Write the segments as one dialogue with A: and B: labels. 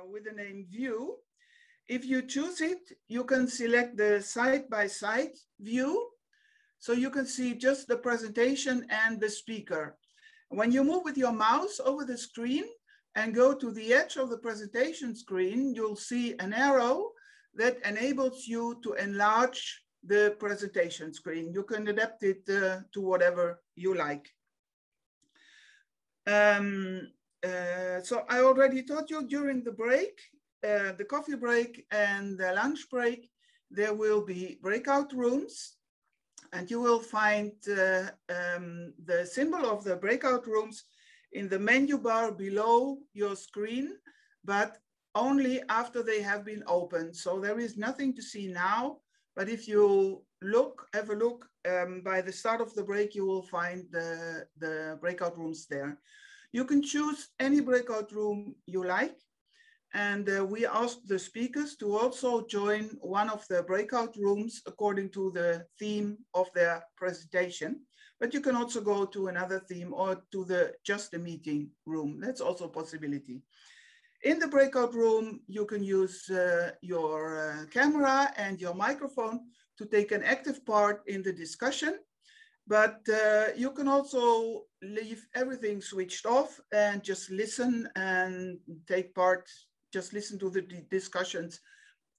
A: uh, with the name View. If you choose it, you can select the side-by-side -side view. So you can see just the presentation and the speaker. When you move with your mouse over the screen and go to the edge of the presentation screen, you'll see an arrow that enables you to enlarge the presentation screen. You can adapt it uh, to whatever you like. Um, uh, so I already told you during the break, uh, the coffee break and the lunch break, there will be breakout rooms and you will find uh, um, the symbol of the breakout rooms in the menu bar below your screen, but only after they have been opened. So there is nothing to see now, but if you look, have a look, um, by the start of the break, you will find the, the breakout rooms there. You can choose any breakout room you like. And uh, we asked the speakers to also join one of the breakout rooms according to the theme of their presentation. But you can also go to another theme or to the just a meeting room. That's also a possibility. In the breakout room, you can use uh, your uh, camera and your microphone to take an active part in the discussion. But uh, you can also leave everything switched off and just listen and take part, just listen to the discussions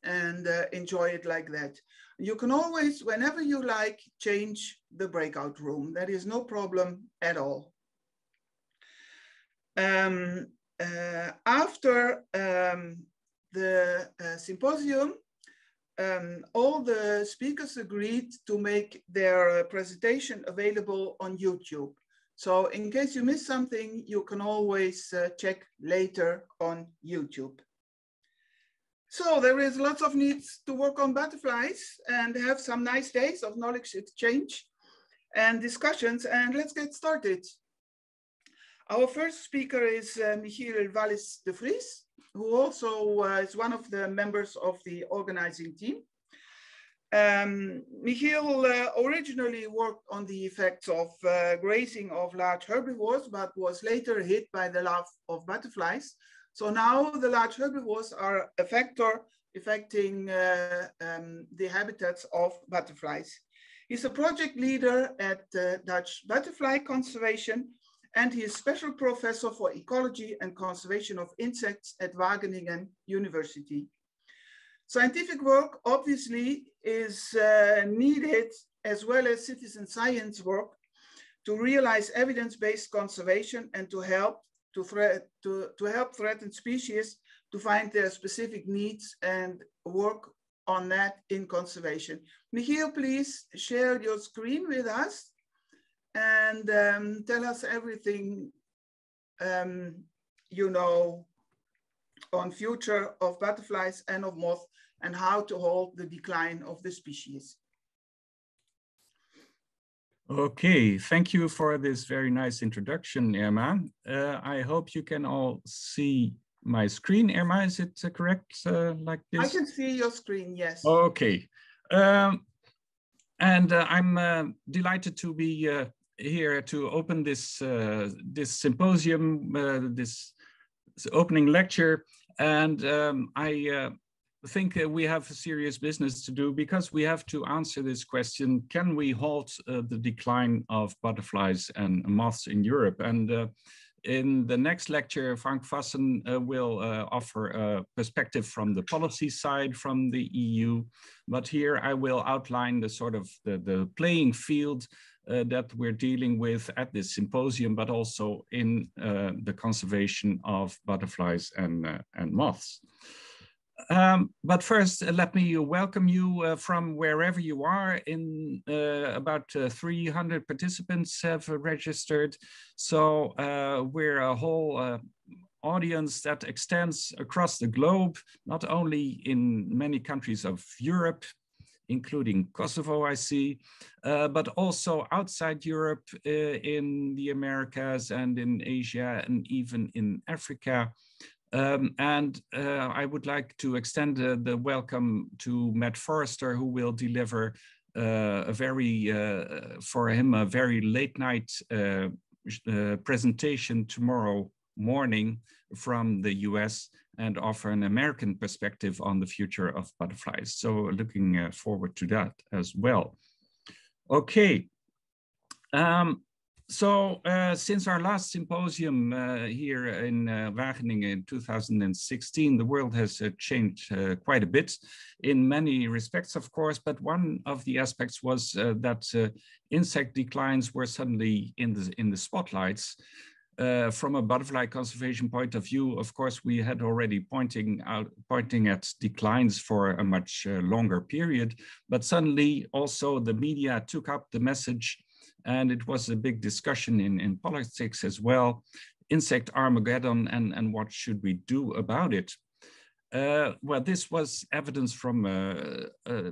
A: and uh, enjoy it like that. You can always, whenever you like, change the breakout room. That is no problem at all. Um, uh, after um, the uh, symposium, um, all the speakers agreed to make their uh, presentation available on YouTube. So in case you miss something, you can always uh, check later on YouTube. So there is lots of needs to work on butterflies and have some nice days of knowledge exchange and discussions. And let's get started. Our first speaker is uh, Michiel Wallis de Vries, who also uh, is one of the members of the organizing team. Um, Michiel uh, originally worked on the effects of uh, grazing of large herbivores, but was later hit by the love of butterflies. So now the large herbivores are a factor affecting uh, um, the habitats of butterflies. He's a project leader at Dutch Butterfly Conservation and he is special professor for ecology and conservation of insects at Wageningen University. Scientific work obviously is uh, needed as well as citizen science work to realize evidence-based conservation and to help to, to, to help threatened species to find their specific needs and work on that in conservation. Michiel, please share your screen with us and um, tell us everything um, you know on future of butterflies and of moth and how to halt the decline of the species.
B: Okay, thank you for this very nice introduction, Irma. Uh, I hope you can all see my screen. Irma, is it uh, correct uh, like this?
A: I can see your screen, yes.
B: Okay. Um, and uh, I'm uh, delighted to be uh, here to open this uh, this symposium, uh, this, opening lecture, and um, I uh, think we have a serious business to do because we have to answer this question: Can we halt uh, the decline of butterflies and moths in Europe? And uh, in the next lecture, Frank Vassen uh, will uh, offer a perspective from the policy side from the EU. But here I will outline the sort of the, the playing field that we're dealing with at this symposium, but also in uh, the conservation of butterflies and, uh, and moths. Um, but first, uh, let me welcome you uh, from wherever you are. In uh, about 300 participants have registered, so we're a whole audience that extends across the globe, not only in many countries of Europe, including Kosovo, I see, uh, but also outside Europe, uh, in the Americas and in Asia and even in Africa. Um, and uh, I would like to extend the welcome to Matt Forister, who will deliver uh, a very, uh, for him, a very late night uh, presentation tomorrow morning from the US and offer an American perspective on the future of butterflies. So looking uh, forward to that as well. Okay. Um, so uh, since our last symposium uh, here in uh, Wageningen in 2016, the world has uh, changed uh, quite a bit in many respects, of course, but one of the aspects was that insect declines were suddenly in the, in the spotlights. From a butterfly conservation point of view, of course, we had already pointing out pointing at declines for a much longer period, but suddenly also the media took up the message and it was a big discussion in, in politics as well, insect Armageddon and, and what should we do about it. Uh, well, this was evidence from uh, uh,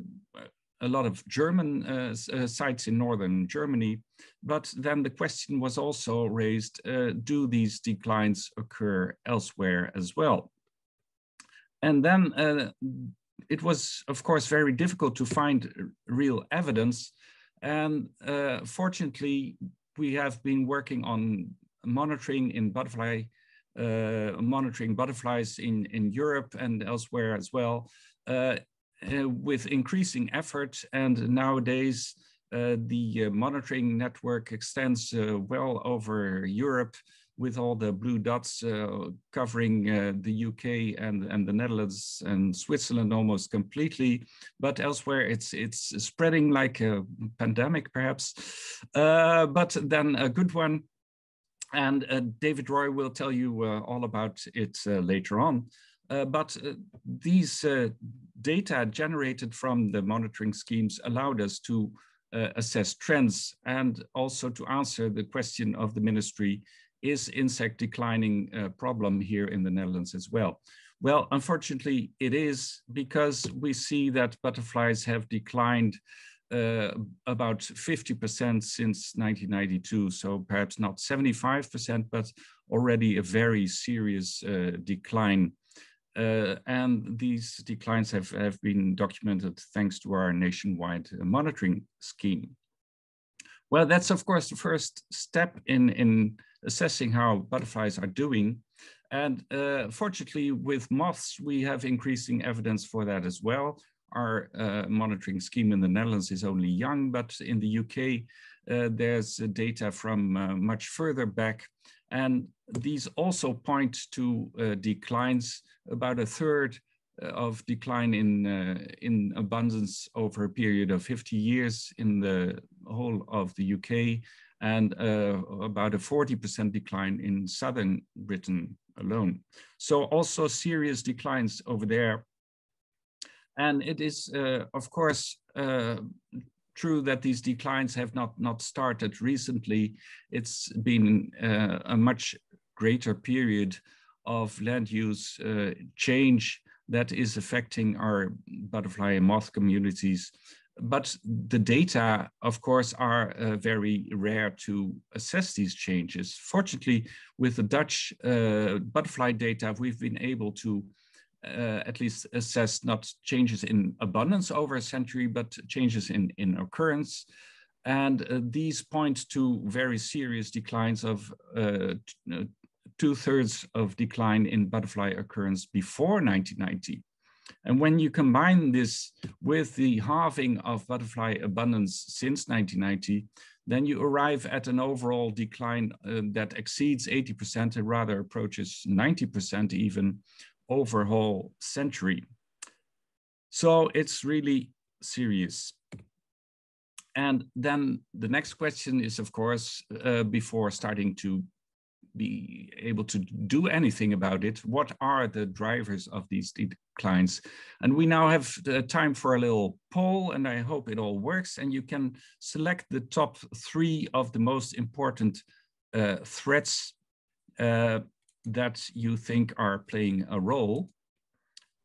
B: a lot of German uh, uh, sites in northern Germany, but then the question was also raised, uh, do these declines occur elsewhere as well? And then it was, of course, very difficult to find real evidence and uh, fortunately, we have been working on monitoring in butterfly, uh, monitoring butterflies in, in Europe and elsewhere as well, uh, uh with increasing effort. And nowadays, uh, the uh, monitoring network extends well over Europe with all the blue dots uh, covering uh, the UK and, and the Netherlands and Switzerland almost completely, but elsewhere it's it's spreading like a pandemic perhaps, uh, but then a good one. And uh, David Roy will tell you uh, all about it uh, later on. But these data generated from the monitoring schemes allowed us to assess trends and also to answer the question of the ministry is insect declining uh, problem here in the Netherlands as well? Well, unfortunately, it is because we see that butterflies have declined uh, about 50% since 1992. So perhaps not 75%, but already a very serious uh, decline. Uh, and these declines have, have been documented thanks to our nationwide monitoring scheme. Well, that's of course the first step in, in assessing how butterflies are doing. And uh, fortunately, with moths, we have increasing evidence for that as well. Our uh, monitoring scheme in the Netherlands is only young, but in the UK, uh, there's data from uh, much further back. And these also point to uh, declines, about a third uh, of decline in, in abundance over a period of 50 years in the whole of the UK and uh, about a 40% decline in southern Britain alone. So also serious declines over there. And it is, uh, of course, uh, true that these declines have not, not started recently. It's been uh, a much greater period of land use uh, change that is affecting our butterfly and moth communities but the data, of course, are uh, very rare to assess these changes. Fortunately, with the Dutch uh, butterfly data, we've been able to uh, at least assess not changes in abundance over a century, but changes in, in occurrence. And uh, these point to very serious declines of uh, two thirds of decline in butterfly occurrence before 1990. And when you combine this with the halving of butterfly abundance since 1990, then you arrive at an overall decline uh, that exceeds 80% and rather approaches 90% even over whole century. So it's really serious. And then the next question is, of course, uh, before starting to be able to do anything about it. What are the drivers of these declines? And we now have the time for a little poll, and I hope it all works. And you can select the top three of the most important uh, threats uh, that you think are playing a role.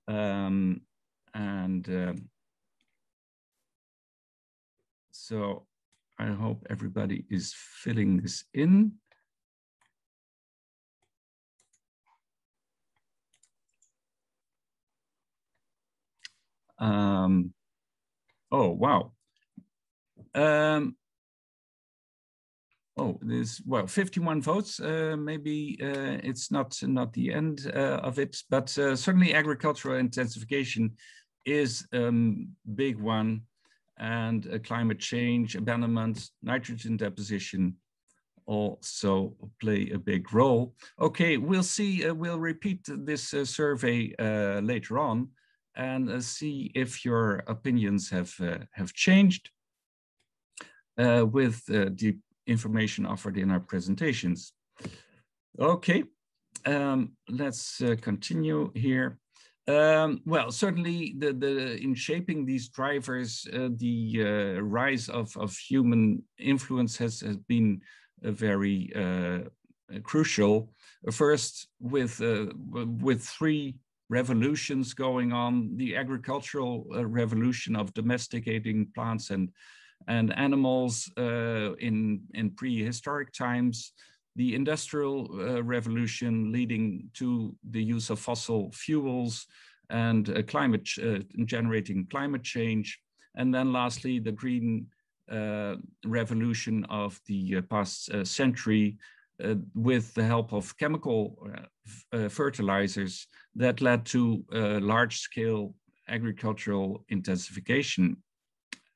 B: Um, and uh, so I hope everybody is filling this in. Um, oh, wow. Um, oh, there's well, 51 votes. Uh, maybe uh, it's not not the end uh, of it, but uh, certainly agricultural intensification is a um, big one, and uh, climate change, abandonment, nitrogen deposition also play a big role. Okay, we'll see. Uh, we'll repeat this survey later on and see if your opinions have have changed. Uh, with uh, the information offered in our presentations. Okay, um, let's uh, continue here. Um, well, certainly the, the, in shaping these drivers, uh, the uh, rise of, of human influence has, has been very uh, crucial. First, with, uh, with three revolutions going on, the agricultural uh, revolution of domesticating plants and and animals uh, in, in prehistoric times, the industrial uh, revolution leading to the use of fossil fuels and climate generating climate change. And then lastly, the green uh, revolution of the uh, past century with the help of chemical fertilizers that led to large scale agricultural intensification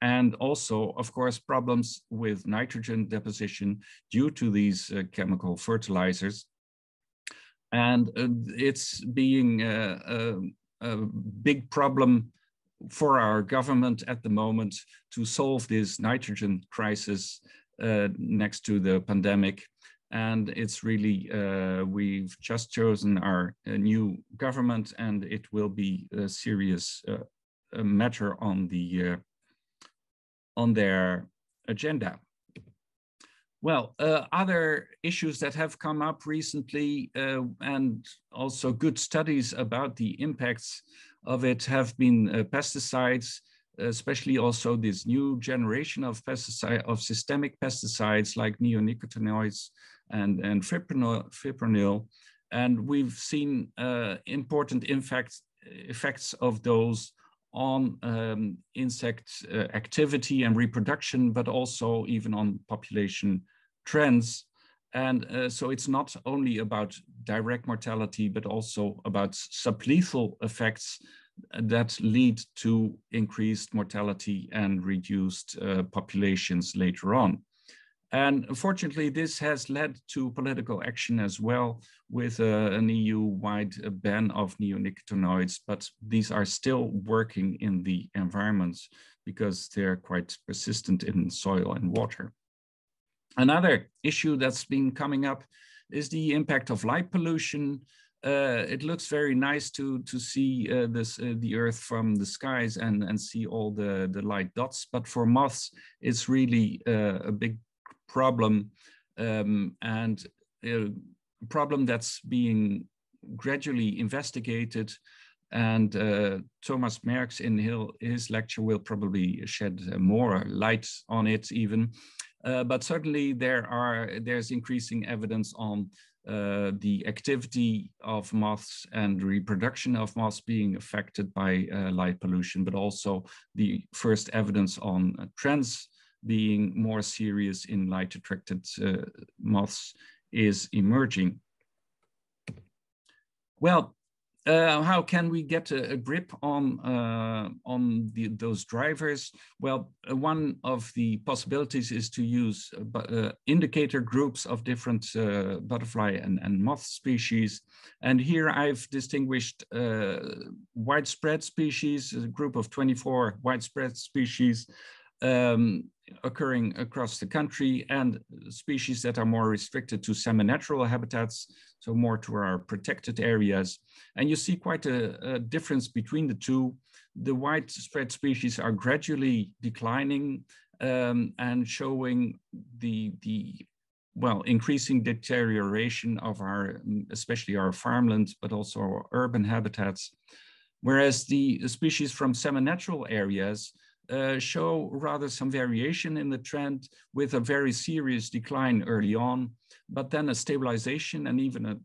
B: and also, of course, problems with nitrogen deposition due to these uh, chemical fertilizers. And uh, it's being a, a, a, big problem for our government at the moment to solve this nitrogen crisis uh, next to the pandemic. And it's really, uh, we've just chosen our uh, new government and it will be a serious uh, matter on the on their agenda. Well, uh, other issues that have come up recently uh, and also good studies about the impacts of it have been uh, pesticides, especially also this new generation of pesticide of systemic pesticides like neonicotinoids and, and fipronil. And we've seen uh, important effects, effects of those on um, insect uh, activity and reproduction, but also even on population trends. And uh, so it's not only about direct mortality, but also about sublethal effects that lead to increased mortality and reduced uh, populations later on. And unfortunately, this has led to political action as well with uh, an EU-wide uh, ban of neonicotinoids, but these are still working in the environments because they're quite persistent in soil and water. Another issue that's been coming up is the impact of light pollution. Uh, it looks very nice to to see uh, this uh, the Earth from the skies and and see all the the light dots. But for moths, it's really uh, a big problem um, and a problem that's being gradually investigated. And uh, Thomas Merckx in his lecture will probably shed more light on it even. Uh, but certainly there are there's increasing evidence on uh, the activity of moths and reproduction of moths being affected by uh, light pollution, but also the first evidence on trends being more serious in light attracted uh, moths is emerging. Well, uh, how can we get a, a grip on uh, on the, those drivers? Well, uh, one of the possibilities is to use uh, uh, indicator groups of different butterfly and, and moth species. And here I've distinguished widespread species, a group of 24 widespread species um, occurring across the country and species that are more restricted to semi-natural habitats, so more to our protected areas. And you see quite a, a difference between the two. The widespread species are gradually declining um, and showing the, the well, increasing deterioration of our, especially our farmlands, but also our urban habitats. Whereas the species from semi-natural areas uh, show rather some variation in the trend with a very serious decline early on, but then a stabilization and even a,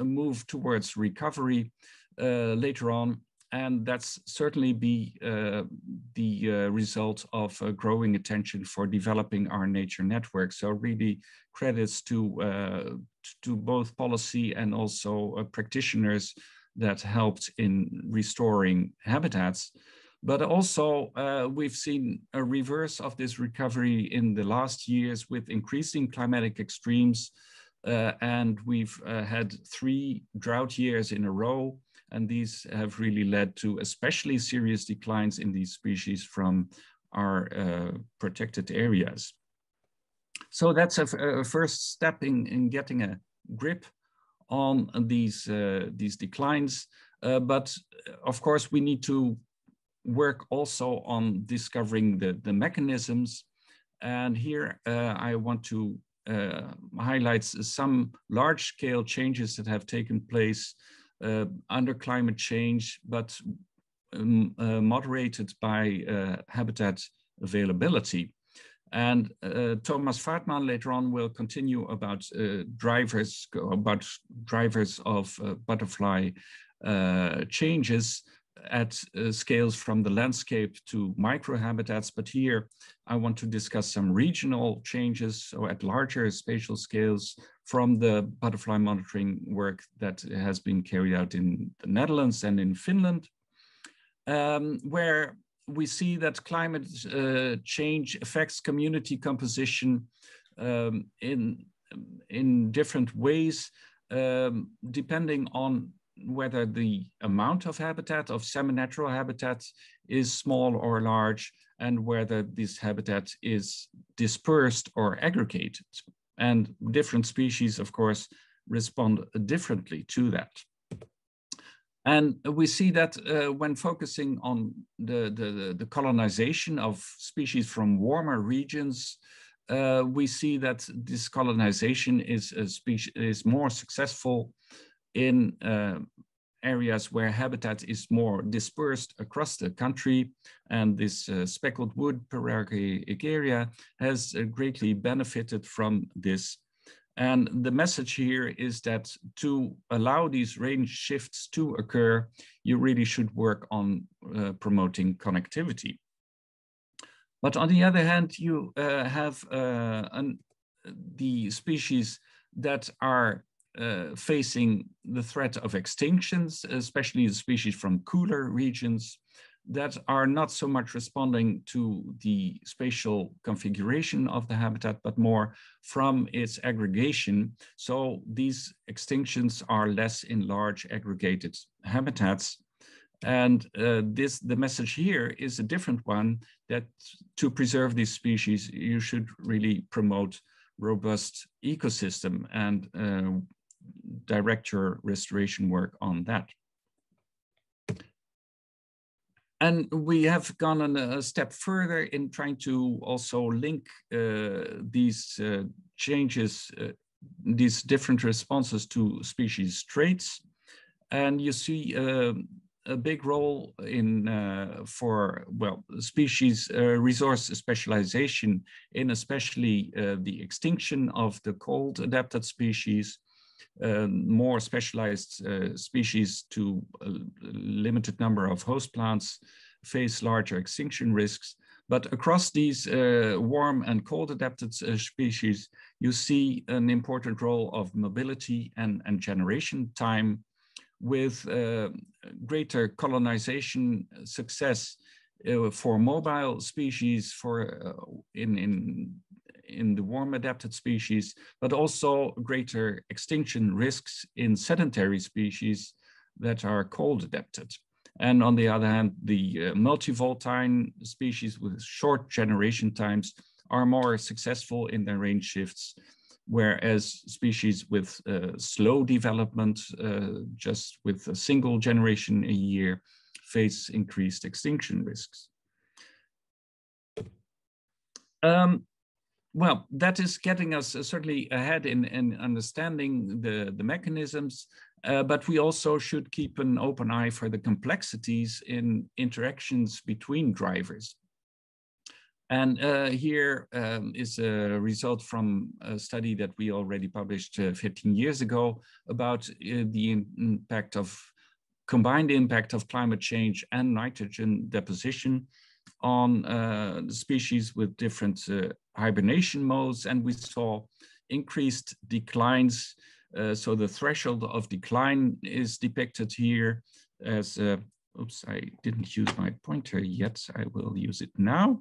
B: a move towards recovery uh, later on. and that's certainly be uh, the uh, result of growing attention for developing our nature network. So really credits to, uh, to both policy and also uh, practitioners that helped in restoring habitats. But also uh, we've seen a reverse of this recovery in the last years with increasing climatic extremes. and we've had three drought years in a row and these have really led to especially serious declines in these species from our uh, protected areas. So that's a, a, first step in, in getting a grip on these, uh, these declines. Uh, but of course, we need to work also on discovering the, the mechanisms. And here uh, I want to uh, highlight some large scale changes that have taken place uh, under climate change, but um, uh, moderated by uh, habitat availability. And uh, Thomas Fartmann later on will continue about drivers, about drivers of butterfly changes at uh, scales from the landscape to microhabitats, but here I want to discuss some regional changes, so at larger spatial scales from the butterfly monitoring work that has been carried out in the Netherlands and in Finland, um, where we see that climate uh, change affects community composition um, in, in different ways, um, depending on whether the amount of habitat, of semi-natural habitat is small or large, and whether this habitat is dispersed or aggregated. And different species, of course, respond differently to that. And we see that uh, when focusing on the, the, the, colonization of species from warmer regions, uh, we see that this colonization is, is more successful in uh, areas where habitat is more dispersed across the country. And this uh, speckled wood Pararge aegeria has uh, greatly benefited from this. And the message here is that to allow these range shifts to occur, you really should work on uh, promoting connectivity. But on the other hand, you uh, have uh, an, the species that are uh, facing the threat of extinctions, especially the species from cooler regions that are not so much responding to the spatial configuration of the habitat, but more from its aggregation. So these extinctions are less in large aggregated habitats. And uh, this, the message here is a different one that to preserve these species, you should really promote robust ecosystem and uh, direct your restoration work on that. And we have gone a step further in trying to also link uh, these uh, changes, uh, these different responses to species traits. And you see uh, a big role in uh, for, well, species uh, resource specialization in especially the extinction of the cold adapted species um, more specialized uh, species to a limited number of host plants face larger extinction risks. But across these uh, warm and cold adapted uh, species, you see an important role of mobility and, and generation time with uh, greater colonization success uh, for mobile species for uh, in, in in the warm adapted species, but also greater extinction risks in sedentary species that are cold adapted. And on the other hand, the uh, multivoltine species with short generation times are more successful in their range shifts, whereas species with uh, slow development, uh, just with a single generation a year, face increased extinction risks. Um, well, that is getting us uh, certainly ahead in, in understanding the, the mechanisms, uh, but we also should keep an open eye for the complexities in interactions between drivers. And uh, here um, is a result from a study that we already published uh, 15 years ago about uh, the impact of combined impact of climate change and nitrogen deposition on uh, species with different uh, hibernation modes. And we saw increased declines. Uh, so the threshold of decline is depicted here as, uh, oops, I didn't use my pointer yet. I will use it now.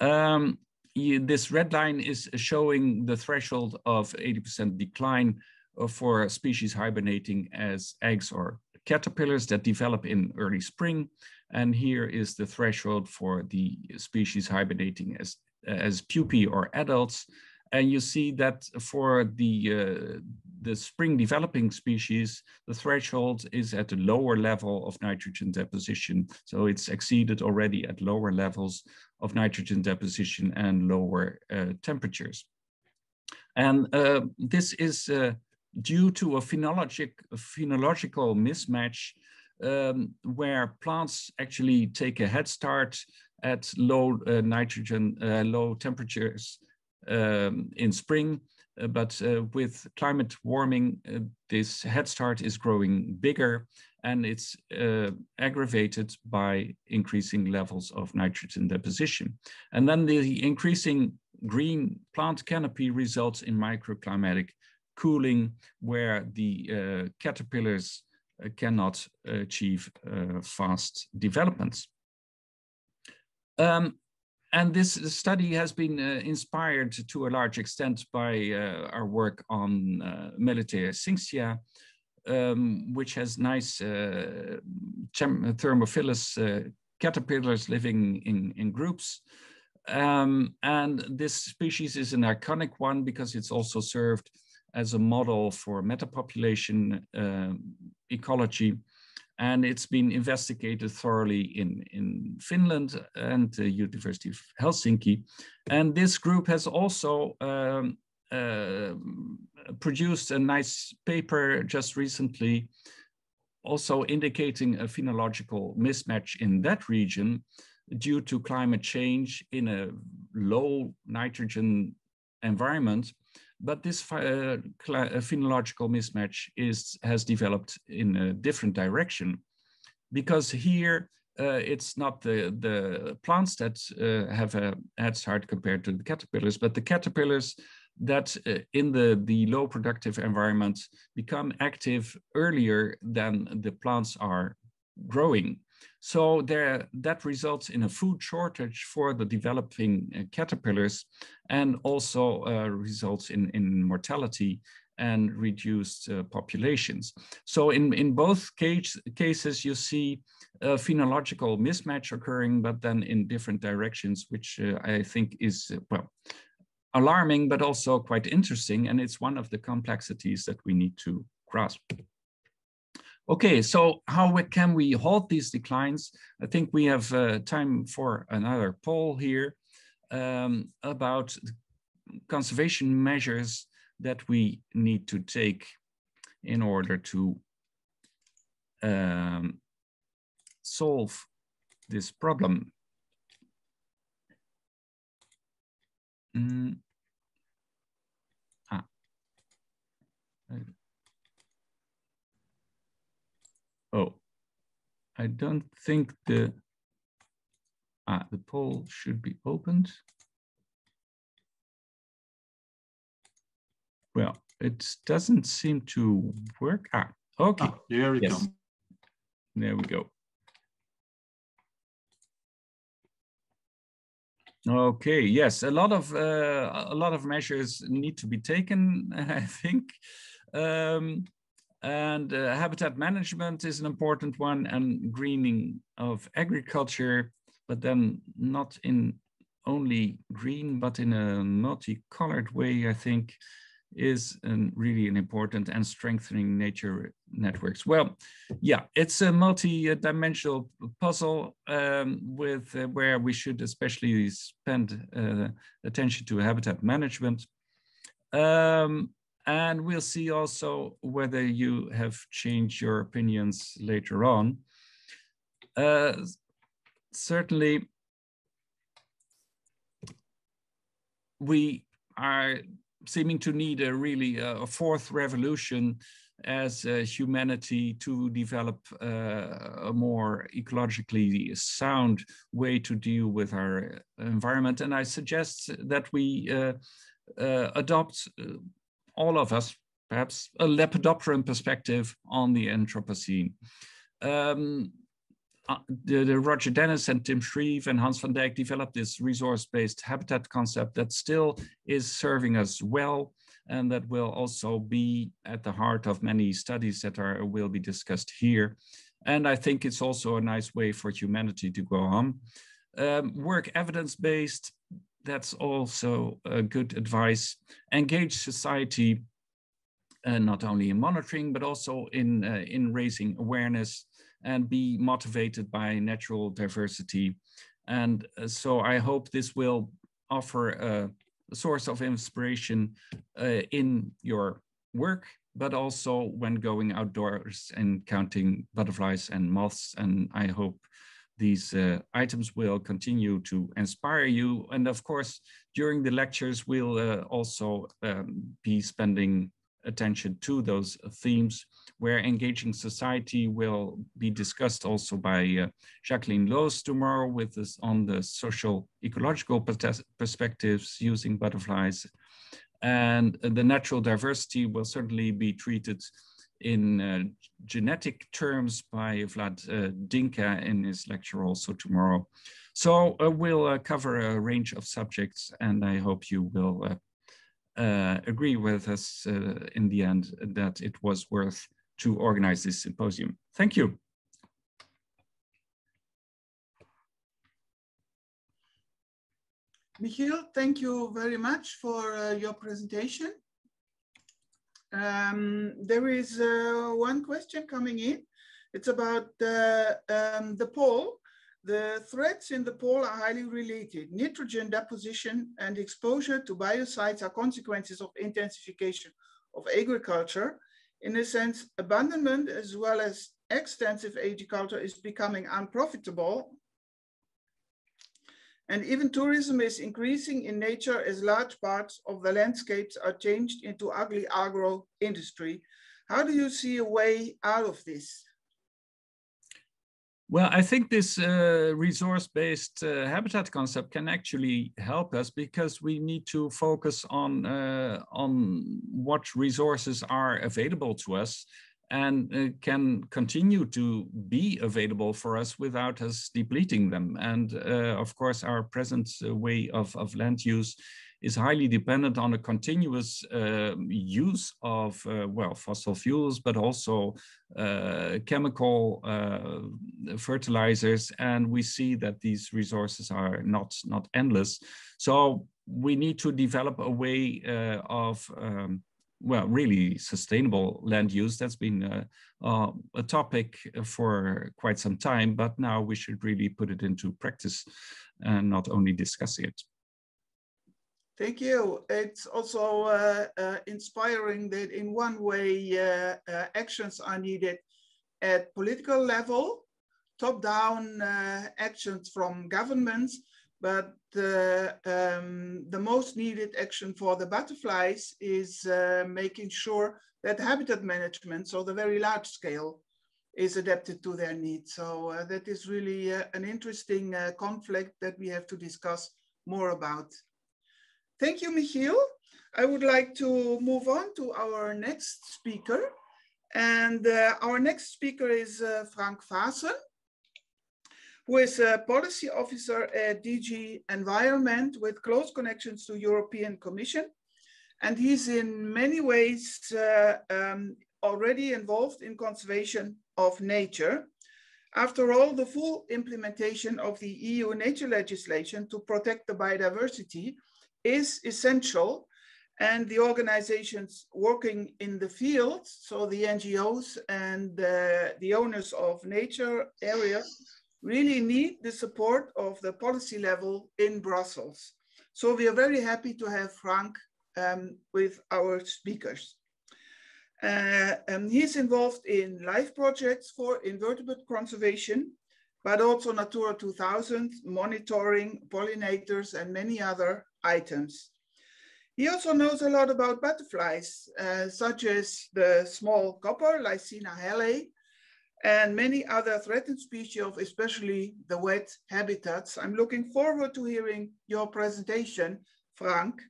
B: Um, this red line is showing the threshold of 80% decline for species hibernating as eggs or caterpillars that develop in early spring. And here is the threshold for the species hibernating as, as pupae or adults. And you see that for the, uh, the spring developing species, the threshold is at a lower level of nitrogen deposition. So it's exceeded already at lower levels of nitrogen deposition and lower uh, temperatures. And uh, this is uh, due to a phenologic, phenological mismatch um, where plants actually take a head start at low uh, nitrogen, uh, low temperatures um, in spring, uh, but uh, with climate warming, uh, this head start is growing bigger and it's uh, aggravated by increasing levels of nitrogen deposition. And then the increasing green plant canopy results in microclimatic cooling where the caterpillars cannot achieve uh, fast developments. Um, and this study has been uh, inspired to a large extent by uh, our work on uh, Melitaea cinxia, um, which has nice uh, thermophilus uh, caterpillars living in, in groups. Um, and this species is an iconic one because it's also served as a model for metapopulation uh, ecology. And it's been investigated thoroughly in, in Finland and the University of Helsinki. And this group has also um, uh, produced a nice paper just recently, also indicating a phenological mismatch in that region due to climate change in a low nitrogen environment. But this uh, phenological mismatch is, has developed in a different direction because here uh, it's not the, the plants that uh, have a head start compared to the caterpillars, but the caterpillars that uh, in the, the low productive environment become active earlier than the plants are growing. So there, that results in a food shortage for the developing uh, caterpillars and also uh, results in, in mortality and reduced uh, populations. So in, in both case, cases, you see a phenological mismatch occurring, but then in different directions, which uh, I think is, uh, well, alarming, but also quite interesting. And it's one of the complexities that we need to grasp. Okay, so how can we halt these declines? I think we have uh, time for another poll here um, about conservation measures that we need to take in order to um, solve this problem. Mm. Ah. Oh, I don't think the ah, the poll should be opened. Well, it doesn't seem to work. Ah, okay. Ah,
C: there we yes. go.
B: There we go. Okay, yes, a lot of uh, a lot of measures need to be taken, I think. Um, and uh, habitat management is an important one and greening of agriculture, but then not in only green, but in a multicolored way, I think is an, really an important and strengthening nature networks. Well, yeah, it's a multi-dimensional puzzle um, with uh, where we should especially spend uh, attention to habitat management. Um, and we'll see also whether you have changed your opinions later on. Uh, certainly, we are seeming to need a really uh, a fourth revolution as uh, humanity to develop uh, a more ecologically sound way to deal with our environment. And I suggest that we uh, uh adopt, all of us, perhaps a Lepidopteran perspective on the Anthropocene. Um, uh, the, the, Roger Dennis and Tim Shreeve and Hans Van Dyck developed this resource-based habitat concept that still is serving us well and that will also be at the heart of many studies that are will be discussed here. And I think it's also a nice way for humanity to go on. Um, work evidence-based, that's also good advice. Engage society, uh, not only in monitoring, but also in, uh, in raising awareness and be motivated by natural diversity. And uh, so I hope this will offer a source of inspiration uh, in your work, but also when going outdoors and counting butterflies and moths. And I hope these uh, items will continue to inspire you. And of course, during the lectures, we'll uh, also um, be spending attention to those themes where engaging society will be discussed also by uh, Jacqueline Loos tomorrow with us on the social ecological perspectives using butterflies. And the natural diversity will certainly be treated in uh, genetic terms by Vlad uh, Dincă in his lecture also tomorrow. So uh, we'll uh, cover a range of subjects and I hope you will uh, uh, agree with us in the end that it was worth to organize this symposium. Thank you.
A: Michiel, thank you very much for your presentation. Um, there is uh, one question coming in. It's about the, um, the poll the threats in the poll are highly related. Nitrogen deposition and exposure to biocides are consequences of intensification of agriculture. In a sense, abandonment as well as extensive agriculture is becoming unprofitable. And even tourism is increasing in nature as large parts of the landscapes are changed into ugly agro industry. How do you see a way out of this?
B: Well, I think this uh, resource-based uh, habitat concept can actually help us because we need to focus on uh, on what resources are available to us and uh, can continue to be available for us without us depleting them. And uh, of course, our present uh, way of, of land use is highly dependent on a continuous uh, use of, uh, well, fossil fuels, but also uh, chemical uh, fertilizers. And we see that these resources are not, not endless. So we need to develop a way of um, well, really sustainable land use. That's been uh, uh, a topic for quite some time, but now we should really put it into practice and not only discuss it.
A: Thank you. It's also uh, uh, inspiring that in one way uh, uh actions are needed at political level, top-down actions from governments, but um, the most needed action for the butterflies is uh, making sure that habitat management, so the very large scale, is adapted to their needs. So that is really an interesting conflict that we have to discuss more about. Thank you, Michiel. I would like to move on to our next speaker. And uh, our next speaker is uh, Frank Vassen, who is a policy officer at DG Environment with close connections to European Commission. And he's in many ways uh, um, already involved in conservation of nature. After all, the full implementation of the EU nature legislation to protect the biodiversity is essential and the organizations working in the field, so the NGOs and the, the owners of nature areas, really need the support of the policy level in Brussels. So we are very happy to have Frank um, with our speakers. Uh, and he's involved in life projects for invertebrate conservation, but also Natura 2000, monitoring, pollinators, and many other items. He also knows a lot about butterflies, uh, such as the small copper, Lycaena helle, and many other threatened species of especially the wet habitats. I'm looking forward to hearing your presentation, Frank.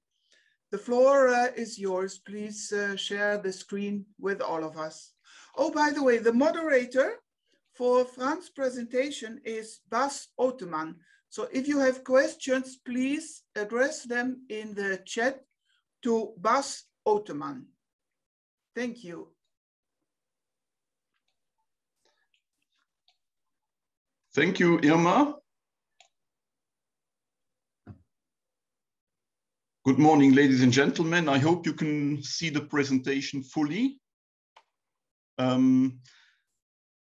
A: The floor uh, is yours. Please uh, share the screen with all of us. Oh, by the way, the moderator for Frank's presentation is Bas Oteman. So if you have questions, please address them in the chat to Bas Oteman. Thank you.
C: Thank you, Irma. Good morning, ladies and gentlemen. I hope you can see the presentation fully. Um,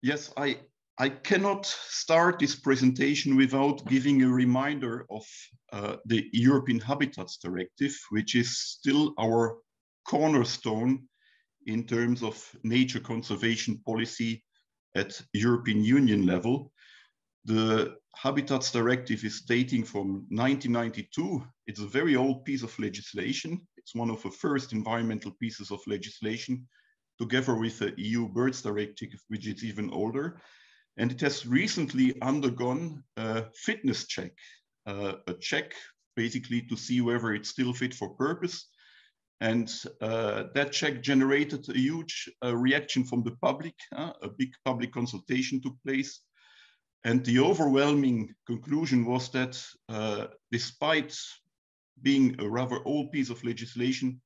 C: yes, I, I cannot start this presentation without giving a reminder of uh, the European Habitats Directive, which is still our cornerstone in terms of nature conservation policy at European Union level. The Habitats Directive is dating from 1992. It's a very old piece of legislation. It's one of the first environmental pieces of legislation, together with the EU Birds Directive, which is even older. And it has recently undergone a fitness check, uh, a check basically to see whether it's still fit for purpose. And uh, that check generated a huge uh, reaction from the public. A big public consultation took place and the overwhelming conclusion was that uh, despite being a rather old piece of legislation,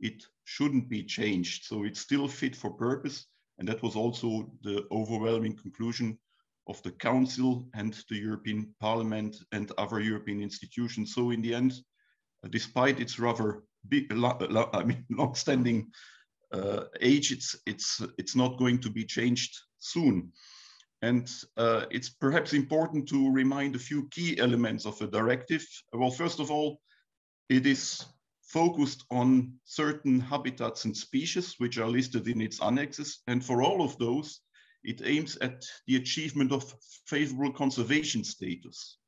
C: it shouldn't be changed. So it's still fit for purpose. And that was also the overwhelming conclusion of the Council and the European Parliament and other European institutions. So in the end, uh, despite its rather big, I mean, long-standing uh, age, it's, it's, it's not going to be changed soon. And uh, it's perhaps important to remind a few key elements of the directive. Well, first of all, it is focused on certain habitats and species which are listed in its annexes. And for all of those, it aims at the achievement of favorable conservation status.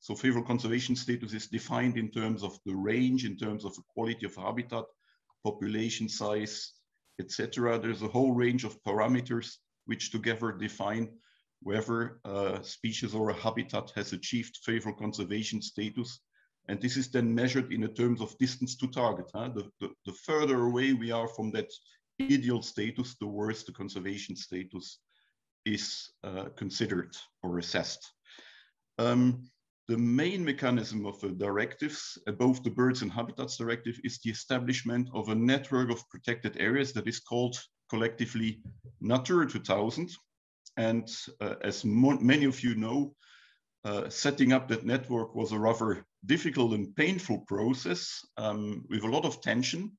C: So favorable conservation status is defined in terms of the range, in terms of the quality of habitat, population size, etc. There's a whole range of parameters which together define whether a species or a habitat has achieved favorable conservation status. And this is then measured in the terms of distance to target. Huh? The, the, the, further away we are from that ideal status, the worse the conservation status is uh, considered or assessed. Um, the main mechanism of the directives, uh, both the Birds and Habitats Directive, is the establishment of a network of protected areas that is called collectively Natura 2000. And uh, as many of you know, uh, setting up that network was a rather difficult and painful process um, with a lot of tension.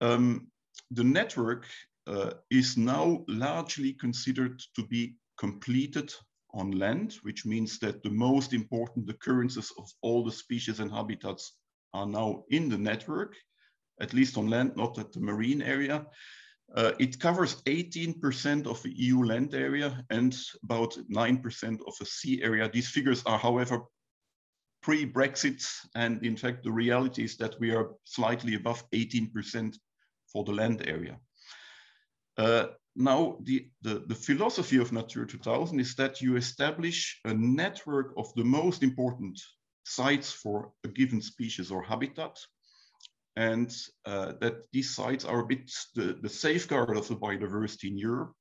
C: Um, the network uh, is now largely considered to be completed on land, which means that the most important occurrences of all the species and habitats are now in the network, at least on land, not at the marine area. Uh, it covers 18% of the EU land area and about 9% of the sea area. These figures are, however, pre-Brexit. And in fact, the reality is that we are slightly above 18% for the land area. Uh, now, the, the, the, philosophy of Natura 2000 is that you establish a network of the most important sites for a given species or habitat and uh, that these sites are a bit the, the safeguard of the biodiversity in Europe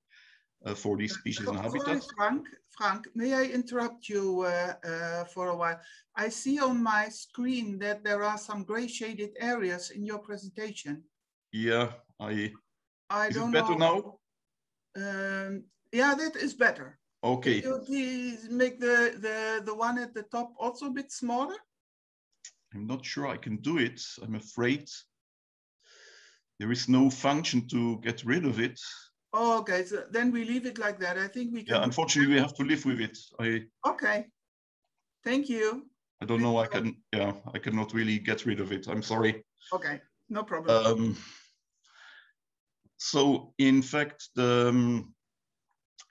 C: uh, for these species and habitats.
A: Frank, Frank, may I interrupt you uh, uh, for a while? I see on my screen that there are some gray shaded areas in your presentation.
C: Yeah, I.
A: I
C: is
A: don't
C: it better
A: know.
C: now?
A: Um, yeah, that is better.
C: Okay.
A: You please make the, the, the one at the top also a bit smaller?
C: I'm not sure I can do it. I'm afraid there is no function to get rid of it.
A: Oh, okay, so then we leave it like that. I think we can.
C: Yeah, unfortunately, we have to live with it. I.
A: Okay. Thank you.
C: I don't know. I can. Yeah, I cannot really get rid of it. I'm sorry.
A: Okay, no problem.
C: Um, so, in fact, the um,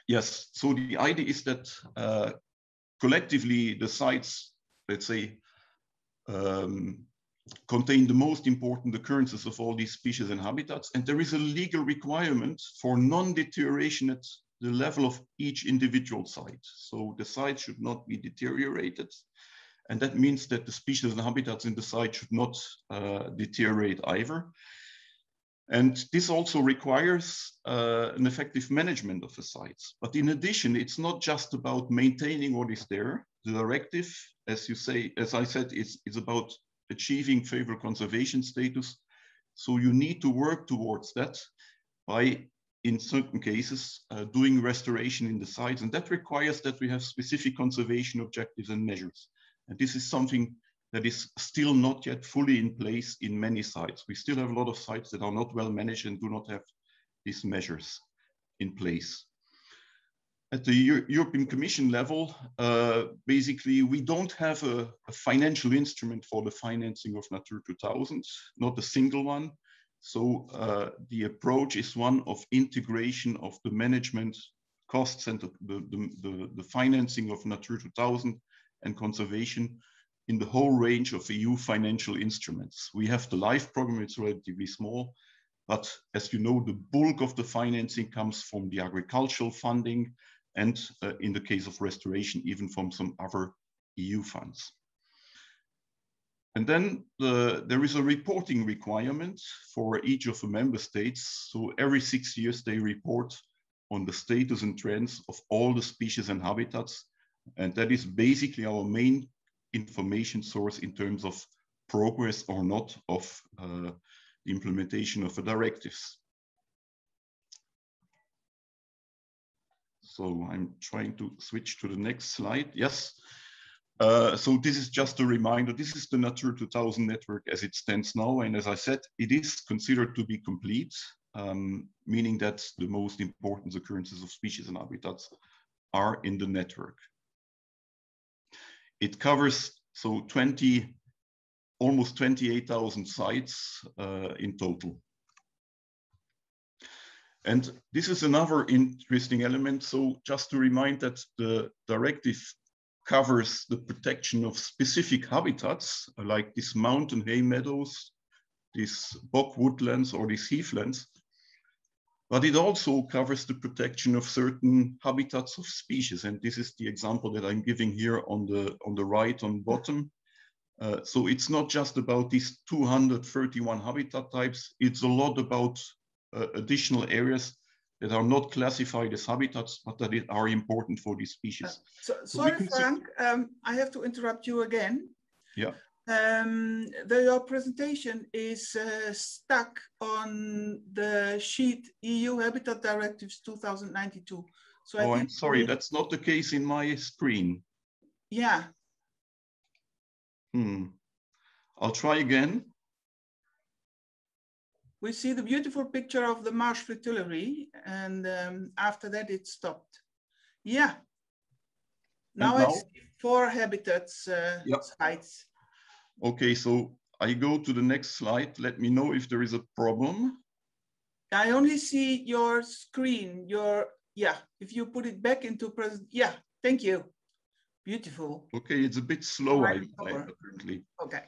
C: yes. So the idea is that uh, collectively the sites, let's say, um, contain the most important occurrences of all these species and habitats. And there is a legal requirement for non-deterioration at the level of each individual site. So the site should not be deteriorated. And that means that the species and habitats in the site should not uh, deteriorate either. And this also requires uh, an effective management of the sites. But in addition, it's not just about maintaining what is there. The directive, as you say, as I said, is, is about achieving favorable conservation status. So you need to work towards that by, in certain cases, uh, doing restoration in the sites. And that requires that we have specific conservation objectives and measures. And this is something that is still not yet fully in place in many sites. We still have a lot of sites that are not well managed and do not have these measures in place. At the Euro European Commission level, uh, basically, we don't have a, a, financial instrument for the financing of Natura 2000, not a single one. So uh, the approach is one of integration of the management costs and the, the, the, the financing of Natura 2000 and conservation in the whole range of EU financial instruments. We have the LIFE program, it's relatively small, but as you know, the bulk of the financing comes from the agricultural funding and uh, in the case of restoration, even from some other EU funds. And then the, there is a reporting requirement for each of the member states. So every six years they report on the status and trends of all the species and habitats. And that is basically our main information source in terms of progress or not of uh, implementation of the directives. So I'm trying to switch to the next slide. Yes. Uh, so this is just a reminder. This is the Natura 2000 network as it stands now. And as I said, it is considered to be complete, um, meaning that the most important occurrences of species and habitats are in the network. It covers so 20, almost 28,000 sites uh, in total. And this is another interesting element. So just to remind that the directive covers the protection of specific habitats, like these mountain hay meadows, these bog woodlands or these heathlands, but it also covers the protection of certain habitats of species. And this is the example that I'm giving here on the, on the right on bottom. Uh, so it's not just about these 231 habitat types, it's a lot about additional areas that are not classified as habitats, but that are important for these species. Uh,
A: so, so sorry, Frank, um, I have to interrupt you again.
C: Yeah.
A: Um, the, your presentation is uh, stuck on the sheet EU Habitat Directives 2092.
C: So oh, I am sorry, that's not the case in my screen.
A: Yeah.
C: Hmm. I'll try again.
A: We see the beautiful picture of the marsh fritillary, and um, after that it stopped. Yeah. Now, now? I see four habitats uh, yep. sites.
C: Okay, so I go to the next slide. Let me know if there is a problem.
A: I only see your screen, your, yeah, if you put it back into present, yeah, thank you. Beautiful.
C: Okay, it's a bit slow I, currently.
A: Okay.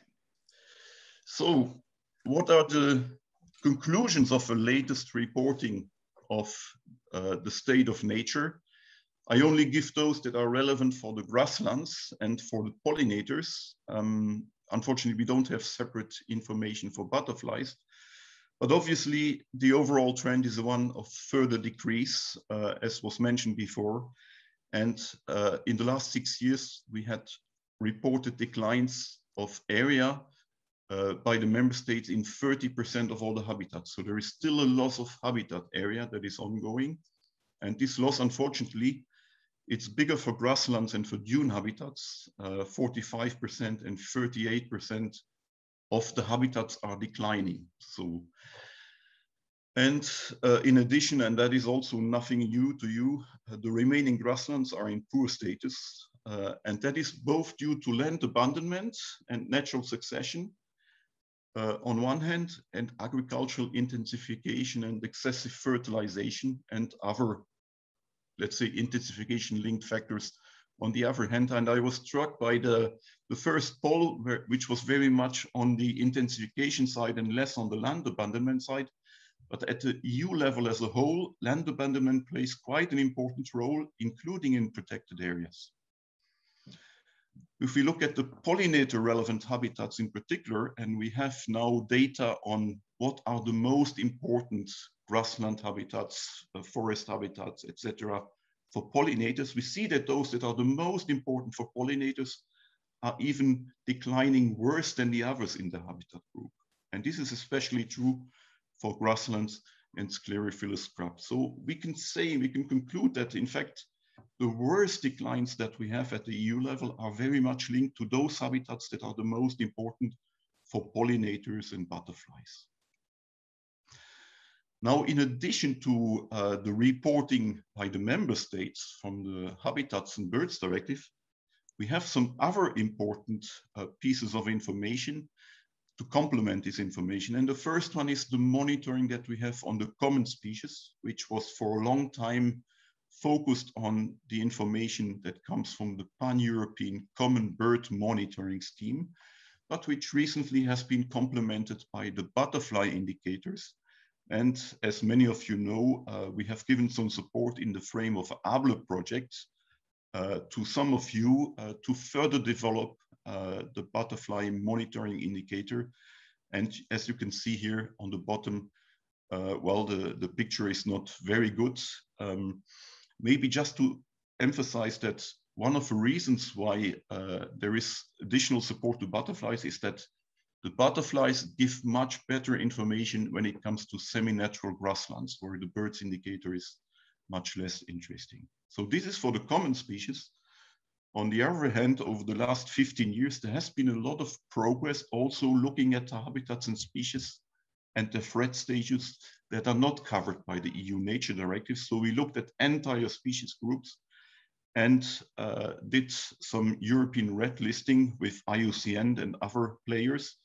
C: So what are the conclusions of the latest reporting of uh, the state of nature? I only give those that are relevant for the grasslands and for the pollinators. Um, unfortunately, we don't have separate information for butterflies. But obviously, the overall trend is one of further decrease, uh, as was mentioned before. And uh, in the last six years, we had reported declines of area uh, by the member states in 30% of all the habitats. So there is still a loss of habitat area that is ongoing. And this loss, unfortunately, it's bigger for grasslands and for dune habitats. 45% uh, and 38% of the habitats are declining. So, and uh, in addition, and that is also nothing new to you, uh, the remaining grasslands are in poor status. Uh, and that is both due to land abandonment and natural succession uh, on one hand, and agricultural intensification and excessive fertilization and other let's say, intensification linked factors on the other hand. And I was struck by the, the first poll, where, which was very much on the intensification side and less on the land abandonment side. But at the EU level as a whole, land abandonment plays quite an important role, including in protected areas. If we look at the pollinator relevant habitats in particular, and we have now data on what are the most important grassland habitats, uh, forest habitats, etc., for pollinators, we see that those that are the most important for pollinators are even declining worse than the others in the habitat group. And this is especially true for grasslands and sclerophyllous scrub. So we can say, we can conclude that in fact, the worst declines that we have at the EU level are very much linked to those habitats that are the most important for pollinators and butterflies. Now, in addition to uh, the reporting by the member states from the Habitats and Birds Directive, we have some other important uh, pieces of information to complement this information. And the first one is the monitoring that we have on the common species, which was for a long time focused on the information that comes from the Pan-European Common Bird Monitoring Scheme, but which recently has been complemented by the butterfly indicators. And as many of you know, uh, we have given some support in the frame of ABLE projects uh, to some of you uh, to further develop uh, the butterfly monitoring indicator. And as you can see here on the bottom, uh, well, the, the picture is not very good. Um, maybe just to emphasize that one of the reasons why uh, there is additional support to butterflies is that the butterflies give much better information when it comes to semi-natural grasslands, where the birds indicator is much less interesting. So this is for the common species. On the other hand, over the last 15 years, there has been a lot of progress also looking at the habitats and species and the threat stages that are not covered by the EU nature directive. So we looked at entire species groups and uh, did some European red listing with IUCN and other players.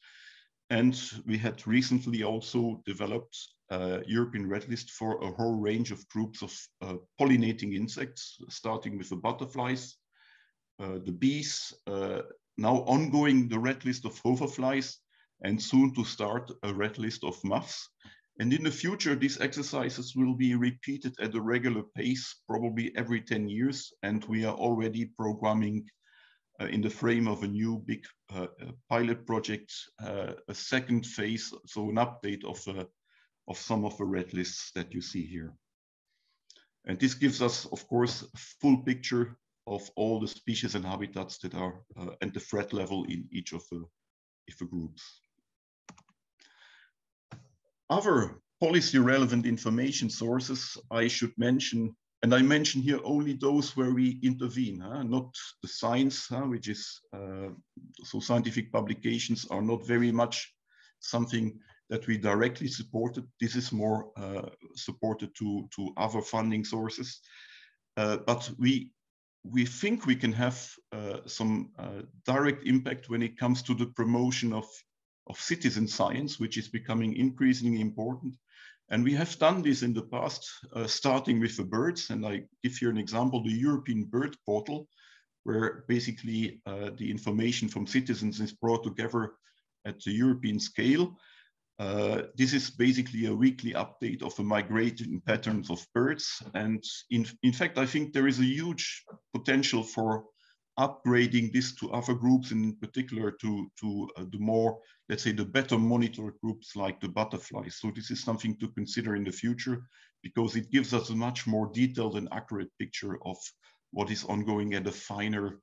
C: And we had recently also developed a European red list for a whole range of groups of uh, pollinating insects, starting with the butterflies, uh, the bees, uh, now ongoing the red list of hoverflies, and soon to start a red list of moths. And in the future, these exercises will be repeated at a regular pace, probably every 10 years. And we are already programming uh, in the frame of a new big uh, uh pilot project, uh, a second phase, so an update of, uh, of some of the red lists that you see here. And this gives us, of course, a full picture of all the species and habitats that are uh, and the threat level in each of the, of the groups. Other policy relevant information sources I should mention, and I mention here only those where we intervene, huh? not the science, huh? which is, uh, so scientific publications are not very much something that we directly supported. This is more uh, supported to, to other funding sources. Uh, but we, we think we can have uh, some uh, direct impact when it comes to the promotion of of citizen science, which is becoming increasingly important. And we have done this in the past, uh, starting with the birds. And I give here an example, the European Bird Portal, where basically uh, the information from citizens is brought together at the European scale. Uh, this is basically a weekly update of the migrating patterns of birds. And in, in fact, I think there is a huge potential for upgrading this to other groups, and in particular to, to uh, the more, let's say, the better monitored groups like the butterflies. So this is something to consider in the future because it gives us a much more detailed and accurate picture of what is ongoing at a finer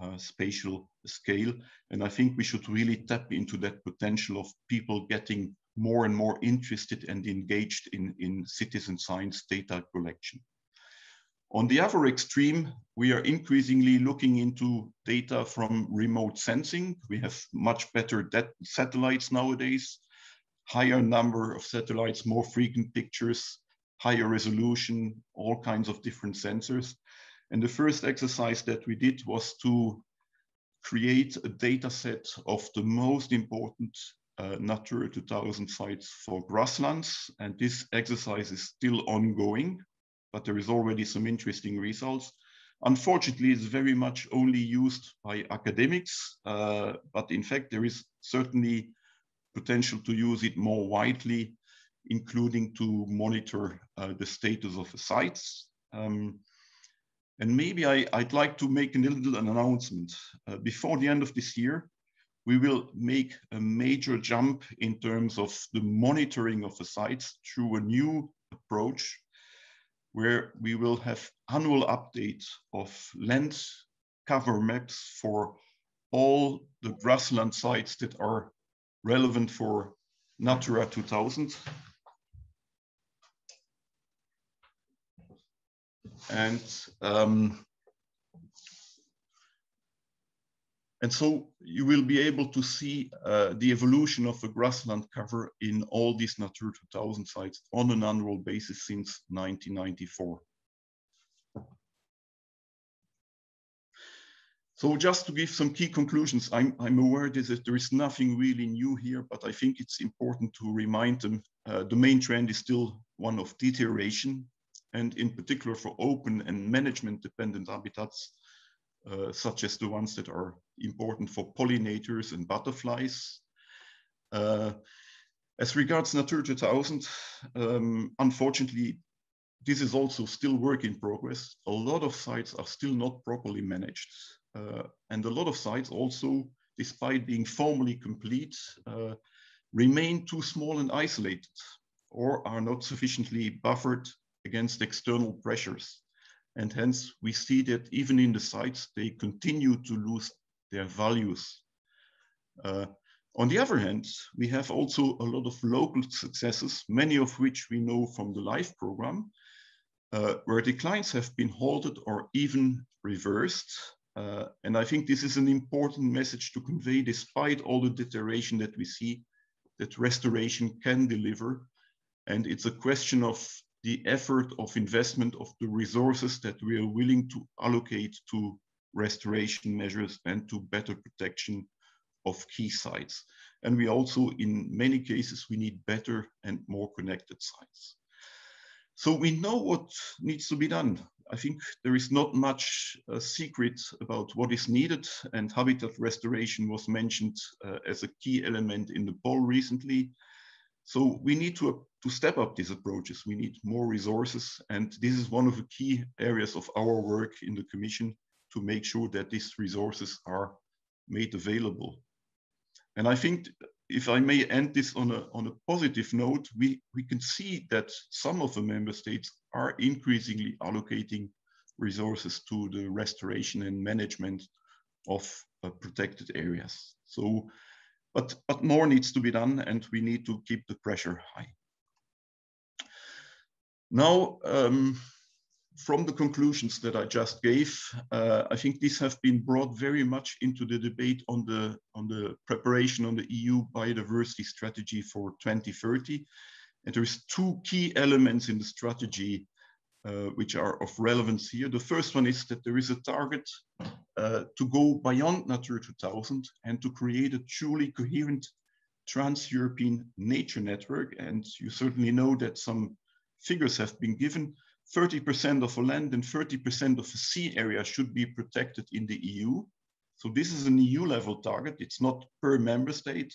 C: uh, spatial scale. And I think we should really tap into that potential of people getting more and more interested and engaged in, in citizen science data collection. On the other extreme, we are increasingly looking into data from remote sensing. We have much better satellites nowadays, higher number of satellites, more frequent pictures, higher resolution, all kinds of different sensors. And the first exercise that we did was to create a data set of the most important uh, Natura 2000 sites for grasslands. And this exercise is still ongoing but there is already some interesting results. Unfortunately, it's very much only used by academics, uh, but in fact, there is certainly potential to use it more widely, including to monitor uh, the status of the sites. Um, and maybe I, would like to make a little an announcement. Uh, before the end of this year, we will make a major jump in terms of the monitoring of the sites through a new approach where we will have annual updates of land cover maps for all the grassland sites that are relevant for Natura 2000. And um, And so you will be able to see uh, the evolution of the grassland cover in all these Natura 2000 sites on an annual basis since 1994. So just to give some key conclusions, I'm, I'm aware that there is nothing really new here, but I think it's important to remind them uh, the main trend is still one of deterioration, and in particular for open and management dependent habitats, uh, such as the ones that are important for pollinators and butterflies. Uh, as regards Natura 2000, um, unfortunately, this is also still work in progress. A lot of sites are still not properly managed. Uh, and a lot of sites also, despite being formally complete, uh, remain too small and isolated or are not sufficiently buffered against external pressures. And hence we see that even in the sites, they continue to lose their values. Uh, on the other hand, we have also a lot of local successes, many of which we know from the LIFE program, uh, where declines have been halted or even reversed. Uh, and I think this is an important message to convey, despite all the deterioration that we see, that restoration can deliver. And it's a question of the effort of investment of the resources that we are willing to allocate to restoration measures and to better protection of key sites. And we also, in many cases, we need better and more connected sites. So we know what needs to be done. I think there is not much uh, secret about what is needed and habitat restoration was mentioned uh, as a key element in the poll recently. So we need to, to step up these approaches. We need more resources. And this is one of the key areas of our work in the Commission to make sure that these resources are made available. And I think if I may end this on a, on a positive note, we, we can see that some of the member states are increasingly allocating resources to the restoration and management of uh, protected areas. So but, but more needs to be done and we need to keep the pressure high. Now, um, from the conclusions that I just gave, uh, I think these have been brought very much into the debate on the, on the preparation on the EU biodiversity strategy for 2030. And there's two key elements in the strategy uh, which are of relevance here. The first one is that there is a target uh, to go beyond Natura 2000 and to create a truly coherent trans-European nature network. And you certainly know that some figures have been given. 30% of the land and 30% of the sea area should be protected in the EU. So this is an EU level target. It's not per member state.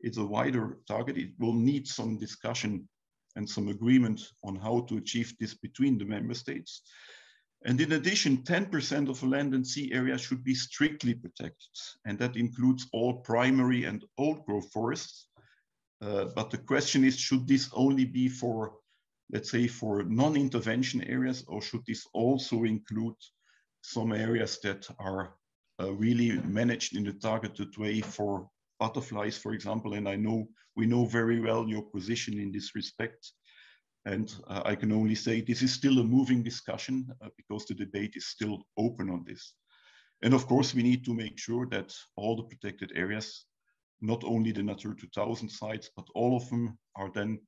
C: It's a wider target. It will need some discussion and some agreement on how to achieve this between the member states. And in addition, 10% of land and sea area should be strictly protected. And that includes all primary and old growth forests. Uh, but the question is, should this only be for, let's say, for non-intervention areas, or should this also include some areas that are uh, really managed in a targeted way for butterflies, for example, and I know we know very well your position in this respect. And uh, I can only say this is still a moving discussion uh, because the debate is still open on this. And of course, we need to make sure that all the protected areas, not only the Natura 2000 sites, but all of them are then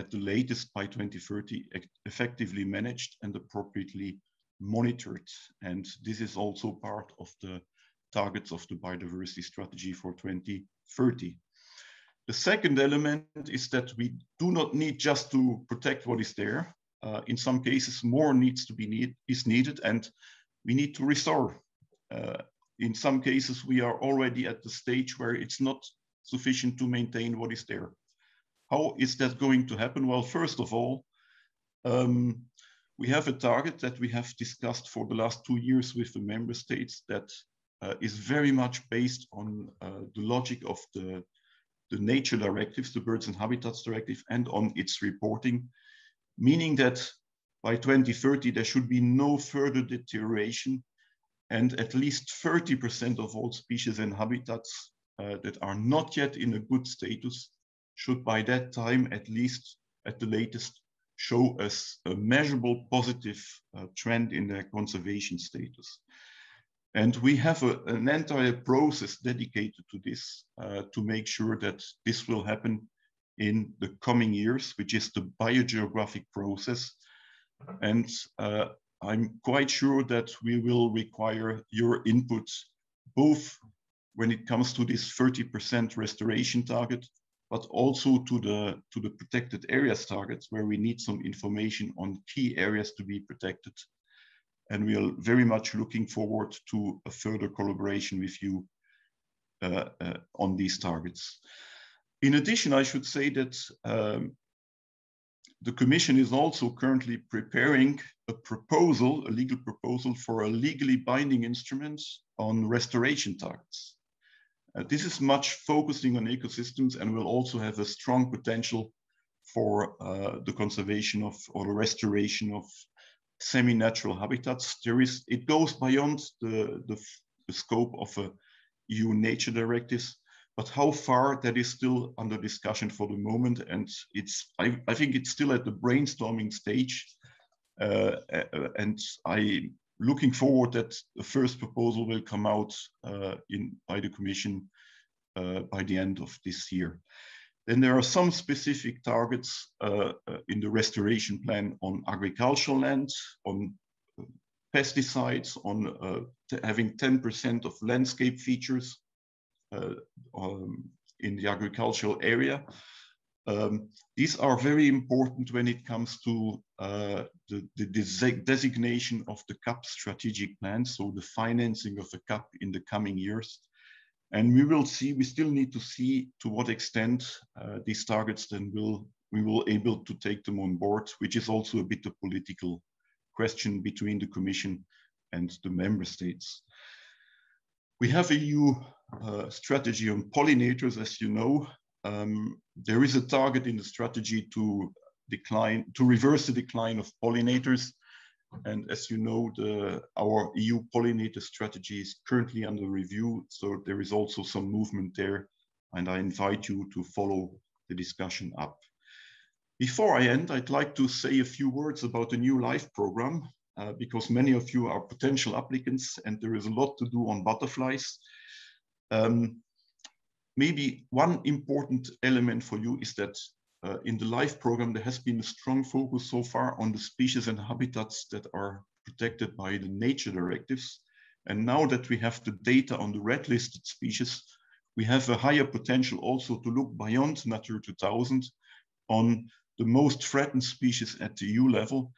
C: at the latest by 2030 effectively managed and appropriately monitored. And this is also part of the targets of the biodiversity strategy for 2030. The second element is that we do not need just to protect what is there. Uh, in some cases, more needs to be need, is needed. And we need to restore. Uh, in some cases, we are already at the stage where it's not sufficient to maintain what is there. How is that going to happen? Well, first of all, um, we have a target that we have discussed for the last two years with the member states that uh, is very much based on uh, the logic of the, the nature directives, the Birds and Habitats Directive, and on its reporting, meaning that by 2030, there should be no further deterioration and at least 30% of all species and habitats uh, that are not yet in a good status should by that time, at least at the latest, show us a measurable positive uh, trend in their conservation status. And we have a, an entire process dedicated to this uh, to make sure that this will happen in the coming years, which is the biogeographic process. And uh, I'm quite sure that we will require your input, both when it comes to this 30% restoration target, but also to the, to the protected areas targets where we need some information on key areas to be protected and we are very much looking forward to a further collaboration with you uh, uh, on these targets. In addition, I should say that um, the Commission is also currently preparing a proposal, a legal proposal for a legally binding instrument on restoration targets. Uh, this is much focusing on ecosystems and will also have a strong potential for uh, the conservation of or the restoration of semi-natural habitats. There is, it goes beyond the, the, the scope of a EU nature directives, but how far that is still under discussion for the moment. And it's, I, I think it's still at the brainstorming stage. Uh, uh, and I looking forward that the first proposal will come out uh, in by the Commission uh, by the end of this year. Then there are some specific targets uh, in the restoration plan on agricultural land, on pesticides, on having 10% of landscape features um, in the agricultural area. Um, these are very important when it comes to uh, the, the designation of the CAP strategic plan, so the financing of the CAP in the coming years. And we will see, we still need to see to what extent uh, these targets then will, we will able to take them on board, which is also a bit of political question between the Commission and the member states. We have a EU uh, strategy on pollinators, as you know. Um, there is a target in the strategy to decline, to reverse the decline of pollinators and as you know, the, our EU pollinator strategy is currently under review. So there is also some movement there. And I invite you to follow the discussion up. Before I end, I'd like to say a few words about the new LIFE program, uh, because many of you are potential applicants and there is a lot to do on butterflies. Um, maybe one important element for you is that uh, in the LIFE program, there has been a strong focus so far on the species and habitats that are protected by the nature directives. And now that we have the data on the red listed species, we have a higher potential also to look beyond Natura 2000 on the most threatened species at the EU level.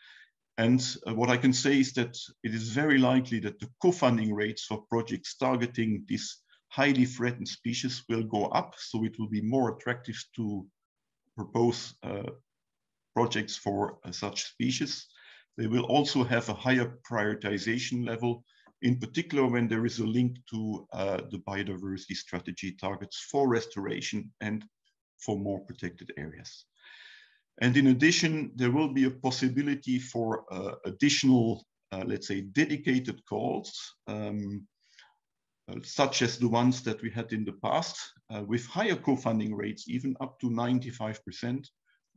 C: And uh, what I can say is that it is very likely that the co-funding rates for projects targeting these highly threatened species will go up. So it will be more attractive to propose uh, projects for uh, such species. They will also have a higher prioritization level, in particular when there is a link to uh, the biodiversity strategy targets for restoration and for more protected areas. And in addition, there will be a possibility for uh, additional, uh, let's say, dedicated calls um, such as the ones that we had in the past, uh, with higher co-funding rates, even up to 95%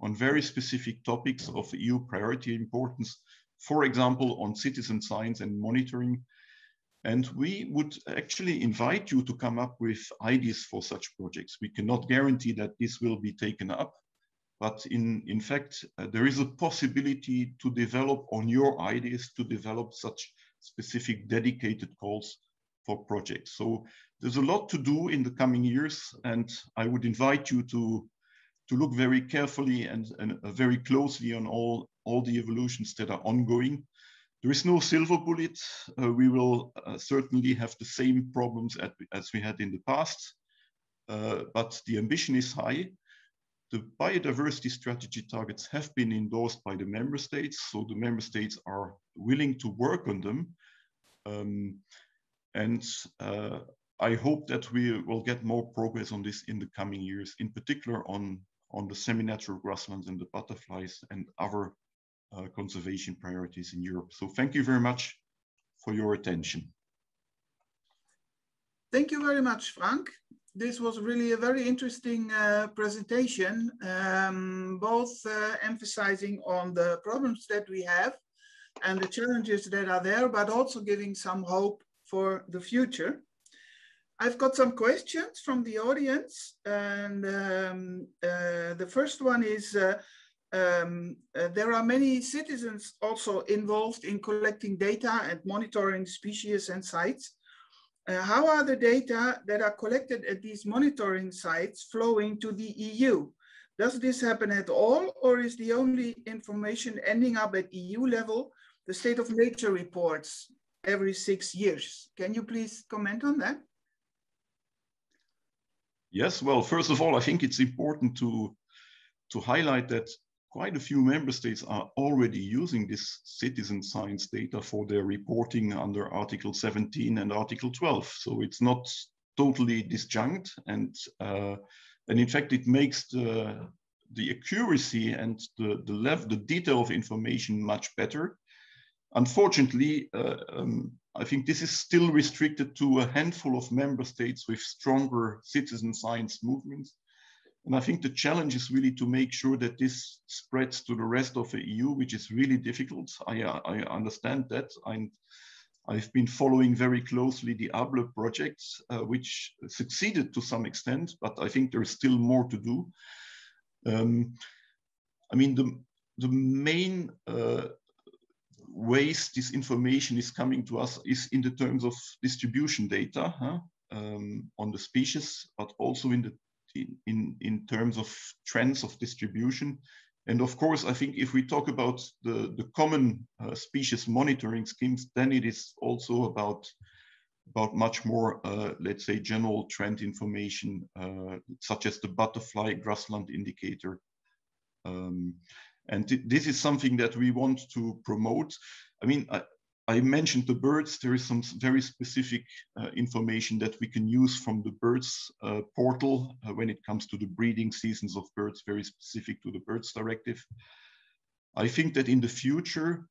C: on very specific topics of EU priority importance, for example, on citizen science and monitoring. And we would actually invite you to come up with ideas for such projects. We cannot guarantee that this will be taken up, but in, in fact, uh, there is a possibility to develop on your ideas to develop such specific dedicated calls for projects. So there's a lot to do in the coming years, and I would invite you to, to look very carefully and, and uh, very closely on all, all the evolutions that are ongoing. there is no silver bullet. Uh, we will uh, certainly have the same problems at, as we had in the past, uh, but the ambition is high. The biodiversity strategy targets have been endorsed by the member states, so the member states are willing to work on them. Um, and uh, I hope that we will get more progress on this in the coming years, in particular on, on the semi-natural grasslands and the butterflies and other uh, conservation priorities in Europe. So thank you very much for your attention.
A: Thank you very much, Frank. This was really a very interesting uh, presentation, um, both uh, emphasizing on the problems that we have and the challenges that are there, but also giving some hope for the future. I've got some questions from the audience, and um, uh, the first one is, uh, um, uh, there are many citizens also involved in collecting data and monitoring species and sites. Uh, how are the data that are collected at these monitoring sites flowing to the EU? Does this happen at all, or is the only information ending up at EU level the state of nature reports every six years? Can you please comment on that?
C: Yes, well, first of all, I think it's important to, to highlight that quite a few member states are already using this citizen science data for their reporting under Article 17 and Article 12. So it's not totally disjunct and uh, and in fact it makes the the accuracy and the the level the detail of information much better. Unfortunately, uh, um, I think this is still restricted to a handful of member states with stronger citizen science movements and I think the challenge is really to make sure that this spreads to the rest of the EU, which is really difficult. I, I understand that. I'm, I've been following very closely the ABLE project, uh, which succeeded to some extent, but I think there's still more to do. Um, I mean, the, the main uh, ways this information is coming to us is in the terms of distribution data huh? um, on the species, but also in the in, in terms of trends of distribution. And of course, I think if we talk about the, the common uh, species monitoring schemes, then it is also about, about much more, uh, let's say, general trend information, uh, such as the butterfly grassland indicator. Um, and th this is something that we want to promote. I mean, I, I mentioned the birds. There is some very specific uh, information that we can use from the birds uh, portal uh, when it comes to the breeding seasons of birds, very specific to the birds directive. I think that in the future,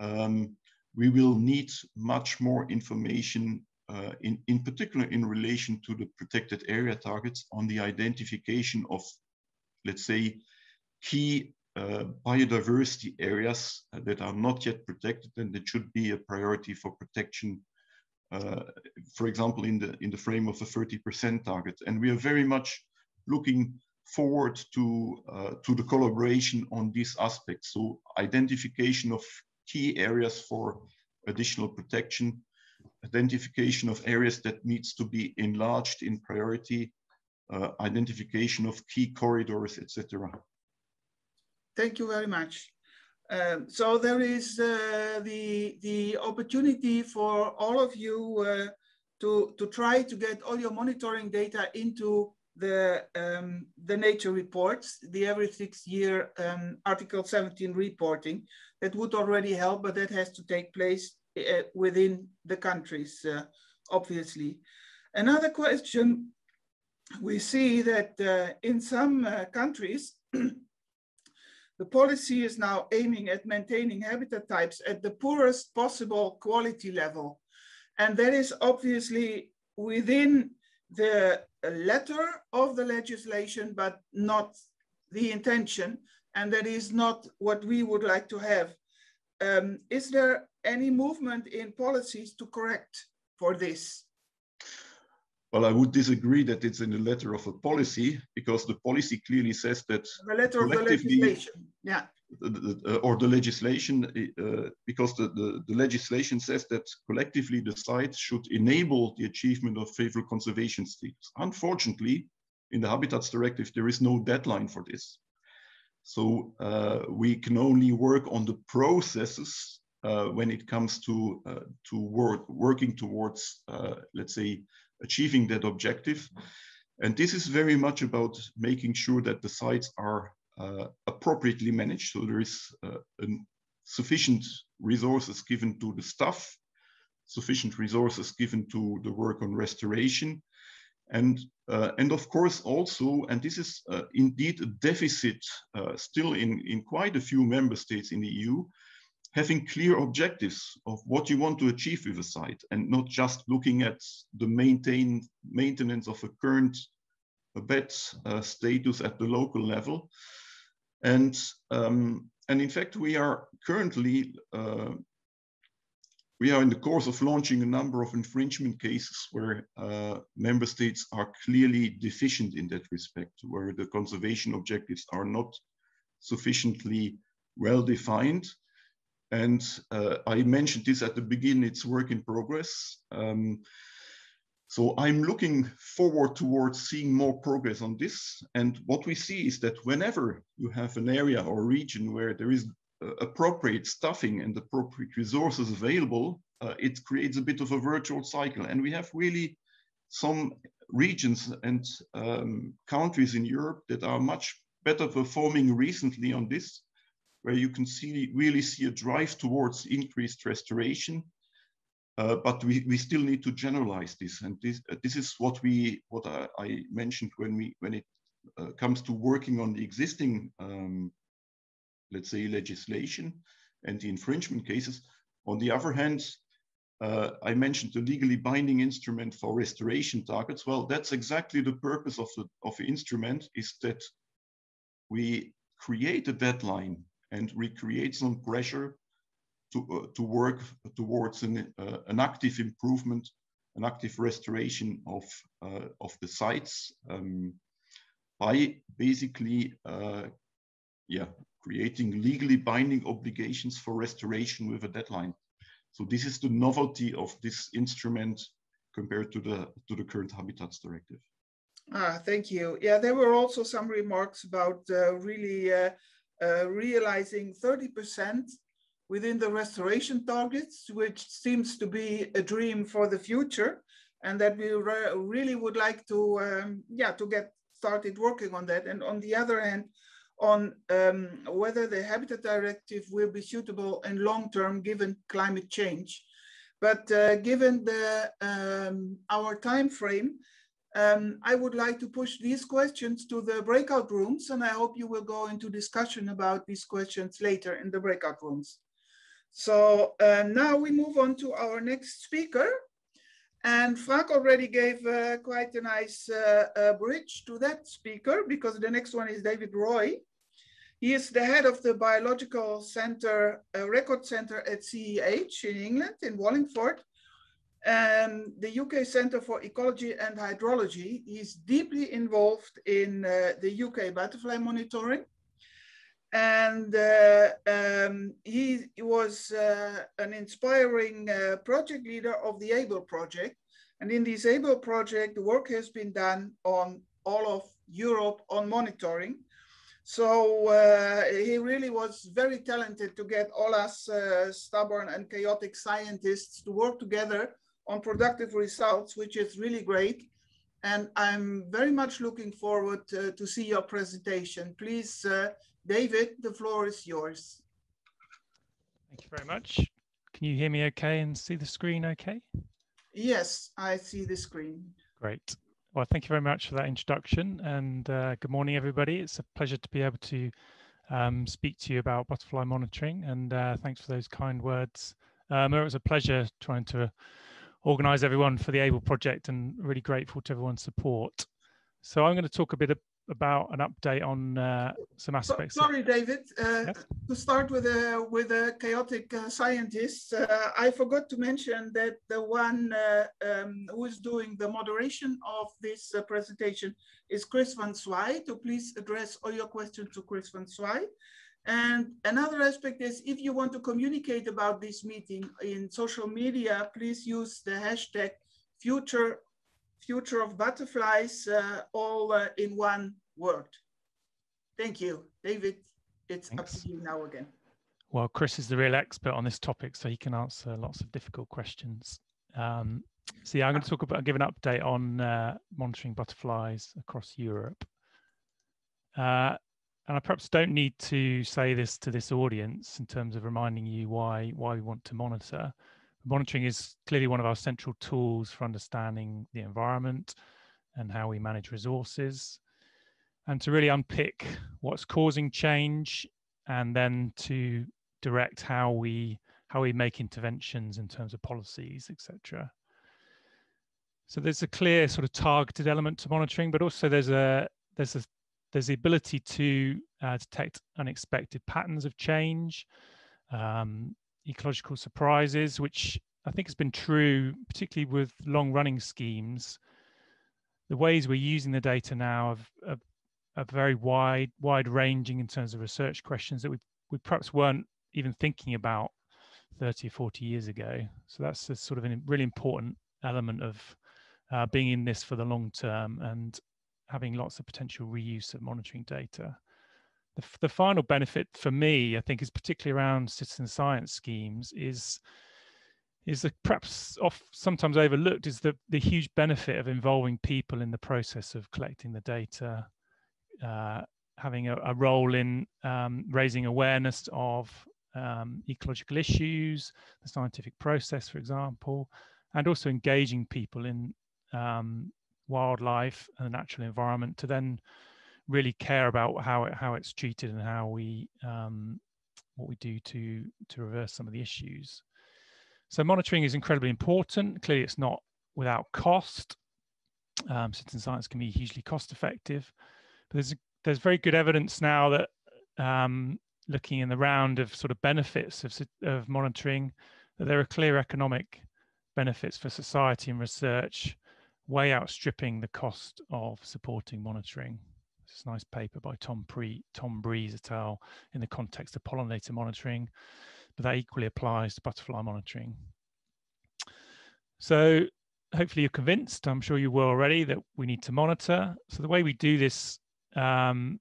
C: um, we will need much more information, uh, in, in particular in relation to the protected area targets on the identification of, let's say, key uh, biodiversity areas that are not yet protected and that should be a priority for protection, uh, for example, in the, in the frame of a 30% target. And we are very much looking forward to, uh, to the collaboration on these aspects. So identification of key areas for additional protection, identification of areas that needs to be enlarged in priority, uh, identification of key corridors, etc.
A: Thank you very much. Um, so there is uh, the, the opportunity for all of you uh, to, to try to get all your monitoring data into the, um, the nature reports, the every six year um, Article 17 reporting. That would already help, but that has to take place uh, within the countries, uh, obviously. Another question, we see that uh, in some uh, countries, The policy is now aiming at maintaining habitat types at the poorest possible quality level. And that is obviously within the letter of the legislation, but not the intention. And that is not what we would like to have. Um, is there any movement in policies to correct for this?
C: Well, I would disagree that it's in the letter of a policy because the policy clearly says that
A: the letter of the legislation, yeah,
C: uh, or the legislation, uh, because the, the, the, legislation says that collectively the sites should enable the achievement of favorable conservation status. Unfortunately, in the Habitats Directive, there is no deadline for this. So uh, we can only work on the processes uh, when it comes to uh, to work, working towards, uh, let's say, achieving that objective. And this is very much about making sure that the sites are uh, appropriately managed. So there is uh, sufficient resources given to the staff, sufficient resources given to the work on restoration, and uh, and of course also, and this is uh, indeed a deficit uh, still in in quite a few member states in the EU, having clear objectives of what you want to achieve with a site and not just looking at the maintain, maintenance of a current bed uh, status at the local level. And, um, and in fact, we are currently, uh, we are in the course of launching a number of infringement cases where uh, member states are clearly deficient in that respect, where the conservation objectives are not sufficiently well defined. And uh, I mentioned this at the beginning, it's work in progress. Um, so I'm looking forward towards seeing more progress on this. And what we see is that whenever you have an area or region where there is uh, appropriate staffing and appropriate resources available, uh, it creates a bit of a virtual cycle. And we have really some regions and um, countries in Europe that are much better performing recently on this where you can see really see a drive towards increased restoration. Uh, but we, we still need to generalize this, and this uh, this is what we what I, I, mentioned when we when it uh, comes to working on the existing um, let's say legislation and the infringement cases. On the other hand, uh, I mentioned the legally binding instrument for restoration targets. Well, that's exactly the purpose of the of the instrument is that we create a deadline and recreate some pressure to, uh, to work towards an, uh, an active improvement, an active restoration of, uh, of the sites um, by basically, uh, yeah, creating legally binding obligations for restoration with a deadline. So this is the novelty of this instrument compared to the, to the current Habitats Directive.
A: Ah, thank you. Yeah, there were also some remarks about uh, really uh, uh, realizing 30% within the restoration targets, which seems to be a dream for the future, and that we re really would like to, um, yeah, to get started working on that. And on the other hand, on um, whether the Habitat Directive will be suitable in long term given climate change. But uh, given the um, our time frame, um, I would like to push these questions to the breakout rooms, and I hope you will go into discussion about these questions later in the breakout rooms. So uh, now we move on to our next speaker. And Frank already gave uh, quite a nice uh, uh, bridge to that speaker because the next one is David Roy. He is the head of the Biological Center, uh, Record Center at CEH in England, in Wallingford um, the UK Centre for Ecology and Hydrology is deeply involved in uh, the UK butterfly monitoring. And uh, um, he was uh, an inspiring uh, project leader of the ABLE project. And in this ABLE project, the work has been done on all of Europe on monitoring. So uh, he really was very talented to get all us uh, stubborn and chaotic scientists to work together on productive results, which is really great. And I'm very much looking forward to, to see your presentation. Please, uh, David, the floor is yours.
D: Thank you very much. Can you hear me okay and see the screen okay?
A: Yes, I see the screen.
D: Great. Well, thank you very much for that introduction and uh, good morning, everybody. It's a pleasure to be able to um, speak to you about butterfly monitoring and uh, thanks for those kind words. Um, it was a pleasure trying to organise everyone for the ABLE project and really grateful to everyone's support. So I'm going to talk a bit about an update on uh, some aspects.
A: sorry, of... David. Uh, To start with a with a chaotic uh, scientist, uh, I forgot to mention that the one uh, um, who is doing the moderation of this uh, presentation is Chris Van Swaay. So please address all your questions to Chris Van Swaay. And another aspect is if you want to communicate about this meeting in social media, please use the hashtag future, future of butterflies, uh, all uh, in one word. Thank you. David, it's Thanks. up to you now again.
D: well, Chris is the real expert on this topic, so he can answer lots of difficult questions. Um, so yeah, I'm going to talk about, give an update on uh, monitoring butterflies across Europe. Uh, and I perhaps don't need to say this to this audience in terms of reminding you why why we want to monitor. Monitoring is clearly one of our central tools for understanding the environment and how we manage resources, and to really unpick what's causing change, and then to direct how we how we make interventions in terms of policies, etc. So there's a clear sort of targeted element to monitoring, but also there's a there's a there's the ability to uh, detect unexpected patterns of change, um, ecological surprises, which I think has been true, particularly with long running schemes. The ways we're using the data now are, are, are very wide, wide ranging in terms of research questions that we, we perhaps weren't even thinking about 30 or 40 years ago. So that's a sort of a really important element of uh, being in this for the long term and having lots of potential reuse of monitoring data. The, the final benefit for me, I think, is particularly around citizen science schemes, is is that perhaps off sometimes overlooked is the the huge benefit of involving people in the process of collecting the data, uh, having a, a, role in um, raising awareness of um, ecological issues, the scientific process, for example, and also engaging people in um, wildlife and the natural environment to then really care about how it how it's treated and how we um, what we do to to reverse some of the issues. So monitoring is incredibly important. Clearly, it's not without cost. Um, citizen science can be hugely cost effective, but there's there's very good evidence now that um, looking in the round of sort of benefits of, of monitoring, that there are clear economic benefits for society and research way outstripping the cost of supporting monitoring. This nice paper by Tom, Pre, Tom Breeze et al. in the context of pollinator monitoring, but that equally applies to butterfly monitoring. So hopefully you're convinced, I'm sure you were already, that we need to monitor. So the way we do this, um,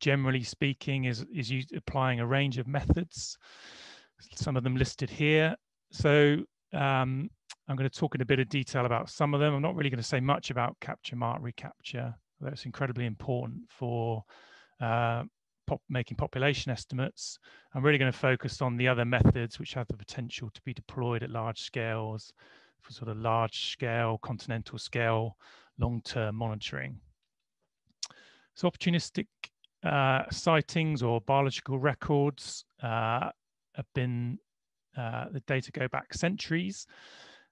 D: generally speaking, is, is applying a range of methods, some of them listed here. So um, I'm going to talk in a bit of detail about some of them. I'm not really going to say much about capture, mark, recapture. That's incredibly important for uh, pop, making population estimates. I'm really going to focus on the other methods which have the potential to be deployed at large scales for sort of large scale, continental scale, long-term monitoring. So opportunistic uh, sightings or biological records uh, have been, uh, the data go back centuries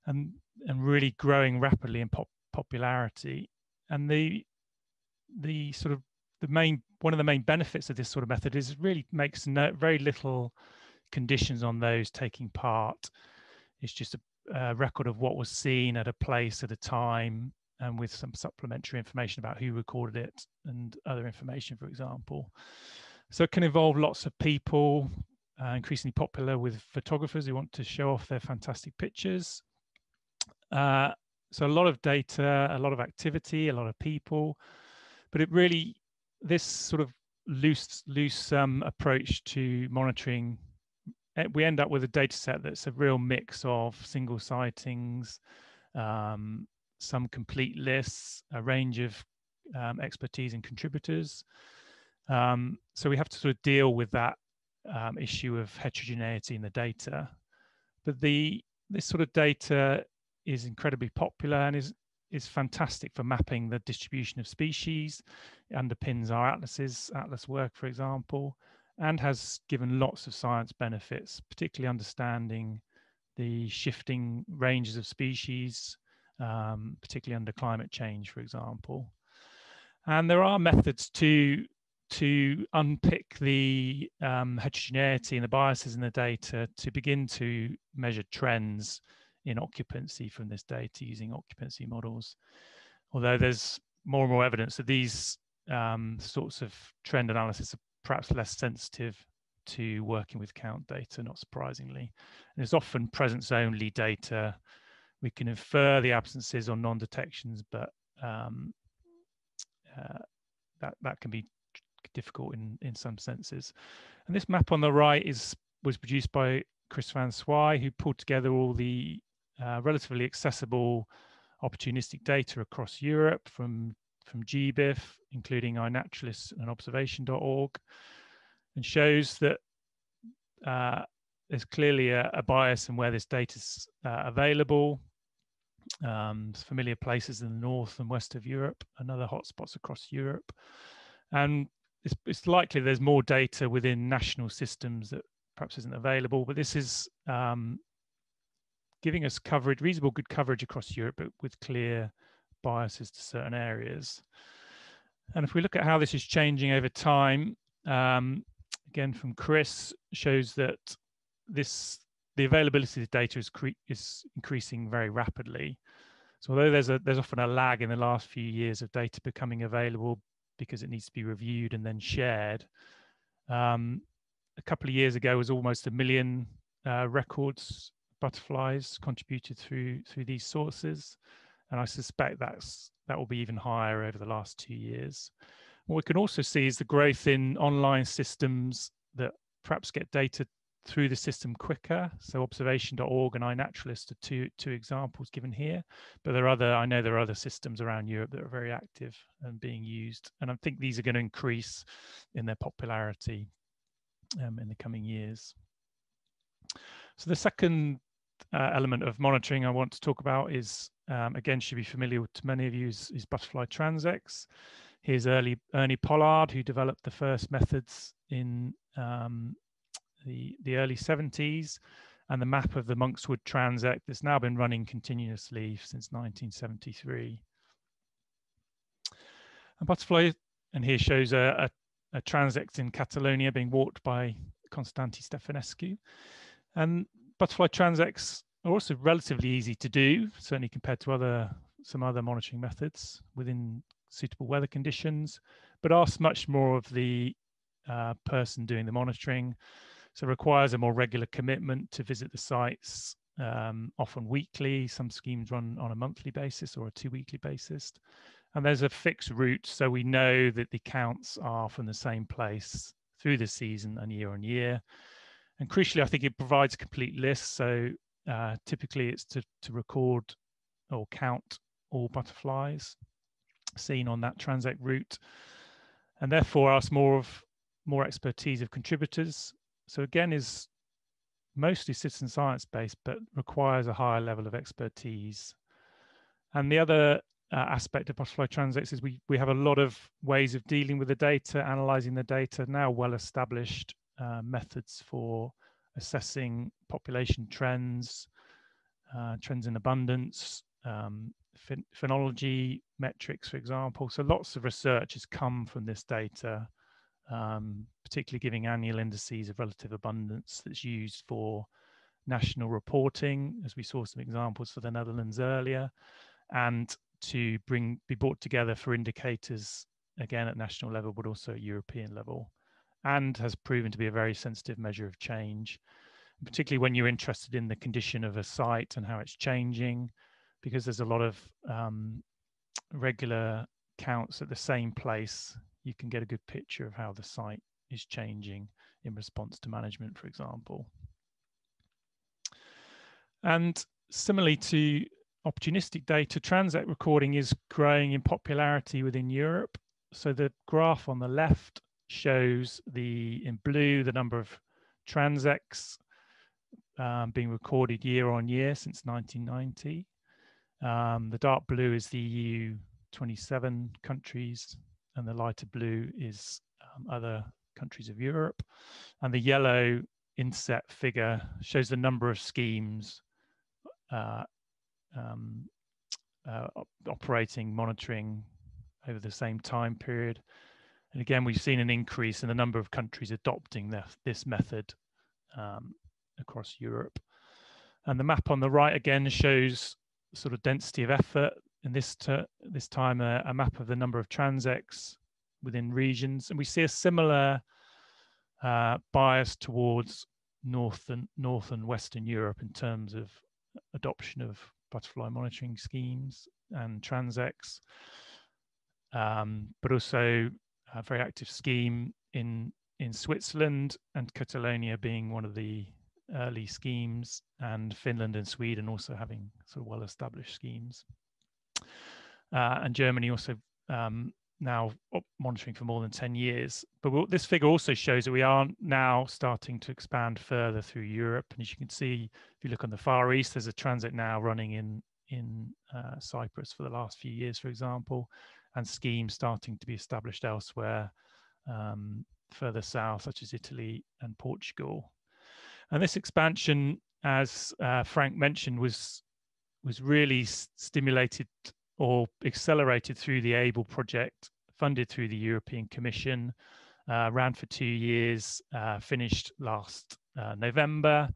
D: and and really growing rapidly in pop popularity. And the the sort of the main one of the main benefits of this sort of method is it really makes no, very little conditions on those taking part. It's just a, a record of what was seen at a place at a time and with some supplementary information about who recorded it and other information, for example. So it can involve lots of people, uh, increasingly popular with photographers who want to show off their fantastic pictures. Uh, so a lot of data, a lot of activity, a lot of people, but it really this sort of loose loose um, approach to monitoring. Eh, we end up with a data set that's a real mix of single sightings, um, some complete lists, a range of um, expertise and contributors. Um, so we have to sort of deal with that um, issue of heterogeneity in the data. But the this sort of data is incredibly popular and is is fantastic for mapping the distribution of species. It underpins our atlases, atlas work, for example, and has given lots of science benefits, particularly understanding the shifting ranges of species, um, particularly under climate change, for example. And there are methods to to unpick the um, heterogeneity and the biases in the data to begin to measure trends in occupancy from this data using occupancy models. Although there's more and more evidence that these um, sorts of trend analysis are perhaps less sensitive to working with count data, not surprisingly. And it's often presence only data. We can infer the absences or non-detections, but um, uh, that, that can be difficult in, in some senses. And this map on the right is was produced by Chris Van Swaay, who pulled together all the uh, relatively accessible opportunistic data across Europe from, from GBIF, including iNaturalist and observation.org, and shows that uh, there's clearly a, a, bias in where this data is uh, available. Um, familiar places in the north and west of Europe and other hotspots across Europe. And it's, it's likely there's more data within national systems that perhaps isn't available, but this is um, giving us coverage, reasonable good coverage across Europe, but with clear biases to certain areas. And if we look at how this is changing over time, um, again from Chris, shows that this the availability of data is, is increasing very rapidly. So although there's a there's often a lag in the last few years of data becoming available because it needs to be reviewed and then shared. Um, a couple of years ago was almost a million uh, records butterflies contributed through through these sources, and I suspect that's that will be even higher over the last two years. What we can also see is the growth in online systems that perhaps get data through the system quicker. So observation.org and iNaturalist are two, two examples given here. But there are other, I know there are other systems around Europe that are very active and being used. And I think these are going to increase in their popularity um, in the coming years. So the second uh, element of monitoring I want to talk about is, um, again, should be familiar to many of you, is, is butterfly transects. Here's early Ernie Pollard, who developed the first methods in um, the, the early 70s and the map of the Monks Wood transect that's now been running continuously since 1973. A butterfly, and here shows a, a, a transect in Catalonia being walked by Constanti Stefanescu. And butterfly transects are also relatively easy to do, certainly compared to other some other monitoring methods within suitable weather conditions, but asks much more of the uh, person doing the monitoring. So requires a more regular commitment to visit the sites, um, often weekly. Some schemes run on a monthly basis or a two weekly basis. And there's a fixed route. So we know that the counts are from the same place through the season and year on year. And crucially, I think it provides a complete list. So uh, typically it's to, to record or count all butterflies seen on that transect route and therefore ask more of more expertise of contributors so again, is mostly citizen science based, but requires a higher level of expertise. And the other uh, aspect of butterfly transects is we, we have a lot of ways of dealing with the data, analyzing the data, now well established uh, methods for assessing population trends, uh, trends in abundance, um, phen phenology metrics, for example. So lots of research has come from this data um, particularly giving annual indices of relative abundance that's used for national reporting, as we saw some examples for the Netherlands earlier, and to bring be brought together for indicators again at national level, but also at European level, and has proven to be a very sensitive measure of change, particularly when you're interested in the condition of a site and how it's changing, because there's a lot of um, regular counts at the same place you can get a good picture of how the site is changing in response to management, for example. And similarly to opportunistic data, transect recording is growing in popularity within Europe. So the graph on the left shows the, in blue, the number of transects um, being recorded year on year since 1990. Um, the dark blue is the EU 27 countries and the lighter blue is um, other countries of Europe. And the yellow inset figure shows the number of schemes uh, um, uh, operating, monitoring over the same time period. And again, we've seen an increase in the number of countries adopting the, this method um, across Europe. And the map on the right again shows sort of density of effort. In this this time a, a, map of the number of transects within regions, and we see a similar uh, bias towards north and north and western Europe in terms of adoption of butterfly monitoring schemes and transects, um, but also a very active scheme in in Switzerland and Catalonia being one of the early schemes and Finland and Sweden also having sort of well-established schemes. Uh, and Germany also um, now monitoring for more than 10 years. But this figure also shows that we are now starting to expand further through Europe. And as you can see, if you look on the Far East, there's a transect now running in, in uh, Cyprus for the last few years, for example, and schemes starting to be established elsewhere um, further south, such as Italy and Portugal. And this expansion, as uh, Frank mentioned, was was really stimulated or accelerated through the ABLE project, funded through the European Commission, uh, ran for two years, uh, finished last uh, November,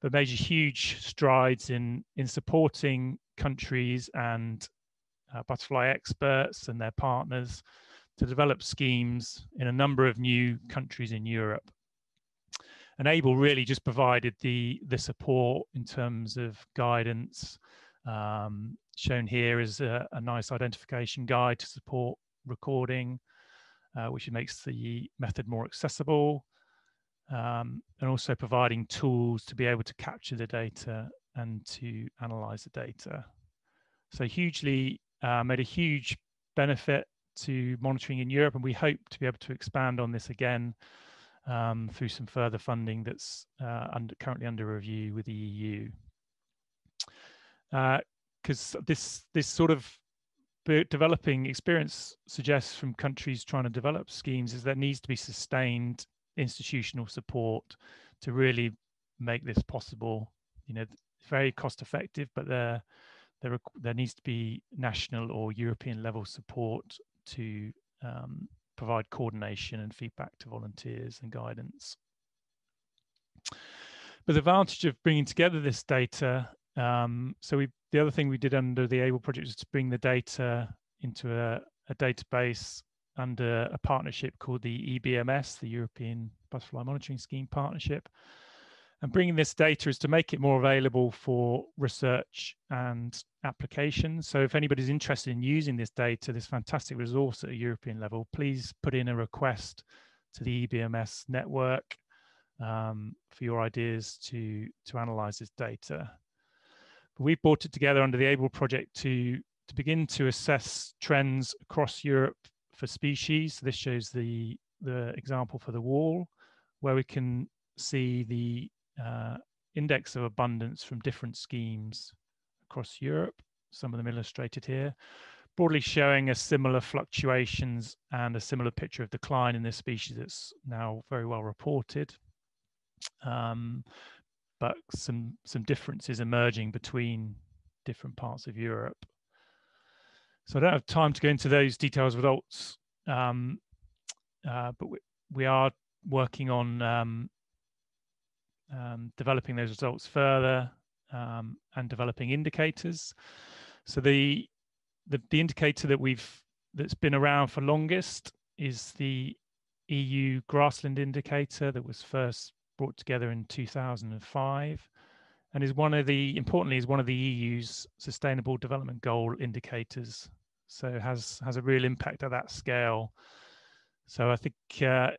D: but made huge strides in, in supporting countries and uh, butterfly experts and their partners to develop schemes in a number of new countries in Europe. And ABLE really just provided the, the support in terms of guidance, um, shown here is a, a, nice identification guide to support recording, uh, which makes the method more accessible, um, and also providing tools to be able to capture the data and to analyze the data. So hugely uh, made a huge benefit to monitoring in Europe, and we hope to be able to expand on this again um, through some further funding that's uh, under, currently under review with the EU because uh, this this sort of developing experience suggests from countries trying to develop schemes is there needs to be sustained institutional support to really make this possible. You know, very cost effective, but there there needs to be national or European level support to um, provide coordination and feedback to volunteers and guidance. But the advantage of bringing together this data um, so we, the other thing we did under the ABLE project is to bring the data into a, a database under a partnership called the EBMS, the European Butterfly Monitoring Scheme Partnership. And bringing this data is to make it more available for research and applications. So if anybody's interested in using this data, this fantastic resource at a European level, please put in a request to the EBMS network um, for your ideas to, to analyze this data we've brought it together under the ABLE project to, to begin to assess trends across Europe for species. This shows the, the example for the wall, where we can see the uh, index of abundance from different schemes across Europe. Some of them illustrated here, broadly showing a similar fluctuations and a similar picture of decline in this species that's now very well reported. Um, but some some differences emerging between different parts of Europe. So I don't have time to go into those details results, um, uh, but we, we are working on um, um, developing those results further um, and developing indicators. So the, the the indicator that we've that's been around for longest is the EU grassland indicator that was first brought together in 2005 and is one of the importantly is one of the EU's sustainable development goal indicators so has has a real impact at that scale so I think uh,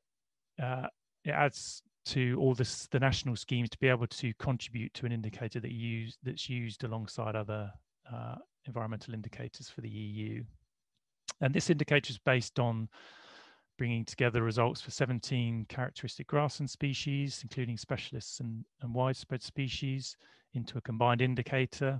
D: uh, it adds to all this the national schemes to be able to contribute to an indicator that use that's used alongside other uh, environmental indicators for the EU and this indicator is based on bringing together results for 17 characteristic grassland species, including specialists and, and widespread species, into a combined indicator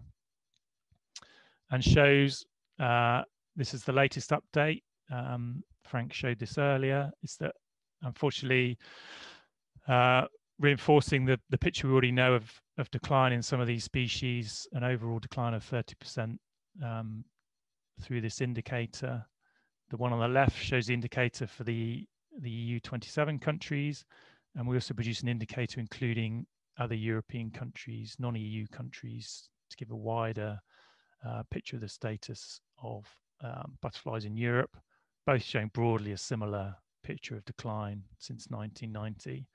D: and shows uh, this is the latest update. Um, Frank showed this earlier. Is that unfortunately uh, reinforcing the, the picture we already know of, of decline in some of these species, an overall decline of 30% um, through this indicator. The one on the left shows the indicator for the, the EU 27 countries. And we also produce an indicator including other European countries, non-EU countries, to give a wider uh, picture of the status of um, butterflies in Europe, both showing broadly a similar picture of decline since 1990.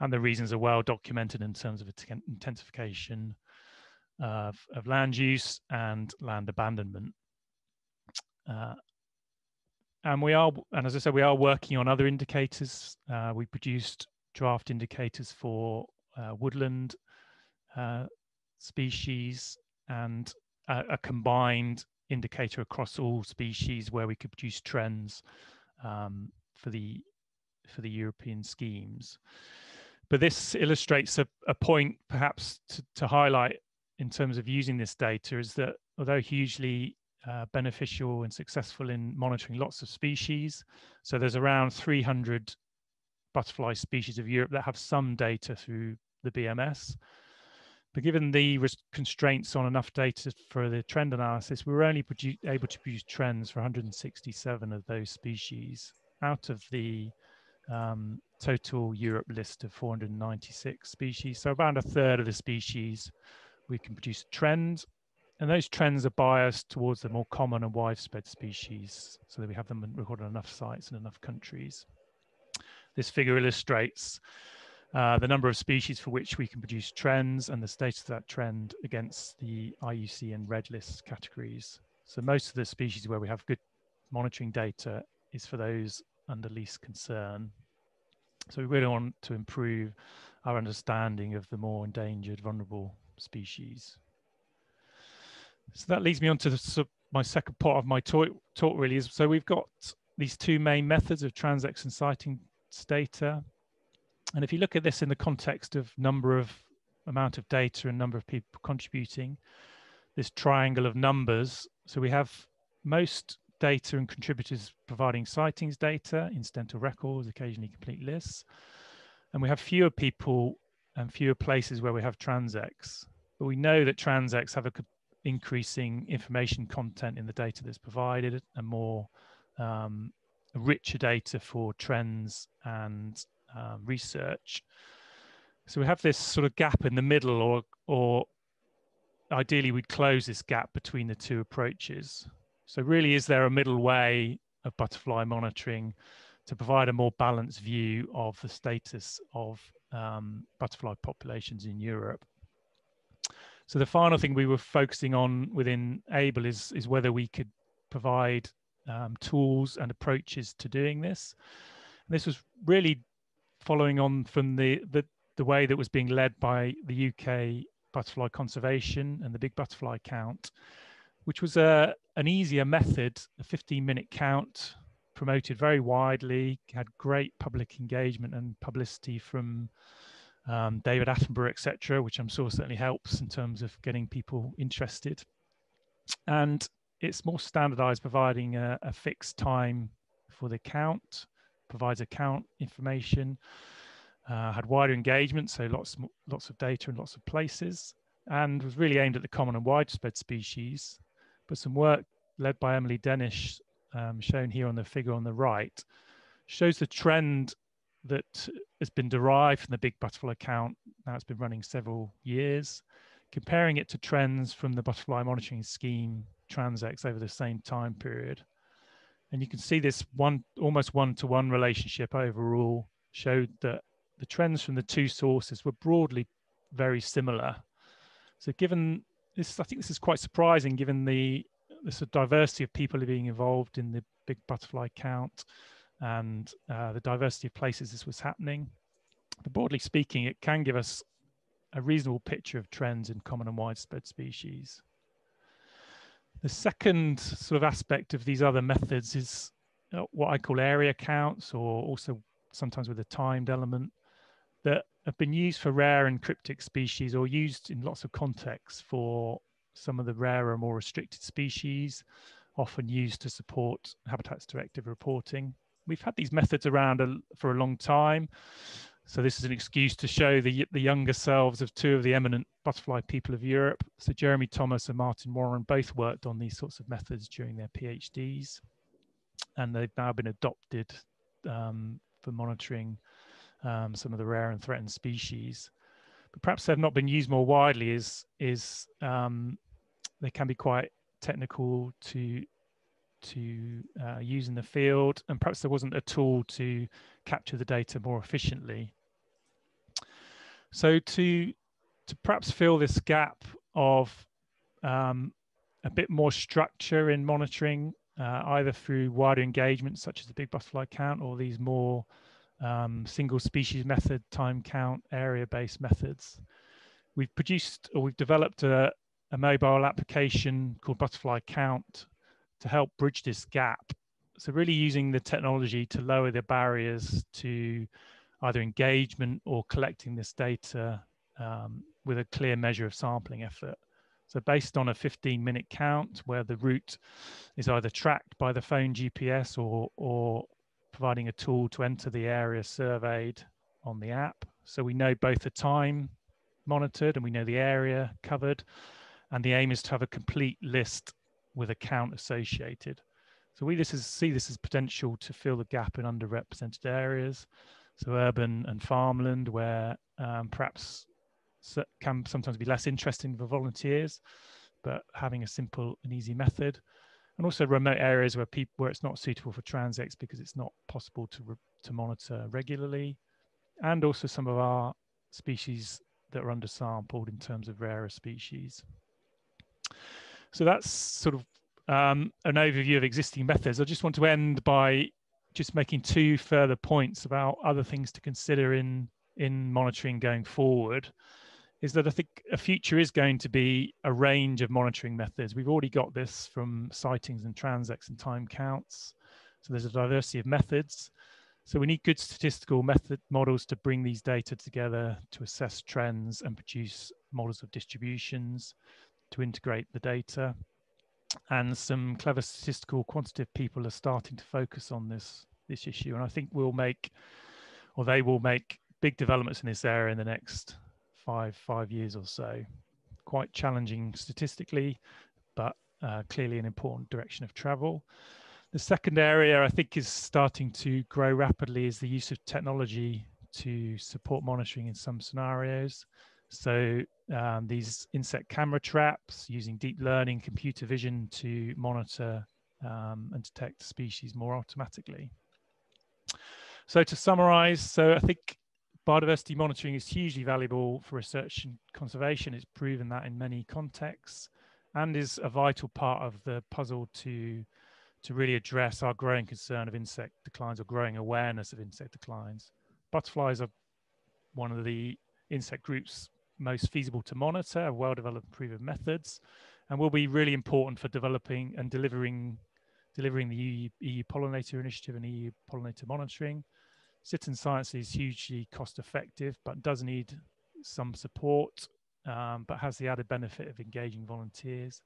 D: And the reasons are well documented in terms of intensification of, of land use and land abandonment. Uh, and we are, and as I said, we are working on other indicators. Uh, we produced draft indicators for uh, woodland uh, species and a, a, combined indicator across all species where we could produce trends um, for the for the European schemes. But this illustrates a, a point perhaps to, to highlight in terms of using this data is that although hugely uh, beneficial and successful in monitoring lots of species. So there's around 300 butterfly species of Europe that have some data through the BMS. But given the constraints on enough data for the trend analysis, we were only able to produce trends for 167 of those species out of the um, total Europe list of 496 species. So about a third of the species we can produce a trend and those trends are biased towards the more common and widespread species so that we have them recorded in enough sites and enough countries. This figure illustrates uh, the number of species for which we can produce trends and the status of that trend against the IUCN red list categories. So most of the species where we have good monitoring data is for those under least concern. So we really want to improve our understanding of the more endangered vulnerable species. So that leads me on to the, my second part of my talk, talk really is, so we've got these two main methods of transects and sighting data. And if you look at this in the context of number of amount of data and number of people contributing, this triangle of numbers, so we have most data and contributors providing sightings data, incidental records, occasionally complete lists. And we have fewer people and fewer places where we have transects. But we know that transects have a increasing information content in the data that's provided and more um, richer data for trends and um, research. So we have this sort of gap in the middle, or or ideally we'd close this gap between the two approaches. So really, is there a middle way of butterfly monitoring to provide a more balanced view of the status of um, butterfly populations in Europe? So the final thing we were focusing on within Able is, is whether we could provide um, tools and approaches to doing this. And this was really following on from the, the, the way that was being led by the UK butterfly conservation and the big butterfly count, which was a, an easier method, a 15 minute count promoted very widely, had great public engagement and publicity from um, David Attenborough, etc., which I'm sure certainly helps in terms of getting people interested. And it's more standardized, providing a, a fixed time for the count, provides account information, uh, had wider engagement, so lots, lots of data in lots of places, and was really aimed at the common and widespread species. But some work led by Emily Dennis, um, shown here on the figure on the right, shows the trend that has been derived from the Big Butterfly account. Now it's been running several years, comparing it to trends from the butterfly monitoring scheme transects over the same time period. And you can see this one almost one-to-one relationship overall showed that the trends from the two sources were broadly very similar. So given this, I think this is quite surprising given the, the sort of diversity of people being involved in the big butterfly count and uh, the diversity of places this was happening. But broadly speaking, it can give us a reasonable picture of trends in common and widespread species. The second sort of aspect of these other methods is uh, what I call area counts, or also sometimes with a timed element, that have been used for rare and cryptic species or used in lots of contexts for some of the rarer, more restricted species, often used to support Habitats Directive reporting we've had these methods around a, for a long time. So this is an excuse to show the, the younger selves of two of the eminent butterfly people of Europe. So Jeremy Thomas and Martin Warren both worked on these sorts of methods during their PhDs. And they've now been adopted um, for monitoring um, some of the rare and threatened species. But perhaps they've not been used more widely is, is um, they can be quite technical to to uh, use in the field, and perhaps there wasn't a tool to capture the data more efficiently. So to to perhaps fill this gap of um, a bit more structure in monitoring, uh, either through wider engagement, such as the big butterfly count, or these more um, single species method, time count, area-based methods. We've produced or we've developed a, a mobile application called Butterfly Count to help bridge this gap. So really using the technology to lower the barriers to either engagement or collecting this data um, with a clear measure of sampling effort. So based on a 15 minute count where the route is either tracked by the phone GPS or, or providing a tool to enter the area surveyed on the app. So we know both the time monitored and we know the area covered. And the aim is to have a complete list with a count associated. So we this is, see this as potential to fill the gap in underrepresented areas. So urban and farmland where um, perhaps can sometimes be less interesting for volunteers, but having a simple and easy method. And also remote areas where people where it's not suitable for transects because it's not possible to to monitor regularly, and also some of our species that are undersampled in terms of rarer species. So that's sort of um, an overview of existing methods. I just want to end by just making two further points about other things to consider in in monitoring going forward is that I think a future is going to be a range of monitoring methods. We've already got this from sightings and transects and time counts. So there's a diversity of methods. So we need good statistical method models to bring these data together to assess trends and produce models of distributions to integrate the data. And some clever statistical quantitative people are starting to focus on this, this issue. And I think we'll make, or they will make big developments in this area in the next five five years or so. Quite challenging statistically, but uh, clearly an important direction of travel. The second area I think is starting to grow rapidly is the use of technology to support monitoring in some scenarios. So um, these insect camera traps using deep learning computer vision to monitor um, and detect species more automatically. So to summarize, so I think biodiversity monitoring is hugely valuable for research and conservation. It's proven that in many contexts and is a vital part of the puzzle to, to really address our growing concern of insect declines or growing awareness of insect declines. Butterflies are one of the insect groups most feasible to monitor, well-developed proven methods, and will be really important for developing and delivering delivering the EU, EU pollinator initiative and EU pollinator monitoring, citizen science is hugely cost effective, but does need some support, um, but has the added benefit of engaging volunteers.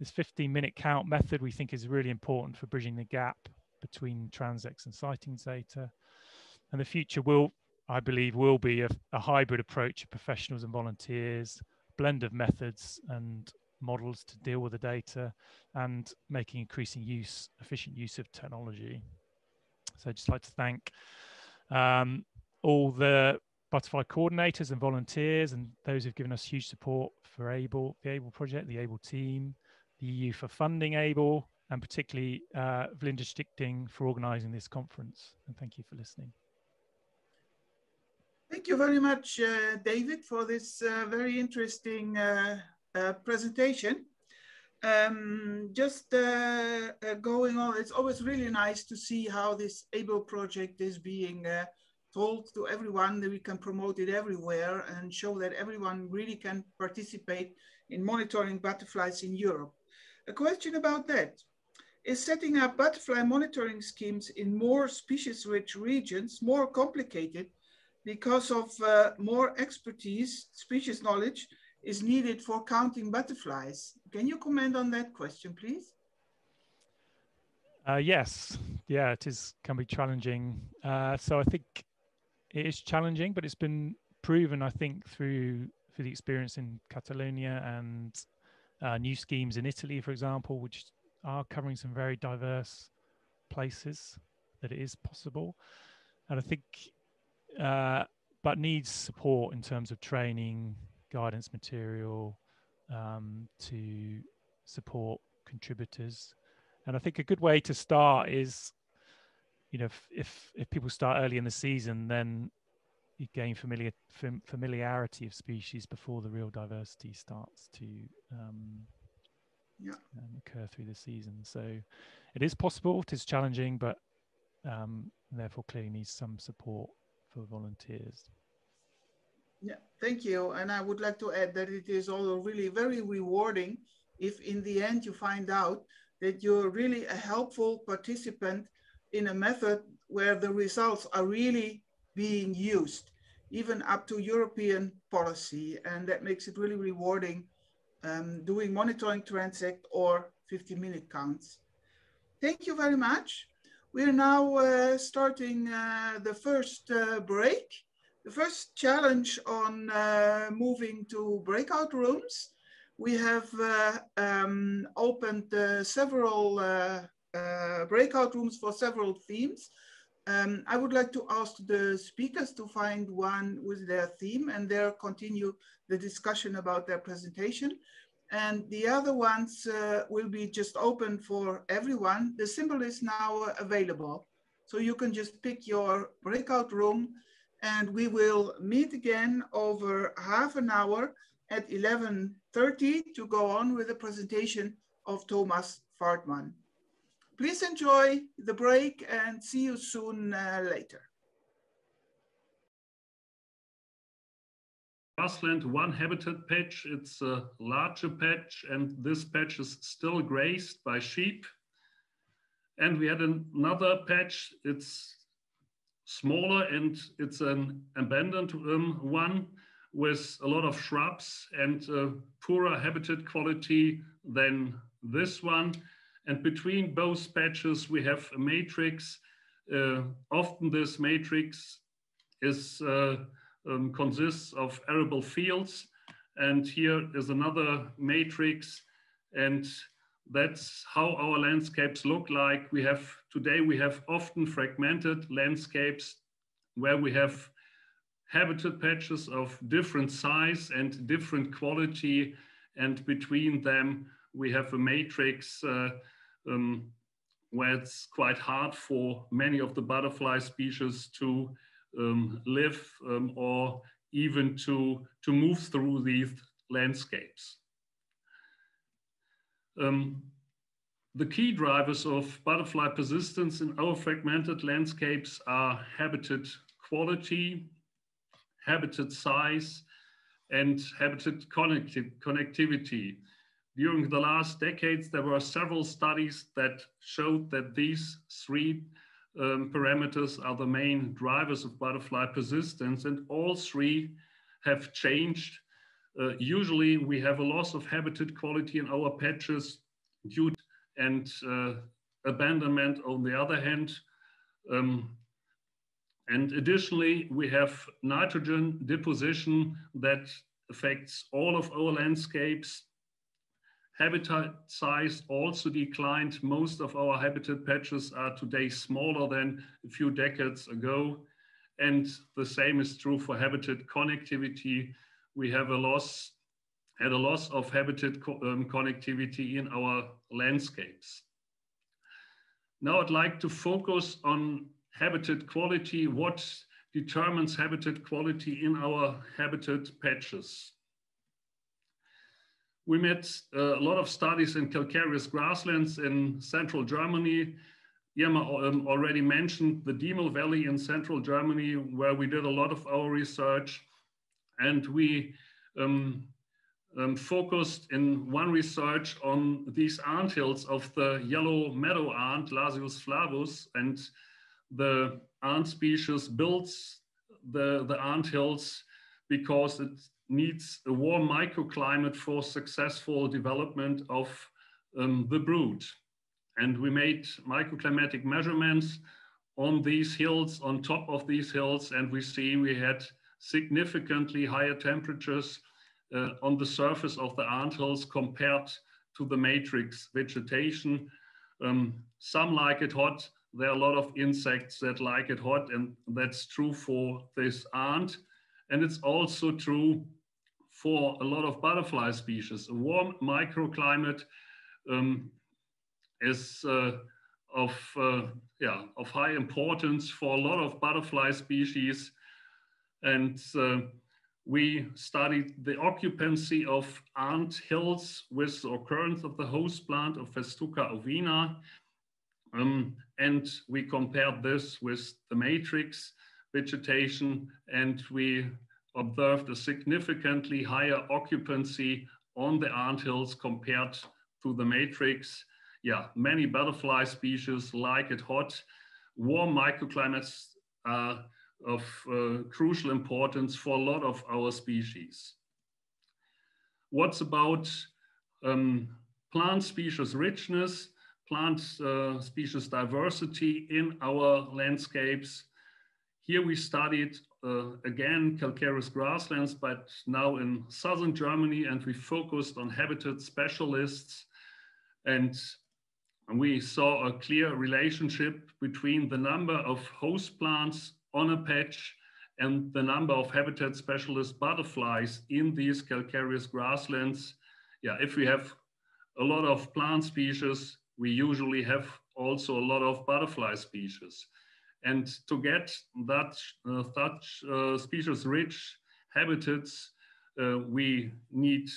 D: This 15 minute count method we think is really important for bridging the gap between transects and sightings data. And the future will, I believe, will be a, a hybrid approach of professionals and volunteers, blend of methods and models to deal with the data and making increasing use, efficient use of technology. So I'd just like to thank um, all the butterfly coordinators and volunteers and those who've given us huge support for ABLE, the ABLE project, the ABLE team, the EU for funding ABLE, and particularly uh, Vlinderstichting for organizing this conference. And thank you for listening.
A: Thank you very much, uh, David, for this uh, very interesting uh, uh presentation. Um, just uh, uh, going on, it's always really nice to see how this ABLE project is being uh, told to everyone that we can promote it everywhere and show that everyone really can participate in monitoring butterflies in Europe. A question about that. Is setting up butterfly monitoring schemes in more species-rich regions more complicated because of uh, more expertise, species knowledge, is needed for counting butterflies. Can you comment on that question, please?
D: Uh, yes, yeah, it is can be challenging. Uh, so I think it is challenging, but it's been proven, I think, through through the experience in Catalonia and uh, new schemes in Italy, for example, which are covering some very diverse places, that it is possible. And I think, uh, but needs support in terms of training, guidance material um, to support contributors. And I think a good way to start is, you know, if, if, if people start early in the season, then you gain familiar fam, familiarity of species before the real diversity starts to um,
A: yeah.
D: um, occur through the season. So it is possible. It is challenging, but um, therefore clearly needs some support for volunteers.
A: Yeah, thank you. And I would like to add that it is also really very rewarding if in the end you find out that you're really a helpful participant in a method where the results are really being used, even up to European policy. And that makes it really rewarding um, doing monitoring transect or 50 minute counts. Thank you very much. We're now uh, starting uh, the first uh, break. The first challenge on uh, moving to breakout rooms. We have uh, um, opened uh, several breakout rooms for several themes. Um, I would like to ask the speakers to find one with their theme and there continue the discussion about their presentation. And the other ones uh, will be just open for everyone. The symbol is now available. So you can just pick your breakout room and we will meet again over half an hour at 11.30 to go on with the presentation of Thomas Fartmann. Please enjoy the break and see you soon uh, later.
E: grassland one habitat patch. It's a larger patch and this patch is still grazed by sheep. And we had another patch, it's smaller and it's an abandoned um, one with a lot of shrubs and uh, poorer habitat quality than this one. And between both patches, we have a matrix. Uh, often this matrix is uh, um, consists of arable fields. And here is another matrix. And that's how our landscapes look like. We have today, we have often fragmented landscapes where we have habitat patches of different size and different quality. And between them, we have a matrix uh, um, where it's quite hard for many of the butterfly species to um, live um, or even to, to move through these landscapes. Um, the key drivers of butterfly persistence in our fragmented landscapes are habitat quality, habitat size, and habitat connecti connectivity. During the last decades, there were several studies that showed that these three um, parameters are the main drivers of butterfly persistence, and all three have changed. Uh, usually, we have a loss of habitat quality in our patches due to, and uh, abandonment on the other hand. Um, and additionally, we have nitrogen deposition that affects all of our landscapes Habitat size also declined. Most of our habitat patches are today smaller than a few decades ago. And the same is true for habitat connectivity. We have a loss, had a loss of habitat co um, connectivity in our landscapes. Now I'd like to focus on habitat quality, what determines habitat quality in our habitat patches. We met a lot of studies in calcareous grasslands in central Germany. Irma um, already mentioned the Diemel Valley in central Germany, where we did a lot of our research. And we um, um, focused in one research on these ant hills of the yellow meadow ant, Lasius flavus, and the ant species builds the, the ant hills because it needs a warm microclimate for successful development of um, the brood. And we made microclimatic measurements on these hills, on top of these hills, and we see we had significantly higher temperatures uh, on the surface of the anthills compared to the matrix vegetation. Um, some like it hot. There are a lot of insects that like it hot, and that's true for this ant. And it's also true for a lot of butterfly species. A warm microclimate um, is uh, of, uh, yeah, of high importance for a lot of butterfly species. And uh, we studied the occupancy of ant hills with the occurrence of the host plant of Festuca ovina. Um, and we compared this with the matrix vegetation and we observed a significantly higher occupancy on the ant hills compared to the matrix. Yeah, many butterfly species like it hot. Warm microclimates are of uh, crucial importance for a lot of our species. What's about um, plant species richness, plant uh, species diversity in our landscapes? Here we studied uh, again calcareous grasslands, but now in southern Germany, and we focused on habitat specialists. And we saw a clear relationship between the number of host plants on a patch and the number of habitat specialist butterflies in these calcareous grasslands. Yeah, if we have a lot of plant species, we usually have also a lot of butterfly species. And to get that uh, such uh, species rich habitats, uh, we need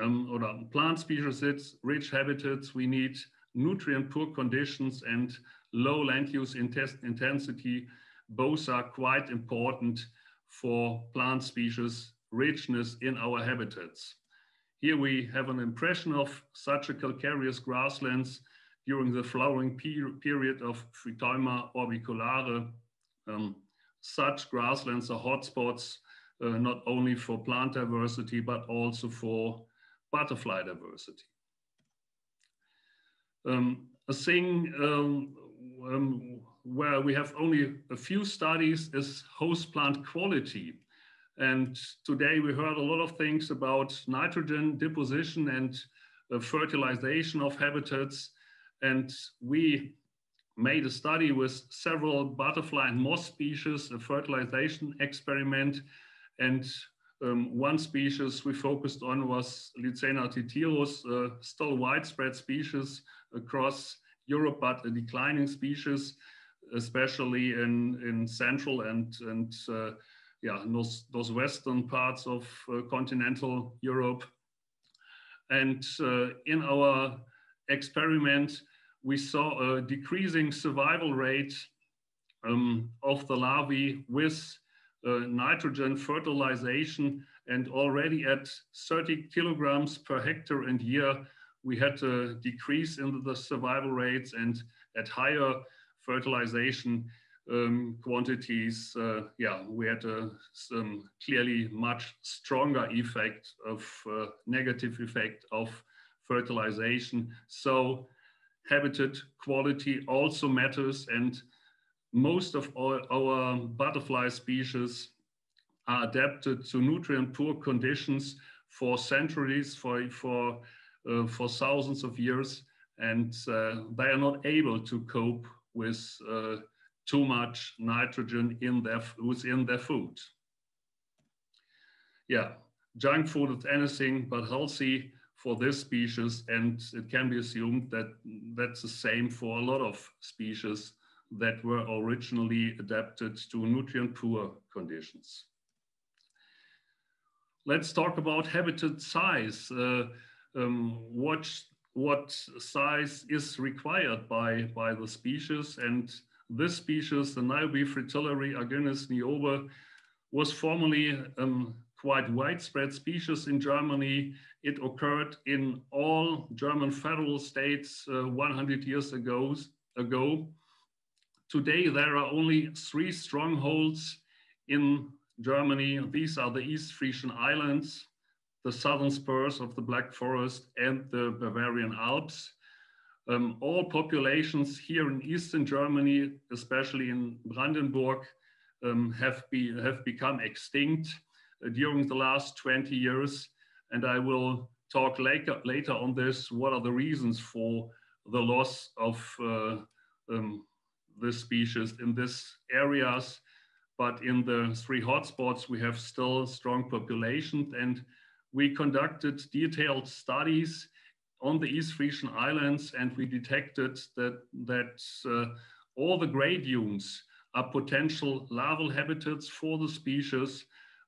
E: um, or plant species rich habitats, we need nutrient poor conditions and low land use intensity. Both are quite important for plant species richness in our habitats. Here we have an impression of such a calcareous grasslands during the flowering per period of Phyteuma orbiculare. Um, such grasslands are hotspots uh, not only for plant diversity, but also for butterfly diversity. Um, a thing um, um, where we have only a few studies is host plant quality. And today we heard a lot of things about nitrogen deposition and uh, fertilization of habitats. And we made a study with several butterfly and moth species, a fertilization experiment. And um, one species we focused on was Lycaena tityrus, uh, still widespread species across Europe, but a declining species, especially in, in central and, and uh, yeah, those, those western parts of uh, continental Europe. And uh, in our experiment, we saw a decreasing survival rate um, of the larvae with uh, nitrogen fertilization and already at 30 kilograms per hectare and year, we had a decrease in the survival rates and at higher fertilization um, quantities, uh, yeah, we had a some clearly much stronger effect of uh, negative effect of fertilization. So habitat quality also matters and most of our, our butterfly species are adapted to nutrient poor conditions for centuries, for, for, uh, for thousands of years, and uh, they are not able to cope with uh, too much nitrogen in their, within their food. Yeah, junk food is anything but healthy for this species, and it can be assumed that that's the same for a lot of species that were originally adapted to nutrient poor conditions. Let's talk about habitat size. Uh, um, what, what size is required by, by the species and this species, the Niobe fritillary Argynnis niobe, was formerly um, quite widespread species in Germany. It occurred in all German federal states uh, 100 years ago, ago. Today, there are only three strongholds in Germany. These are the East Frisian Islands, the southern spurs of the Black Forest, and the Bavarian Alps. Um, all populations here in Eastern Germany, especially in Brandenburg, um, have, be, have become extinct uh, during the last 20 years. And I will talk later, later on this, what are the reasons for the loss of uh, um, this species in these areas. But in the three hotspots, we have still strong populations and we conducted detailed studies on the East Frisian Islands and we detected that, that uh, all the gray dunes are potential larval habitats for the species.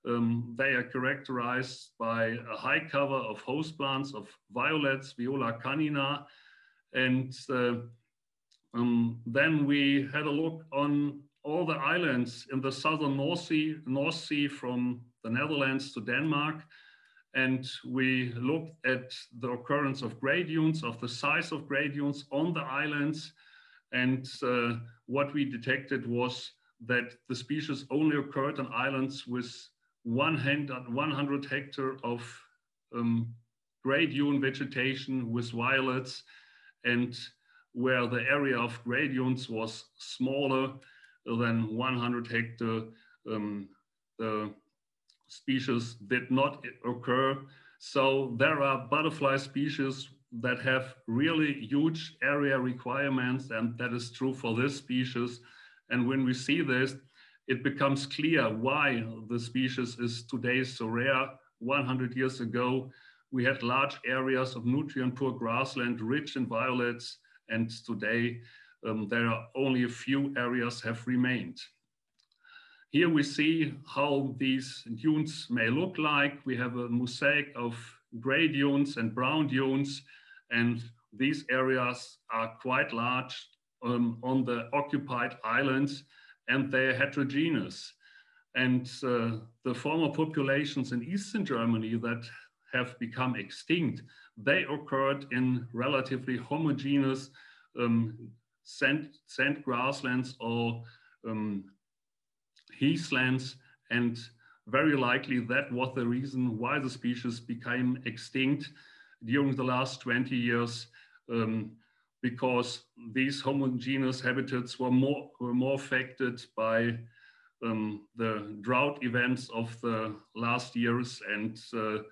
E: Um, they are characterized by a high cover of host plants of violets, Viola canina, and uh, um, then we had a look on all the islands in the southern North Sea, North Sea from the Netherlands to Denmark. And we looked at the occurrence of gray dunes, of the size of gray dunes on the islands. And uh, what we detected was that the species only occurred on islands with one hand, 100 hectare of um, gray dune vegetation with violets and where the area of gray dunes was smaller than 100 hectare, um, the species did not occur. So there are butterfly species that have really huge area requirements, and that is true for this species. And when we see this, it becomes clear why the species is today so rare. 100 years ago, we had large areas of nutrient poor grassland rich in violets, and today um, there are only a few areas have remained. Here we see how these dunes may look like. We have a mosaic of gray dunes and brown dunes, and these areas are quite large um, on the occupied islands, and they're heterogeneous. And uh, the former populations in Eastern Germany that have become extinct, they occurred in relatively homogeneous um, sand, sand grasslands or um, heathlands. And very likely that was the reason why the species became extinct during the last 20 years, um, because these homogeneous habitats were more, were more affected by um, the drought events of the last years and uh,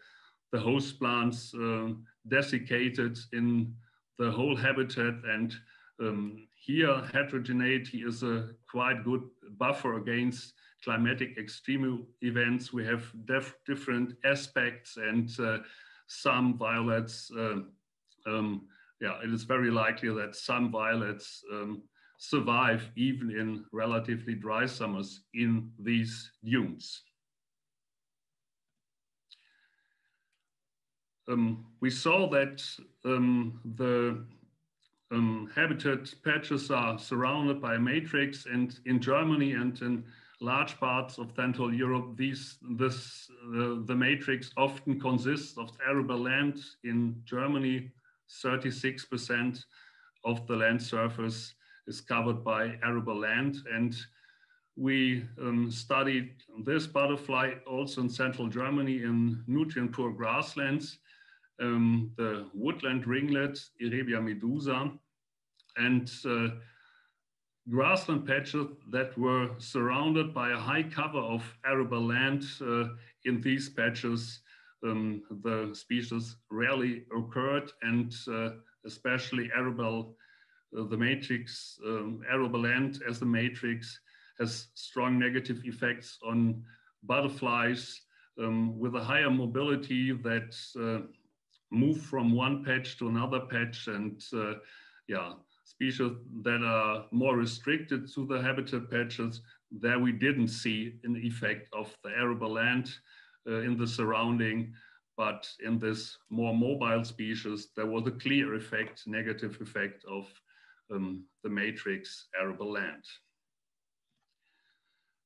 E: the host plants uh, desiccated in the whole habitat and um, here, heterogeneity is a quite good buffer against climatic extreme events. We have different aspects and uh, some violets. Uh, um, yeah, it is very likely that some violets um, survive even in relatively dry summers in these dunes. Um, we saw that um, the um, habitat patches are surrounded by a matrix and in Germany and in large parts of Central Europe, these, this, uh, the matrix often consists of arable land. In Germany, 36% of the land surface is covered by arable land. And we um, studied this butterfly also in central Germany in nutrient poor grasslands um, the woodland ringlet, Erebia medusa, and uh, grassland patches that were surrounded by a high cover of arable land. Uh, in these patches, um, the species rarely occurred, and uh, especially arable, uh, the matrix, um, arable land as the matrix has strong negative effects on butterflies um, with a higher mobility that uh, move from one patch to another patch and uh, yeah, species that are more restricted to the habitat patches, there we didn't see an effect of the arable land uh, in the surrounding, but in this more mobile species, there was a clear effect, negative effect of um, the matrix arable land.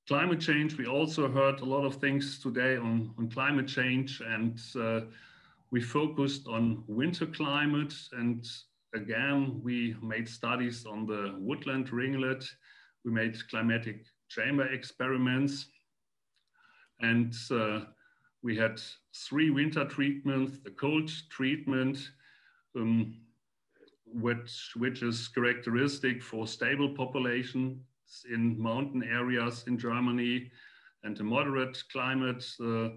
E: Climate change, we also heard a lot of things today on, on climate change and uh, we focused on winter climate and again, we made studies on the woodland ringlet. We made climatic chamber experiments and uh, we had three winter treatments, the cold treatment, um, which, which is characteristic for stable populations in mountain areas in Germany and a moderate climate uh,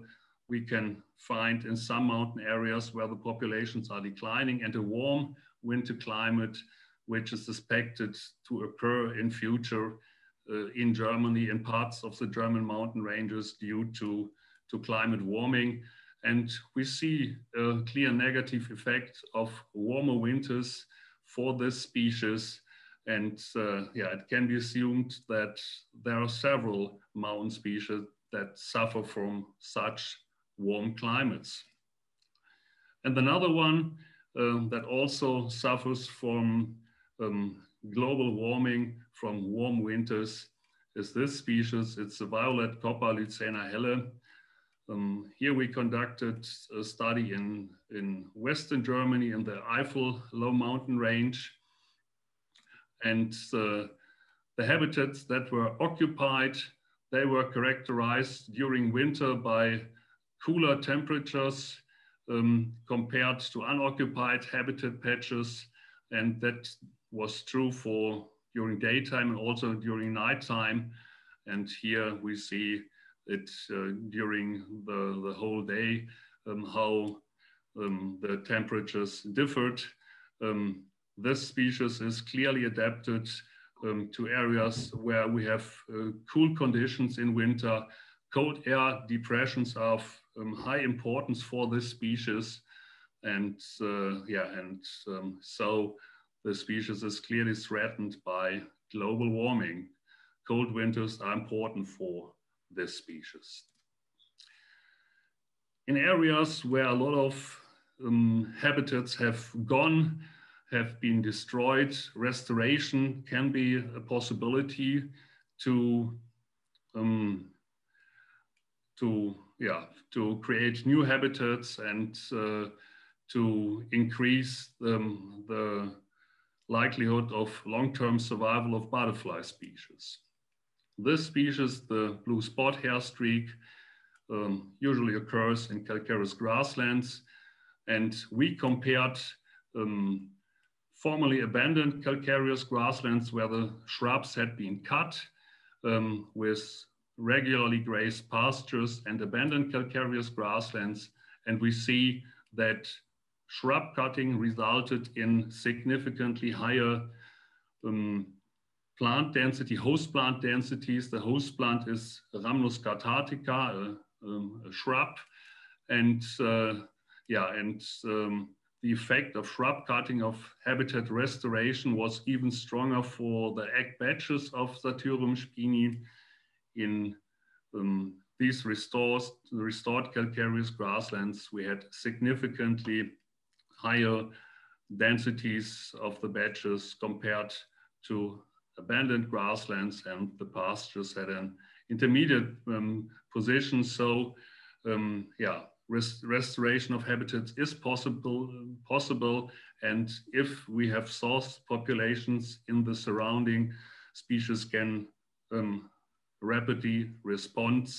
E: we can find in some mountain areas where the populations are declining and a warm winter climate, which is suspected to occur in future uh, in Germany and parts of the German mountain ranges due to, to climate warming. And we see a clear negative effect of warmer winters for this species. And uh, yeah, it can be assumed that there are several mountain species that suffer from such warm climates. And another one um, that also suffers from um, global warming, from warm winters, is this species. It's the violet copper Lycaena helle. Um, here we conducted a study in, in Western Germany in the Eifel low mountain range. And uh, the habitats that were occupied, they were characterized during winter by cooler temperatures um, compared to unoccupied habitat patches. And that was true for during daytime and also during nighttime. And here we see it uh, during the, the whole day, um, how um, the temperatures differed. Um, this species is clearly adapted um, to areas where we have uh, cool conditions in winter. Cold air depressions are of um, high importance for this species. And uh, yeah, and um, so the species is clearly threatened by global warming. Cold winters are important for this species. In areas where a lot of um, habitats have gone, have been destroyed, restoration can be a possibility to um, to yeah to create new habitats and uh, to increase um, the likelihood of long-term survival of butterfly species. This species, the blue spot hair streak, um, usually occurs in calcareous grasslands. And we compared um, formerly abandoned calcareous grasslands where the shrubs had been cut um, with regularly grazed pastures and abandoned calcareous grasslands. And we see that shrub cutting resulted in significantly higher um, plant density, host plant densities. The host plant is Rhamnus cathartica, a, um, a shrub. And uh, yeah, and um, the effect of shrub cutting of habitat restoration was even stronger for the egg batches of Satyrium spini in um, these restores, restored calcareous grasslands. We had significantly higher densities of the batches compared to abandoned grasslands and the pastures at an intermediate um, position. So um, yeah, rest restoration of habitats is possible, possible. And if we have source populations in the surrounding, species can um, rapidly respond,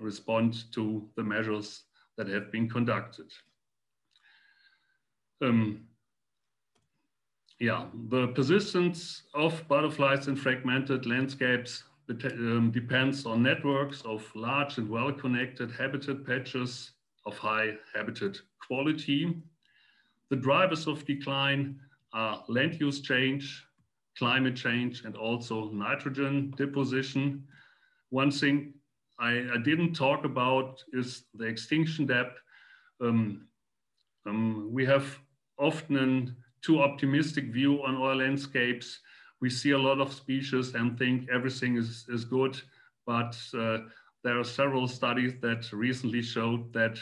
E: respond to the measures that have been conducted. Um, yeah, the persistence of butterflies in fragmented landscapes um, depends on networks of large and well-connected habitat patches of high habitat quality. The drivers of decline are land use change, climate change, and also nitrogen deposition. One thing I, I didn't talk about is the extinction debt. Um, um, we have often an too optimistic view on our landscapes. We see a lot of species and think everything is, is good, but uh, there are several studies that recently showed that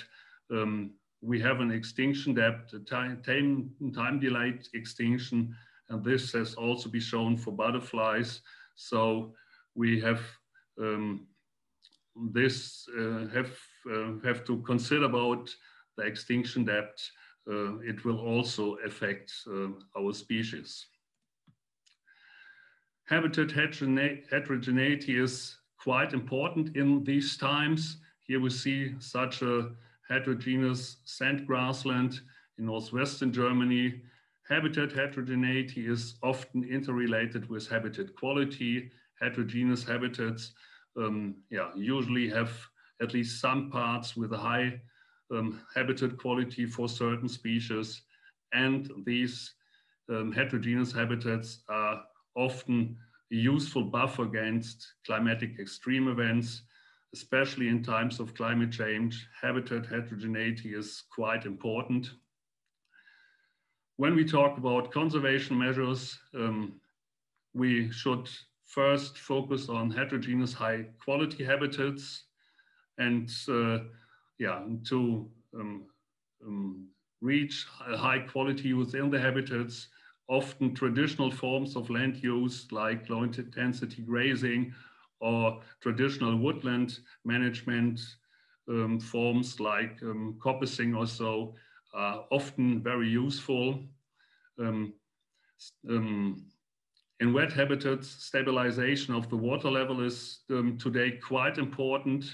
E: um, we have an extinction debt, time, time, time delayed extinction, and this has also been shown for butterflies. So we have um, this uh, have uh, have to consider about the extinction debt uh, it will also affect uh, our species. Habitat heterogeneity is quite important in these times. Here we see such a heterogeneous sand grassland in northwestern Germany. Habitat heterogeneity is often interrelated with habitat quality. Heterogeneous habitats um, yeah, usually have at least some parts with a high um, habitat quality for certain species. And these um, heterogeneous habitats are often a useful buffer against climatic extreme events, especially in times of climate change. Habitat heterogeneity is quite important. When we talk about conservation measures, um, we should first focus on heterogeneous high quality habitats and uh, yeah, to um, um, reach high quality within the habitats, often traditional forms of land use like low intensity grazing or traditional woodland management um, forms like um, coppicing or so are often very useful. Um, um, in wet habitats, stabilization of the water level is um, today quite important.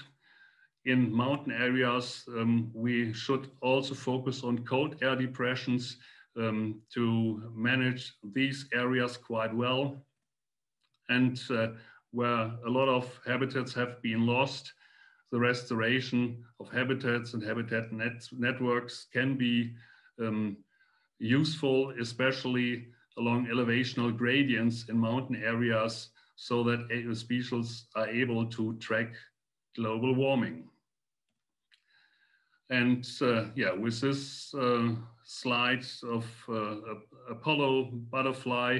E: In mountain areas, um, we should also focus on cold air depressions um, to manage these areas quite well. And uh, where a lot of habitats have been lost, the restoration of habitats and habitat net networks can be um, useful, especially along elevational gradients in mountain areas so that species are able to track global warming. And uh, yeah, with this uh, slide of uh, Apollo butterfly,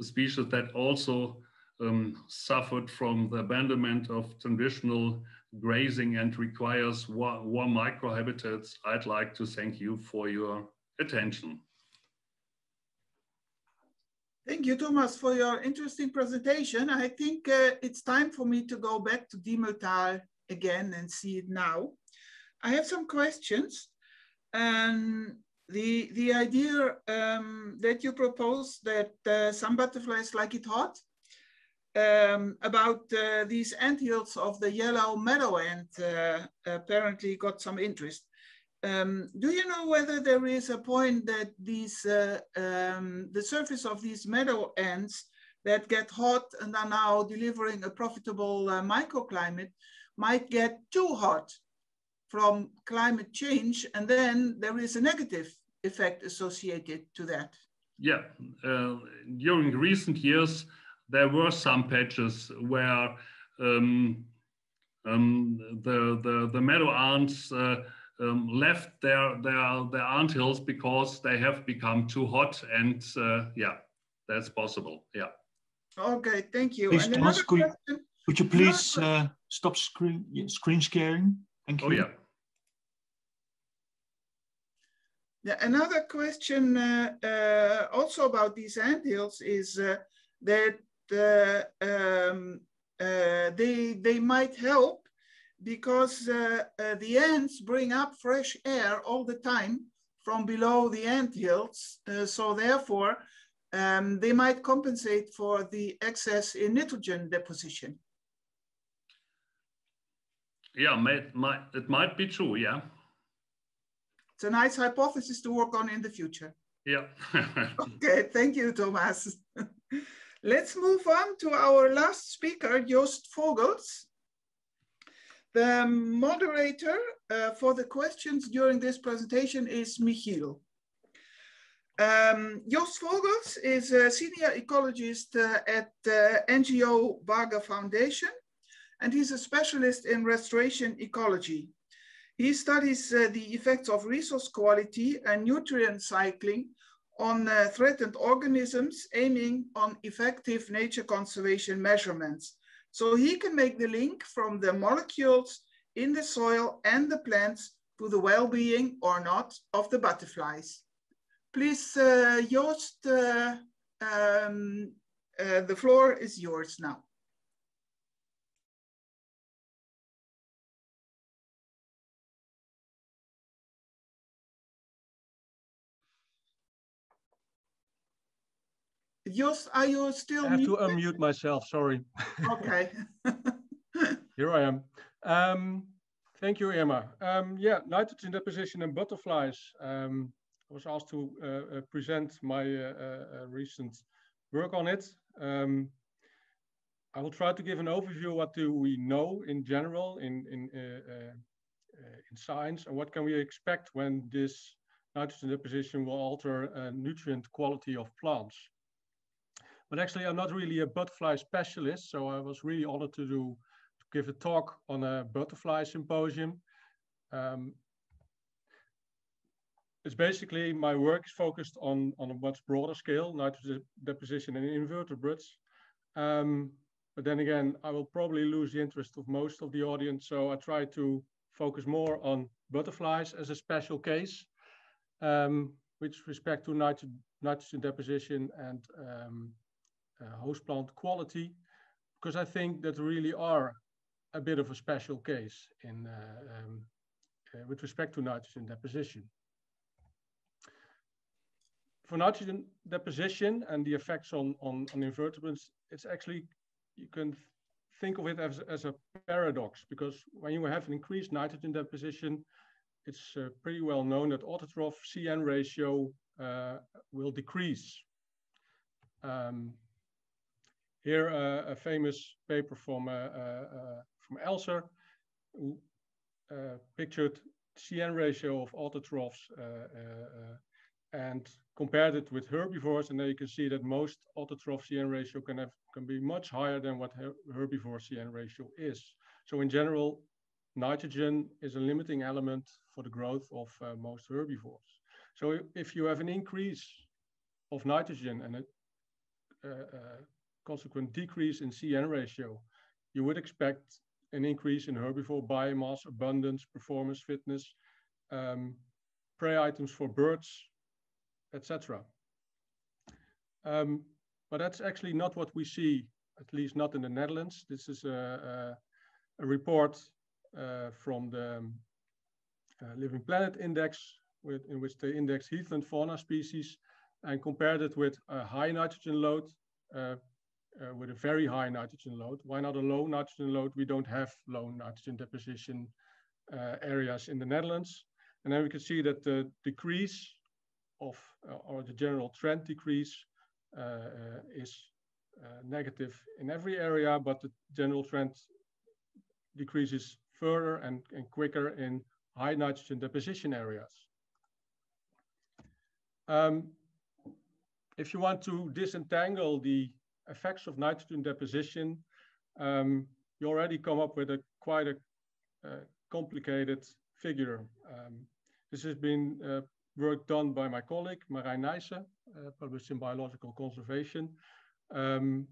E: a species that also um, suffered from the abandonment of traditional grazing and requires warm, microhabitats, I'd like to thank you for your attention.
A: Thank you, Thomas, for your interesting presentation. I think uh, it's time for me to go back to Diemeltal again and see it now. I have some questions. Um, the, the idea um, that you propose that uh, some butterflies like it hot, um, about uh, these anthills of the yellow meadow ant uh, apparently got some interest. Um, do you know whether there is a point that these, uh, um, the surface of these meadow ants that get hot and are now delivering a profitable uh, microclimate might get too hot from climate change and then there is a negative effect associated to that?
E: Yeah, uh, during recent years, there were some patches where um, um, the, the, the meadow ants uh, um, left their their their ant hills because they have become too hot and uh, yeah that's possible yeah.
A: Okay thank you.
F: Please, Thomas, could, you, could you please uh, stop screen screen sharing? Thank
E: you. oh yeah.
A: Yeah another question uh, uh also about these ant hills is uh, that um, they they might help because uh, uh, the ants bring up fresh air all the time from below the ant hills. Uh, so therefore, um, they might compensate for the excess in nitrogen deposition.
E: Yeah, might, it might be true, yeah.
A: It's a nice hypothesis to work on in the future.
E: Yeah.
A: okay, thank you, Thomas. Let's move on to our last speaker, Joost Vogels. The moderator uh, for the questions during this presentation is Michiel. Um, Joost Vogels is a senior ecologist uh, at the NGO Vaga Foundation, and he's a specialist in restoration ecology. He studies uh, the effects of resource quality and nutrient cycling on uh, threatened organisms, aiming on effective nature conservation measurements so he can make the link from the molecules in the soil and the plants to the well-being or not of the butterflies. Please, uh, Joost, uh, um, uh, the floor is yours now. Jos, are you still?
G: I have muted? to unmute myself. Sorry.
A: Okay.
G: Here I am. Um, thank you, Irma. Um, yeah, nitrogen deposition in butterflies. Um, I was asked to uh, uh, present my uh, uh, uh recent work on it. Um, I will try to give an overview. What do we know in general in in uh, in science, and what can we expect when this nitrogen deposition will alter nutrient quality of plants? But actually, I'm not really a butterfly specialist, so I was really honored to do to give a talk on a butterfly symposium. Um, it's basically my work is focused on on a much broader scale, nitrogen deposition in invertebrates. Um, but then again, I will probably lose the interest of most of the audience. So I try to focus more on butterflies as a special case, um, with respect to nitrogen, deposition and um, host plant quality, because I think that really are a bit of a special case in uh, um, uh, with respect to nitrogen deposition. For nitrogen deposition and the effects on, on, on invertebrates, it's actually, you can think of it as, as a paradox because when you have an increased nitrogen deposition, it's uh, pretty well known that autotroph CN ratio uh, will decrease. Um, here, uh, a famous paper from, uh, uh, uh, from Elser, who pictured CN ratio of autotrophs and compared it with herbivores, and there you can see that most autotroph CN ratio can have can be much higher than what herbivore CN ratio is. So in general, nitrogen is a limiting element for the growth of uh, most herbivores. So if you have an increase of nitrogen and a, a, a consequent decrease in CN ratio, you would expect an increase in herbivore biomass, abundance, performance, fitness, um, prey items for birds, etc. Um, but that's actually not what we see, at least not in the Netherlands. This is a, a, a report uh, from the um, uh, Living Planet Index, with, in which they index heathland fauna species and compared it with a high nitrogen load, uh, uh, with a very high nitrogen load. Why not a low nitrogen load? We don't have low nitrogen deposition uh, areas in the Netherlands. And then we can see that the decrease of, uh, or the general trend decrease uh, uh, is negative in every area, but the general trend decreases further and, and quicker in high nitrogen deposition areas. Um, if you want to disentangle the effects of nitrogen deposition, um, you already come up with a quite a uh, complicated figure. Um, this has been uh, work done by my colleague, Marijn Nijssen, uh, published in Biological Conservation. Um,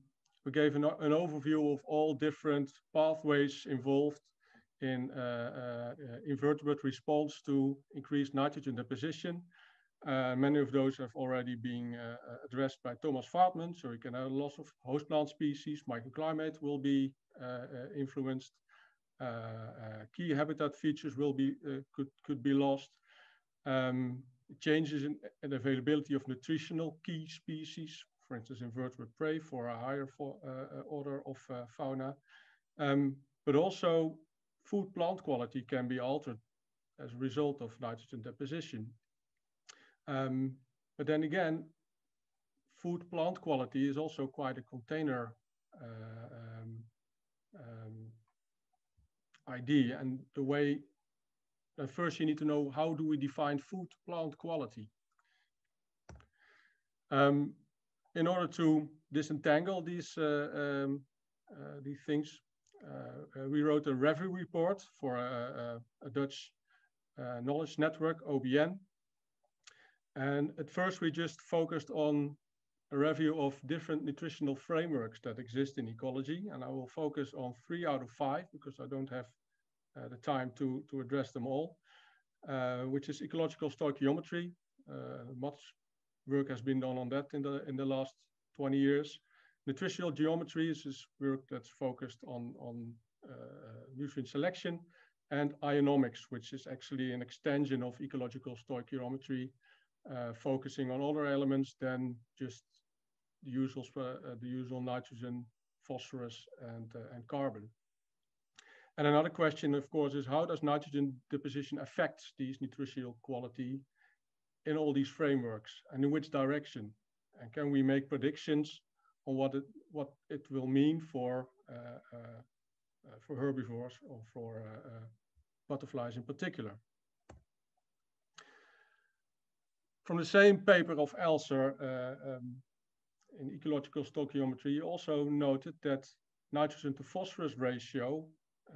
G: we gave an, an, overview of all different pathways involved in uh, uh, invertebrate response to increased nitrogen deposition. Uh, many of those have already been uh, addressed by Thomas Fartmann. So you can have loss of host plant species, microclimate will be uh, influenced. key habitat features will be could could be lost. Um, changes in, in, availability of nutritional key species, for instance, invertebrate prey for a higher for, uh, uh, order of uh, fauna. Um, but also food plant quality can be altered as a result of nitrogen deposition. Um, but then again, food plant quality is also quite a container uh, um, um, idea. And the way uh, first you need to know how do we define food plant quality. Um, in order to disentangle these, uh, um, uh, these things, uh, uh, we wrote a review report for a, a, a Dutch uh, knowledge network, OBN. And at first we just focused on a review of different nutritional frameworks that exist in ecology. And I will focus on three out of five because I don't have uh, the time to, to address them all, uh, which is ecological stoichiometry. Uh, much work has been done on that in the, in the last 20 years. Nutritional geometry is work that's focused on, on nutrient selection and ionomics, which is actually an extension of ecological stoichiometry, uh, focusing on other elements than just the usual, uh, the usual nitrogen, phosphorus, and, uh, and carbon. And another question, of course, is how does nitrogen deposition affect these nutritional quality in all these frameworks and in which direction? And can we make predictions on what it, what it will mean for, uh, uh, uh for herbivores or for butterflies in particular? From the same paper of Elser uh, um, in ecological stoichiometry, he also noted that nitrogen to phosphorus ratio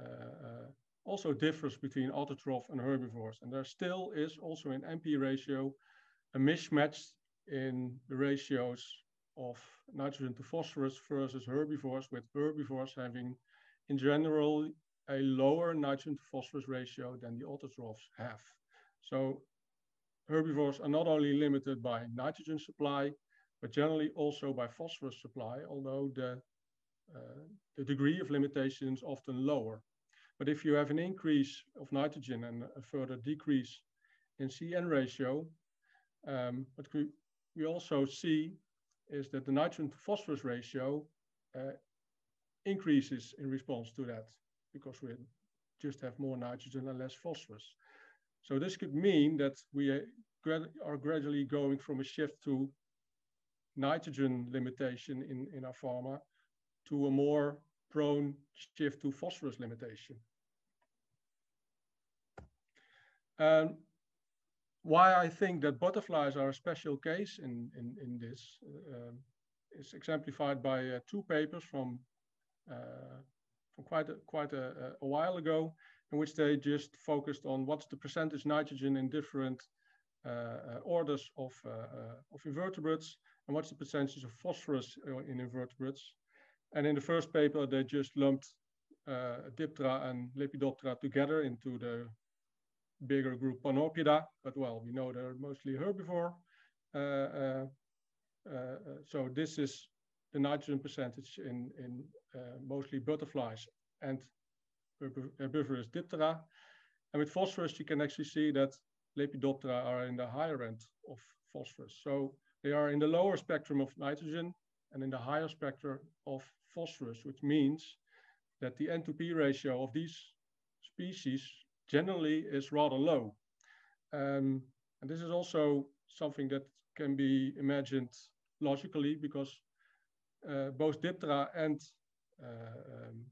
G: uh, also differs between autotroph and herbivores. And there still is also in NP ratio a mismatch in the ratios of nitrogen to phosphorus versus herbivores, with herbivores having, in general, a lower nitrogen to phosphorus ratio than the autotrophs have. So herbivores are not only limited by nitrogen supply, but generally also by phosphorus supply, although the, uh, the degree of limitation is often lower. But if you have an increase of nitrogen and a further decrease in CN ratio, um, what we, we also see is that the nitrogen to phosphorus ratio uh, increases in response to that because we just have more nitrogen and less phosphorus. So this could mean that we are gradually going from a shift to nitrogen limitation in, in our pharma to a more prone shift to phosphorus limitation. Um, why I think that butterflies are a special case in, in, in this uh, is exemplified by uh, two papers from, uh, from quite, a, quite a, a, while ago, in which they just focused on what's the percentage nitrogen in different uh, uh, orders of, uh, of invertebrates and what's the percentage of phosphorus in invertebrates. And in the first paper, they just lumped Diptera and Lepidoptera together into the bigger group Panorpida, but well, we know they're mostly herbivore. Uh, uh, uh, so this is the nitrogen percentage in, in mostly butterflies and herbivorous Diptera. And with phosphorus, you can actually see that Lepidoptera are in the higher end of phosphorus. So they are in the lower spectrum of nitrogen and in the higher spectrum of phosphorus, which means that the N2P ratio of these species generally is rather low. Um, and this is also something that can be imagined logically because uh, both Diptera and uh, um,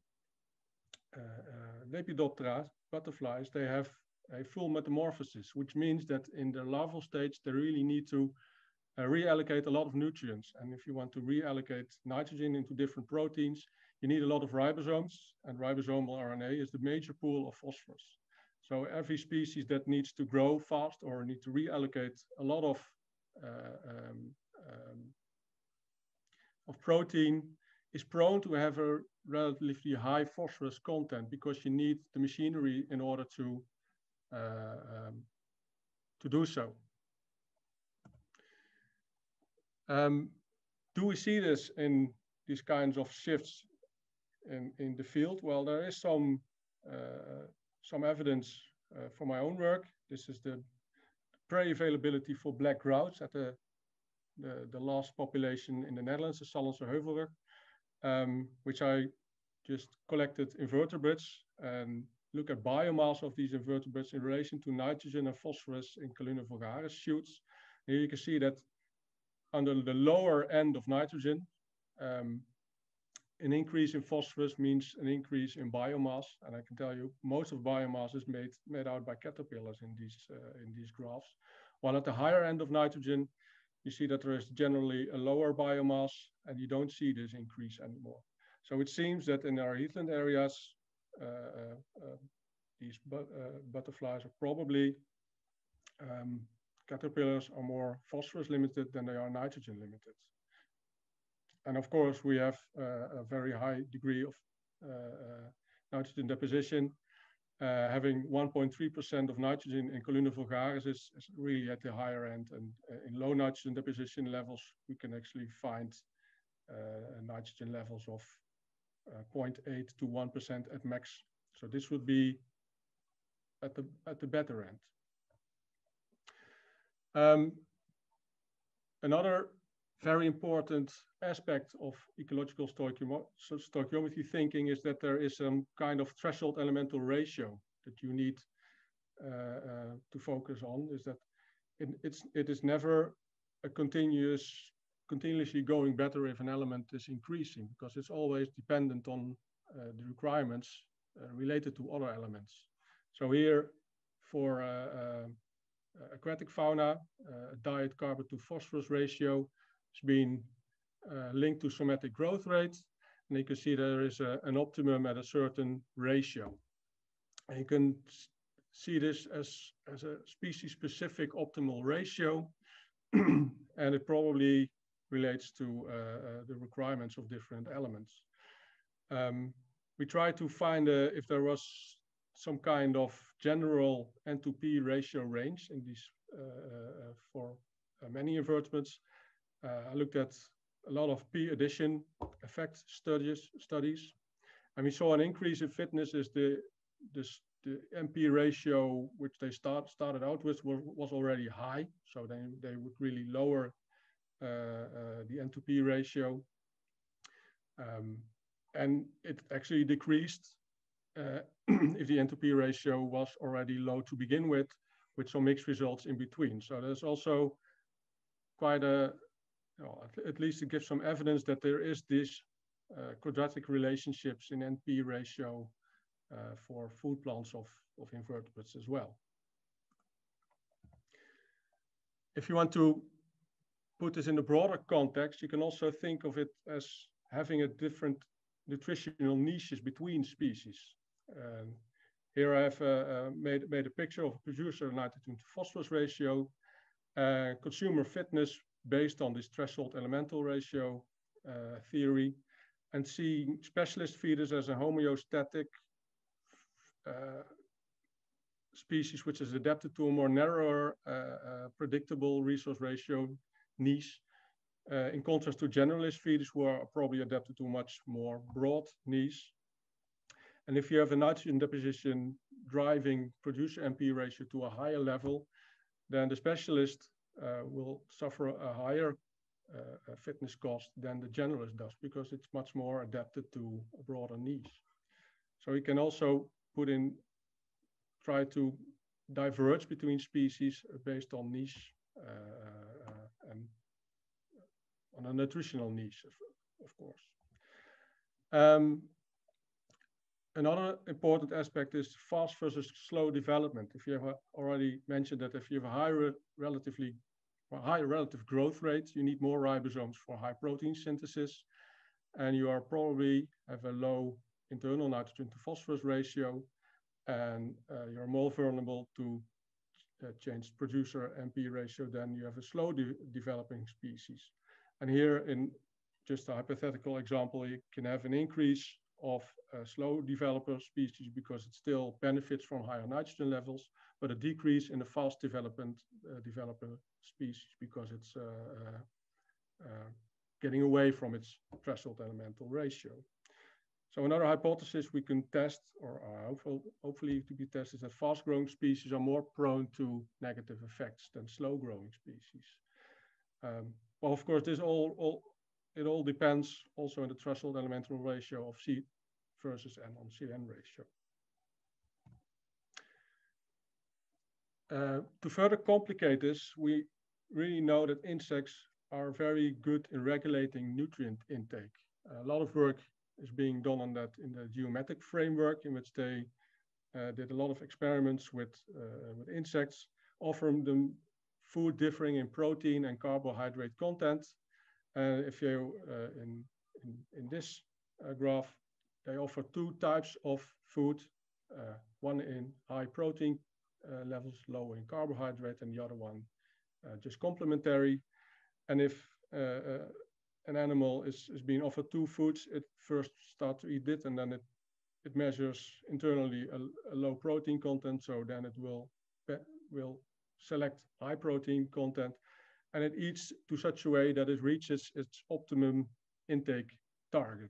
G: Lepidoptera, butterflies, they have a full metamorphosis, which means that in the larval stage, they really need to uh, reallocate a lot of nutrients. And if you want to reallocate nitrogen into different proteins, you need a lot of ribosomes, and ribosomal RNA is the major pool of phosphorus. So every species that needs to grow fast or need to reallocate a lot of uh, um, um, of protein is prone to have a relatively high phosphorus content because you need the machinery in order to uh, um, to do so. Um, do we see this in these kinds of shifts in, in the field? Well, there is some uh, some evidence uh, for my own work. This is the prey availability for black grouse at the, the, the last population in the Netherlands, the Sallandse Heuvelrug, um, which I just collected invertebrates and look at biomass of these invertebrates in relation to nitrogen and phosphorus in Calluna vulgaris shoots. Here you can see that under the lower end of nitrogen, um, an increase in phosphorus means an increase in biomass. And I can tell you most of biomass is made, made out by caterpillars in these, uh, in these graphs. While at the higher end of nitrogen, you see that there is generally a lower biomass and you don't see this increase anymore. So it seems that in our heathland areas, uh, uh, uh these bu uh, butterflies are probably um, caterpillars are more phosphorus limited than they are nitrogen limited and of course, we have uh, a very high degree of uh, nitrogen deposition. Uh, having 1.3% of nitrogen in Calluna vulgaris is, is, really at the higher end. And uh, in low nitrogen deposition levels, we can actually find uh, nitrogen levels of 0.8 to 1% at max. So this would be at the at the better end. Um, another very important aspect of ecological stoichiometry thinking is that there is some kind of threshold elemental ratio that you need uh, uh, to focus on is that it, it's, it is never a continuous, continuously going better if an element is increasing because it's always dependent on uh, the requirements uh, related to other elements. So here for uh, uh, aquatic fauna, diet carbon to phosphorus ratio has been uh, linked to somatic growth rate. And you can see there is a, an optimum at a certain ratio. And you can see this as, as a species-specific optimal ratio. and it probably relates to uh, uh, the requirements of different elements. Um, we tried to find if there was some kind of general N to P ratio range in these uh, for many invertebrates. I looked at a lot of p addition effect studies, studies. And we saw an increase in fitness as the, the, the NP ratio, which they start, started out with, was, was already high. So they, they would really lower uh, uh, the N2P ratio. Um, and it actually decreased uh, if the N2P ratio was already low to begin with, with some mixed results in between. So there's also quite a, well, at, at, least it gives some evidence that there is this uh, quadratic relationships in NP ratio uh, for food plants of, of invertebrates as well. If you want to put this in a broader context, you can also think of it as having a different nutritional niches between species. Um, here I have uh, uh, made, made a picture of a producer nitrogen to phosphorus ratio, uh, consumer fitness based on this threshold elemental ratio uh, theory and seeing specialist feeders as a homeostatic uh, species which is adapted to a more narrower uh, uh predictable resource ratio niche uh, in contrast to generalist feeders who are probably adapted to much more broad niche. And if you have a nitrogen deposition driving producer NP ratio to a higher level, then the specialist will suffer a higher uh, fitness cost than the generalist does because it's much more adapted to a broader niche. So we can also put in, try to diverge between species based on niche uh, uh, and on a nutritional niche, of, of course. Um, another important aspect is fast versus slow development. If you have already mentioned that if you have a higher re relatively high relative growth rate, you need more ribosomes for high protein synthesis, and you are probably have a low internal nitrogen to phosphorus ratio, and uh, you're more vulnerable to uh, change producer NP ratio than you have a slow de developing species. And here in just a hypothetical example, you can have an increase of a slow developer species because it still benefits from higher nitrogen levels, but a decrease in the fast development uh, developer species because it's uh, uh, uh, getting away from its threshold elemental ratio. So another hypothesis we can test, or hopeful, hopefully to be tested, is that fast-growing species are more prone to negative effects than slow-growing species. Um, well, of course, this all, all it all depends also on the threshold elemental ratio of C versus N on CN ratio. Uh, to further complicate this, we really know that insects are very good in regulating nutrient intake. a lot of work is being done on that in the geometric framework in which they uh, did a lot of experiments with, uh, with insects, offering them food differing in protein and carbohydrate content. And if you, uh, in, in, in, this uh, graph, they offer two types of food, uh, one in high protein levels, low in carbohydrate, and the other one just complementary. And if an animal is, is being offered two foods, it first starts to eat it and then it, it measures internally a, a low protein content. So then it will, will select high protein content and it eats to such a way that it reaches its optimum intake target.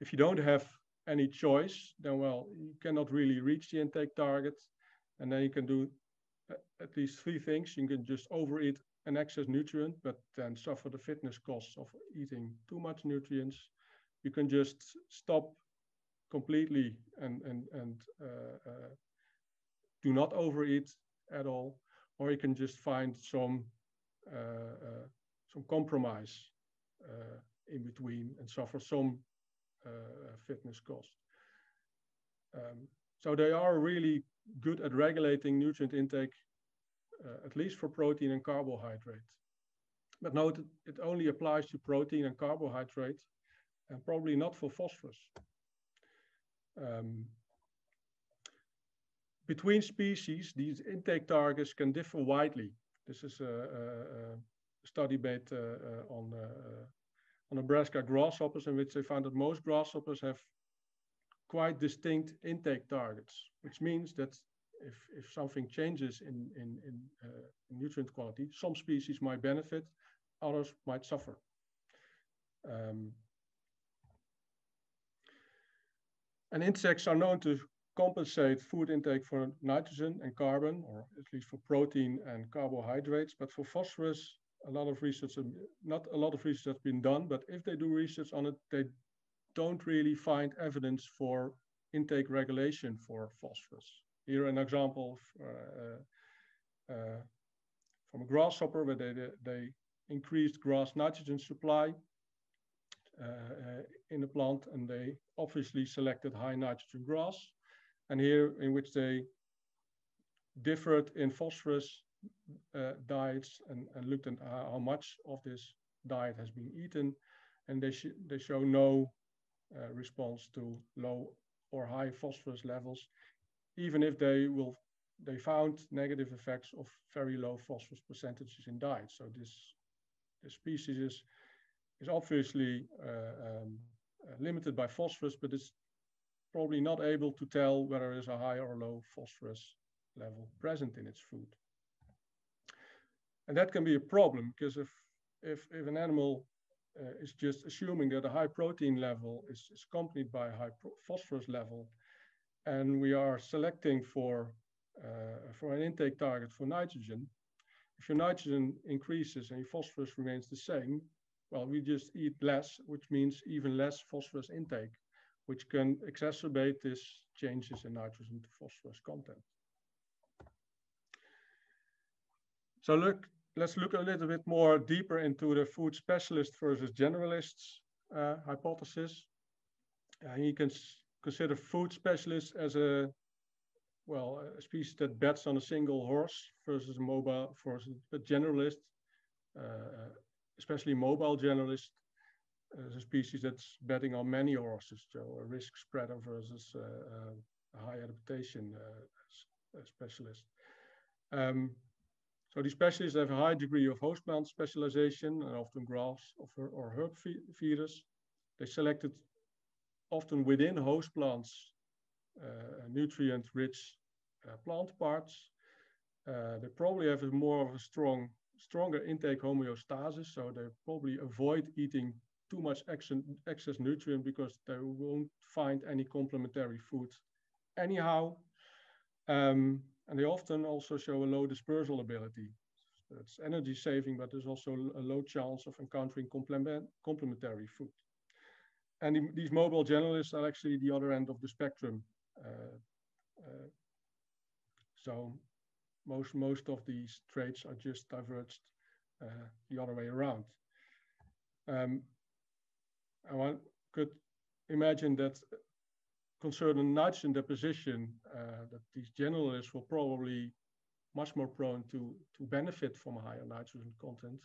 G: If you don't have any choice, then well, you cannot really reach the intake target. And then you can do at least three things. You can just overeat an excess nutrient, but then suffer the fitness costs of eating too much nutrients. You can just stop completely and, and, and uh, uh, do not overeat at all, or you can just find some uh, uh some compromise uh, in between and suffer some uh, fitness cost. Um, so they are really good at regulating nutrient intake uh, at least for protein and carbohydrate. But note it only applies to protein and carbohydrate and probably not for phosphorus. Um, between species, these intake targets can differ widely. This is a, a, study based on on Nebraska grasshoppers, in which they found that most grasshoppers have quite distinct intake targets, which means that if, if something changes in, in, in uh, nutrient quality, some species might benefit, others might suffer. Um, and insects are known to compensate food intake for nitrogen and carbon, or at least for protein and carbohydrates. But for phosphorus, a lot of research, not a lot of research has been done, but if they do research on it, they don't really find evidence for intake regulation for phosphorus. Here an example of, uh, uh, from a grasshopper where they, they increased grass nitrogen supply uh, uh, in the plant and they obviously selected high nitrogen grass. And here in which they differed in phosphorus uh, diets and, and, looked at how much of this diet has been eaten. And they, sh they show no uh, response to low or high phosphorus levels, even if they will they found negative effects of very low phosphorus percentages in diet. So this, this species is, is obviously uh, um, uh, limited by phosphorus, but it's probably not able to tell whether there's a high or low phosphorus level present in its food. And that can be a problem because if, if, if an animal uh, is just assuming that a high protein level is, is accompanied by a high phosphorus level, and we are selecting for, uh, for an intake target for nitrogen, if your nitrogen increases and your phosphorus remains the same, well, we just eat less, which means even less phosphorus intake, which can exacerbate these changes in nitrogen to phosphorus content. So look, let's look a little bit more deeper into the food specialist versus generalists uh, hypothesis. Uh, you can consider food specialists as a well a species that bets on a single horse versus a mobile versus a generalist, uh, especially mobile generalist as a species that's betting on many horses, so a risk spreader versus a high adaptation uh, specialist. Um, so these specialists have a high degree of host plant specialization and often grass or herb feeders. They selected often within host plants uh, nutrient-rich uh, plant parts. Uh, they probably have a more of a strong, stronger intake homeostasis, so they probably avoid eating too much excess nutrient because they won't find any complementary food anyhow. Um, and they often also show a low dispersal ability. It's energy saving, but there's also a low chance of encountering complement, complementary food. And the, these mobile generalists are actually the other end of the spectrum. Uh, uh, so most, most of these traits are just diverged uh, the other way around. Um, and one could imagine that concerning nitrogen deposition, uh, that these generalists will probably much more prone to, to benefit from a higher nitrogen content,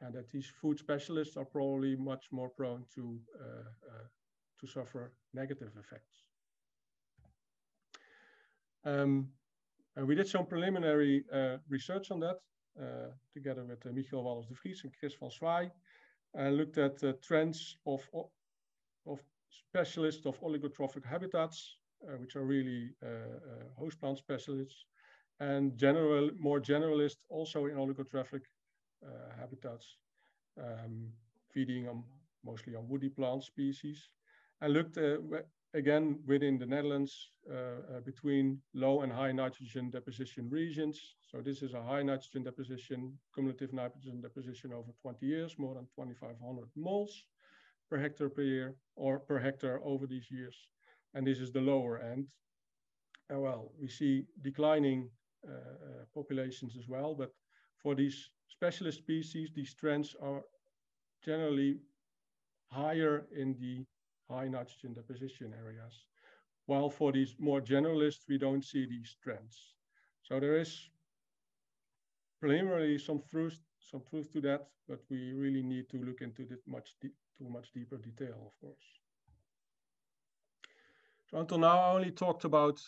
G: and that these food specialists are probably much more prone to, uh, uh, to suffer negative effects. Um, and we did some preliminary uh, research on that, uh, together with uh, Michiel Wallis de Vries and Chris van Swaay, and looked at the trends of, of specialists of oligotrophic habitats, uh, which are really uh, uh, host plant specialists, and general, more generalist also in oligotrophic habitats, um, feeding on mostly on woody plant species, and looked again within the Netherlands uh, uh, between low and high nitrogen deposition regions. So this is a high nitrogen deposition, cumulative nitrogen deposition over 20 years, more than 2,500 moles per hectare per year or per hectare over these years. And this is the lower end. And well, we see declining uh, uh, populations as well, but for these specialist species, these trends are generally higher in the high nitrogen deposition areas. While for these more generalists, we don't see these trends. So there is preliminarily some truth, some truth to that, but we really need to look into it much to much deeper detail, of course. So until now, I only talked about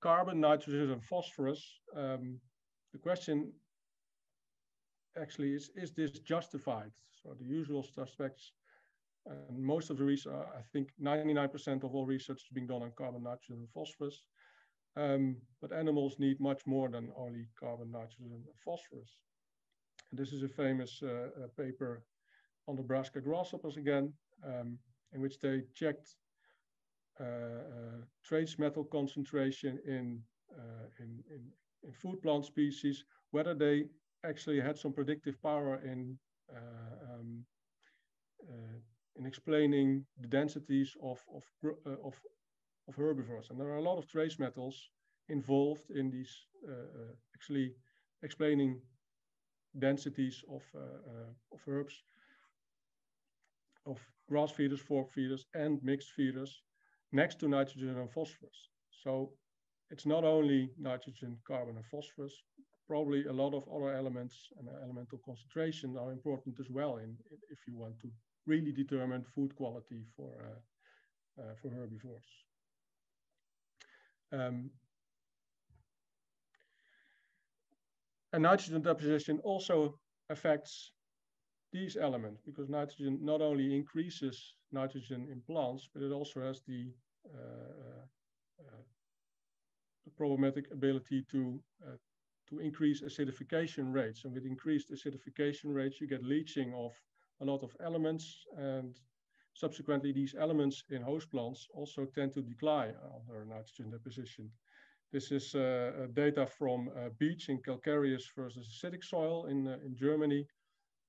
G: carbon, nitrogen, and phosphorus. Um, the question actually is, is this justified? So the usual suspects, and most of the research, I think 99% of all research is being done on carbon, nitrogen, and phosphorus. Um, but animals need much more than only carbon, nitrogen, and phosphorus. And this is a famous uh, uh, paper on Nebraska grasshoppers again, um, in which they checked uh, uh trace metal concentration in, uh, in, in, in, food plant species, whether they actually had some predictive power in, uh, um, in explaining the densities of, of, of, of herbivores. And there are a lot of trace metals involved in these actually explaining densities of, uh, uh, of herbs, of grass feeders, forb feeders, and mixed feeders next to nitrogen and phosphorus. So it's not only nitrogen, carbon, and phosphorus. Probably a lot of other elements and elemental concentration are important as well in, if you want to really determine food quality for, uh, uh, for herbivores. Um, And nitrogen deposition also affects these elements because nitrogen not only increases nitrogen in plants, but it also has the, uh, uh, the problematic ability to, uh, to increase acidification rates. And with increased acidification rates, you get leaching of a lot of elements and subsequently these elements in host plants also tend to decline under nitrogen deposition. This is uh, uh, data from uh, beech in calcareous versus acidic soil in, in Germany.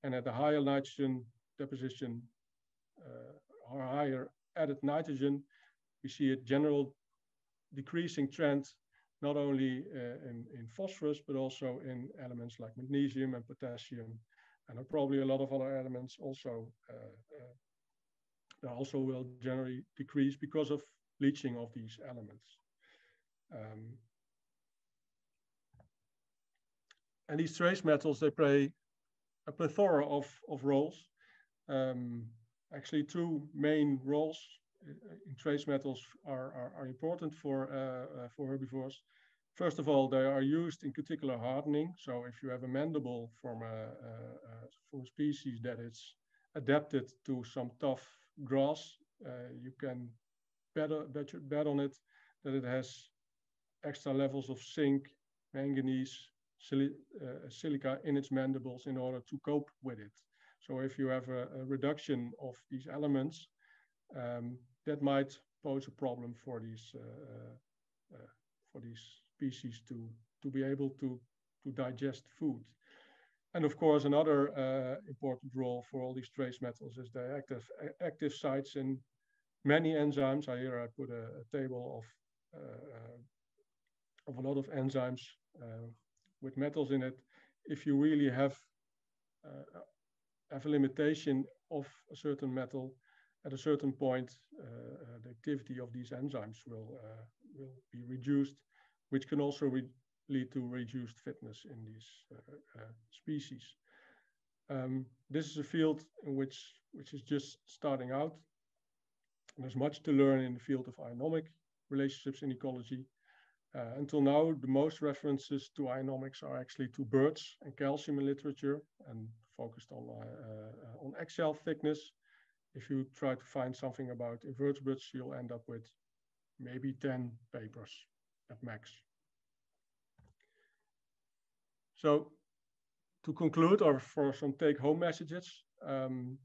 G: And at the higher nitrogen deposition or higher added nitrogen, we see a general decreasing trend not only uh, in, in, phosphorus, but also in elements like magnesium and potassium. And probably a lot of other elements also uh, uh, also will generally decrease because of leaching of these elements. Um, and these trace metals, they play a plethora of, of roles. Um, actually, two main roles in trace metals are, are, are important for, uh, uh, for herbivores. First of all, they are used in cuticular hardening. So if you have a mandible from a, a, from a species that is adapted to some tough grass, uh, you can bet, bet, bet on it that it has extra levels of zinc, manganese, sili uh, silica in its mandibles in order to cope with it. So if you have a, a reduction of these elements, um, that might pose a problem for these uh, uh, for these species to to be able to to digest food. And of course, another uh, important role for all these trace metals is the active active sites in many enzymes. I here I put a, a table of uh, uh, of a lot of enzymes uh, with metals in it. If you really have uh, have a limitation of a certain metal, at a certain point, uh, the activity of these enzymes will will be reduced, which can also lead to reduced fitness in these species. Um, this is a field which which is just starting out. There's much to learn in the field of ionomic relationships in ecology. Uh, until now, the most references to ionomics are actually to birds and calcium in literature and focused on, uh, uh, on eggshell thickness. If you try to find something about invertebrates, you'll end up with maybe 10 papers at max. So to conclude, or for some take-home messages, um,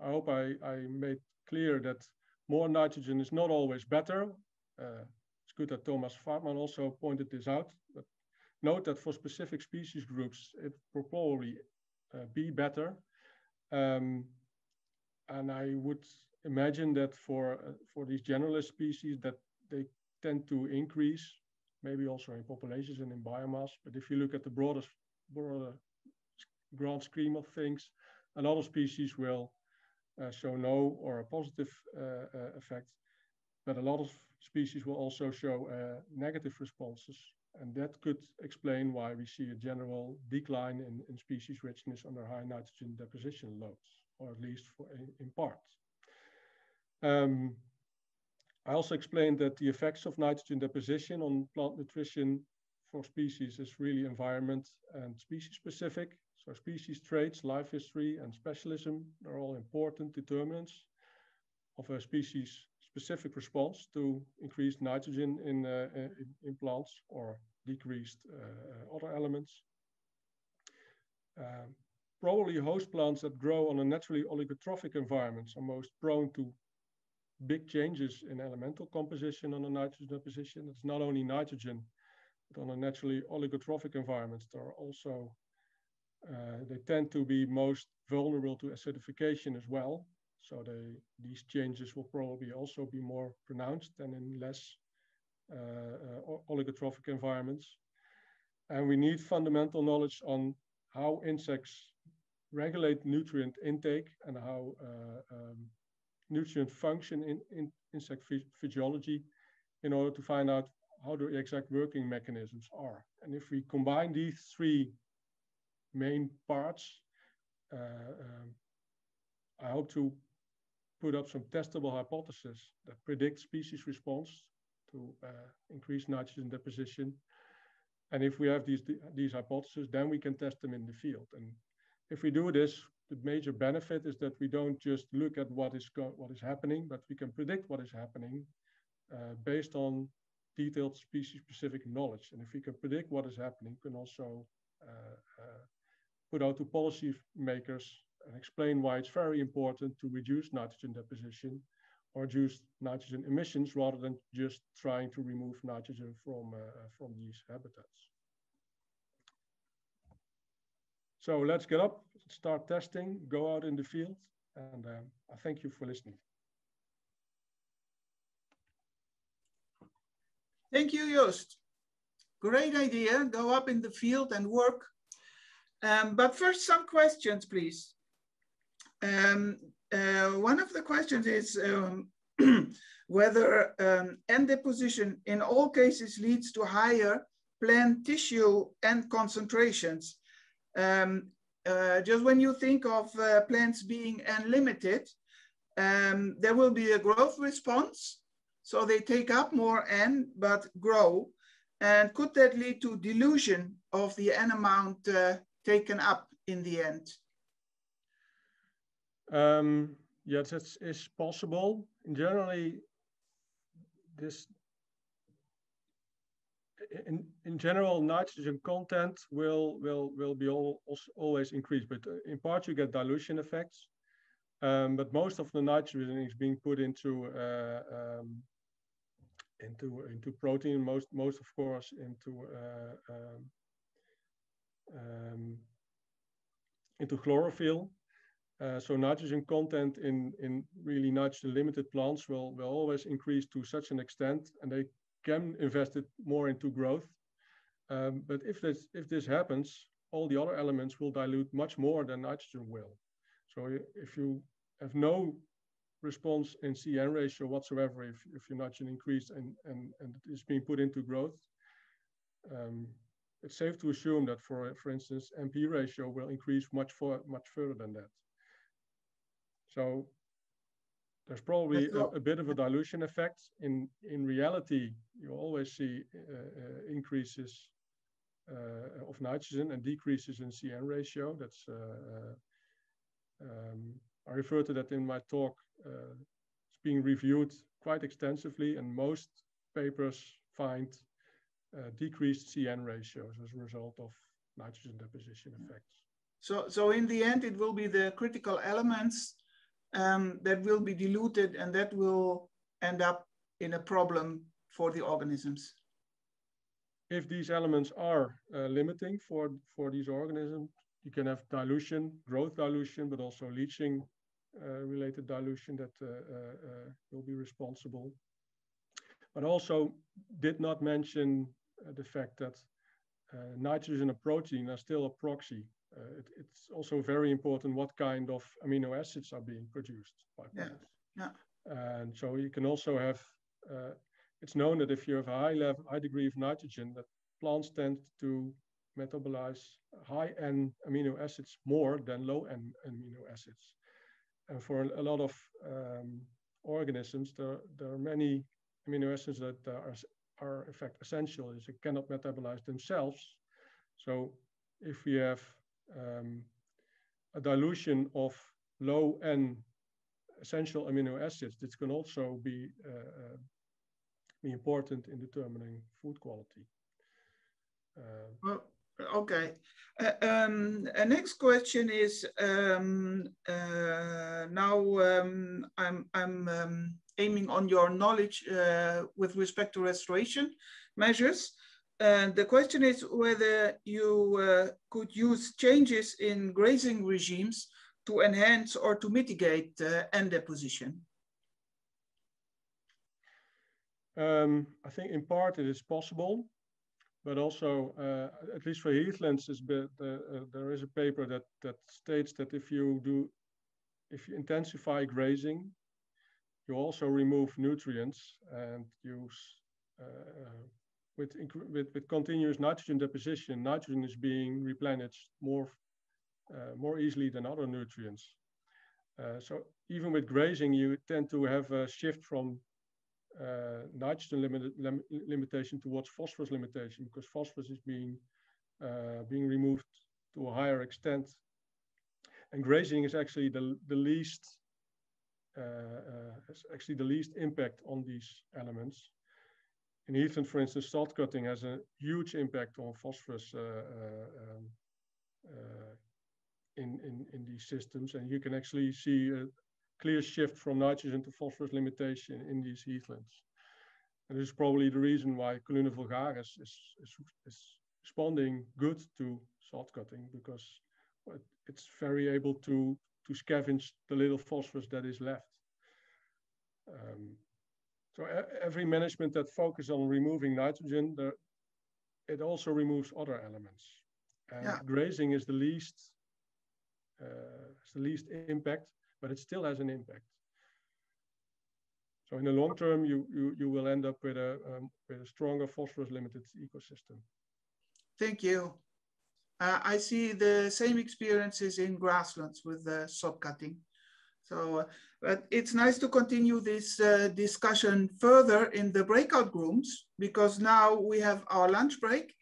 G: I hope I, I, made clear that more nitrogen is not always better. Uh, good that Thomas Fartmann also pointed this out, but note that for specific species groups, it will probably uh, be better. Um, and I would imagine that for, uh, for these generalist species that they tend to increase, maybe also in populations and in biomass. But if you look at the broader, broader grand scheme of things, a lot of species will uh, show no or a positive uh, uh effect, but a lot of species will also show uh, negative responses. And that could explain why we see a general decline in, in species richness under high nitrogen deposition loads, or at least for, in, in part. Um, I also explained that the effects of nitrogen deposition on plant nutrition for species is really environment and species specific. So species traits, life history, and specialism are all important determinants of a species specific response to increased nitrogen in, uh, in, in, plants or decreased uh, other elements. Um, probably host plants that grow on a naturally oligotrophic environments are most prone to big changes in elemental composition on a nitrogen deposition. It's not only nitrogen, but on a naturally oligotrophic environments, there are also, uh, they tend to be most vulnerable to acidification as well. So they, these changes will probably also be more pronounced than in less uh, uh, oligotrophic environments. And we need fundamental knowledge on how insects regulate nutrient intake and how uh, um, nutrient function in, in insect physiology in order to find out how the exact working mechanisms are. And if we combine these three main parts, uh, um, I hope to put up some testable hypotheses that predict species response to uh, increase nitrogen deposition. And if we have these, these hypotheses, then we can test them in the field. And if we do this, the major benefit is that we don't just look at what is, what is happening, but we can predict what is happening uh, based on detailed species-specific knowledge. And if we can predict what is happening, we can also uh, uh, put out to policy makers and explain why it's very important to reduce nitrogen deposition or reduce nitrogen emissions rather than just trying to remove nitrogen from, uh, from these habitats. So let's get up, start testing, go out in the field, and um, I thank you for listening.
A: Thank you, Joost. Great idea, go up in the field and work. Um, but first, some questions, please. Um, uh, one of the questions is um, whether um, N deposition in all cases leads to higher plant tissue N concentrations. Um, uh, just when you think of uh, plants being unlimited, um, there will be a growth response so they take up more N, but grow. And could that lead to dilution of the N amount uh, taken up in the end?
G: Um, yes, it is possible. Generally, this in, in general, nitrogen content will will will be all, always increased, but uh, in part you get dilution effects. Um, but most of the nitrogen is being put into uh, um, into into protein most most of course into uh, um, um, into chlorophyll uh, so nitrogen content in in really nitrogen limited plants will will always increase to such an extent and they can invest it more into growth um, but if this if this happens all the other elements will dilute much more than nitrogen will so if you have no response in CN ratio whatsoever if, if your nitrogen increased and, and, and it's being put into growth. Um, it's safe to assume that for, for instance, NP ratio will increase much, for, much further than that. So there's probably a, a, bit of a dilution effect. In, in reality, you always see uh, uh, increases uh, of nitrogen and decreases in CN ratio. That's uh, uh, um, I refer to that in my talk uh, it's being reviewed quite extensively, and most papers find uh, decreased CN ratios as a result of nitrogen deposition effects.
A: So, so in the end, it will be the critical elements um, that will be diluted, and that will end up in a problem for the organisms.
G: If these elements are uh, limiting for, for these organisms, you can have dilution, growth dilution, but also leaching uh, related dilution that uh, uh, will be responsible. But also did not mention the fact that nitrogen and protein are still a proxy. It, it's also very important what kind of amino acids are being produced by plants.
A: Yeah.
G: yeah. And so you can also have it's known that if you have a high level, high degree of nitrogen, that plants tend to metabolize high N amino acids more than low N amino acids. And for a lot of um, organisms, there, there are many amino acids that are, are in fact essential, is it cannot metabolize themselves. So if we have um, a dilution of low N essential amino acids. This can also be, uh, uh, be important in determining food quality.
A: Uh, well, okay. Uh, um, next question is um, now um, I'm, I'm um, aiming on your knowledge with respect to restoration measures. And the question is whether you uh, could use changes in grazing regimes to enhance or to mitigate uh, N deposition.
G: Um, I think in part it is possible, but also, uh, at least for heathlands, is uh, uh, there is a paper that, that states that if you do, if you intensify grazing, you also remove nutrients and use uh, with, with, with continuous nitrogen deposition, nitrogen is being replenished more, uh, more easily than other nutrients. Uh, so even with grazing, you tend to have a shift from uh, nitrogen limit, lim limitation towards phosphorus limitation because phosphorus is being, uh, being removed to a higher extent. And grazing is actually the, the least, uh, uh, actually the least impact on these elements in heathland, for instance, sod cutting has a huge impact on phosphorus uh, um, uh, in, in, in these systems. And you can actually see a clear shift from nitrogen to phosphorus limitation in these heathlands. And this is probably the reason why Calluna vulgaris is, is, is responding good to sod cutting because it's very able to, to scavenge the little phosphorus that is left. Um, so every management that focuses on removing nitrogen, the, it also removes other elements. And yeah. grazing is the least, uh, the least impact, but it still has an impact. So in the long term, you you, you will end up with a um, with a stronger phosphorus limited ecosystem.
A: Thank you. Uh, I see the same experiences in grasslands with the sod cutting. So, uh, but it's nice to continue this uh, discussion further in the breakout rooms because now we have our lunch break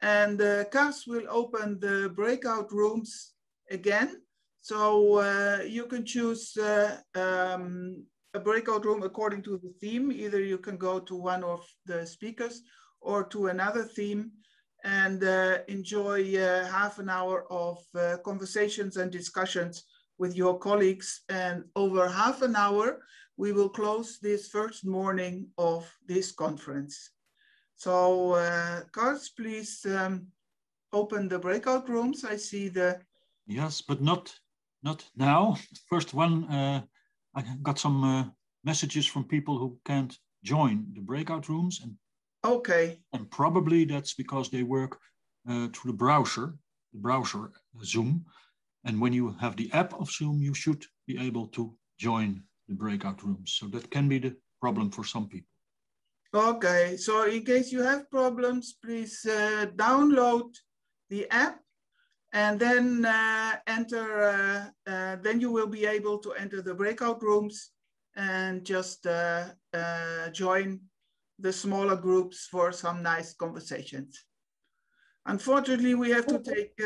A: and uh, will open the breakout rooms again. So uh, you can choose uh, um, a breakout room according to the theme. Either you can go to one of the speakers or to another theme and uh, enjoy uh, half an hour of uh, conversations and discussions with your colleagues. And over half an hour, we will close this first morning of this conference. So uh, please um, open the breakout rooms. I see the...
F: Yes, but not, not now. First one, uh, I got some uh, messages from people who can't join the breakout rooms. and
A: Okay.
F: And probably that's because they work uh, through the browser, the browser Zoom. And when you have the app of Zoom, you should be able to join the breakout rooms. So that can be the problem for some people.
A: Okay, so in case you have problems, please uh, download the app and then uh, enter, uh, uh then you will be able to enter the breakout rooms and just uh, uh, join the smaller groups for some nice conversations. Unfortunately, we have to take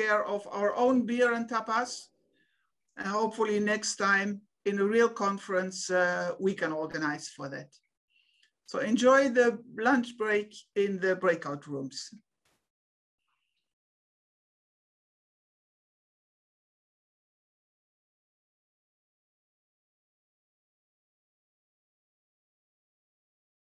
A: care of our own beer and tapas. And hopefully next time in a real conference, uh, we can organize for that. So enjoy the lunch break in the breakout rooms.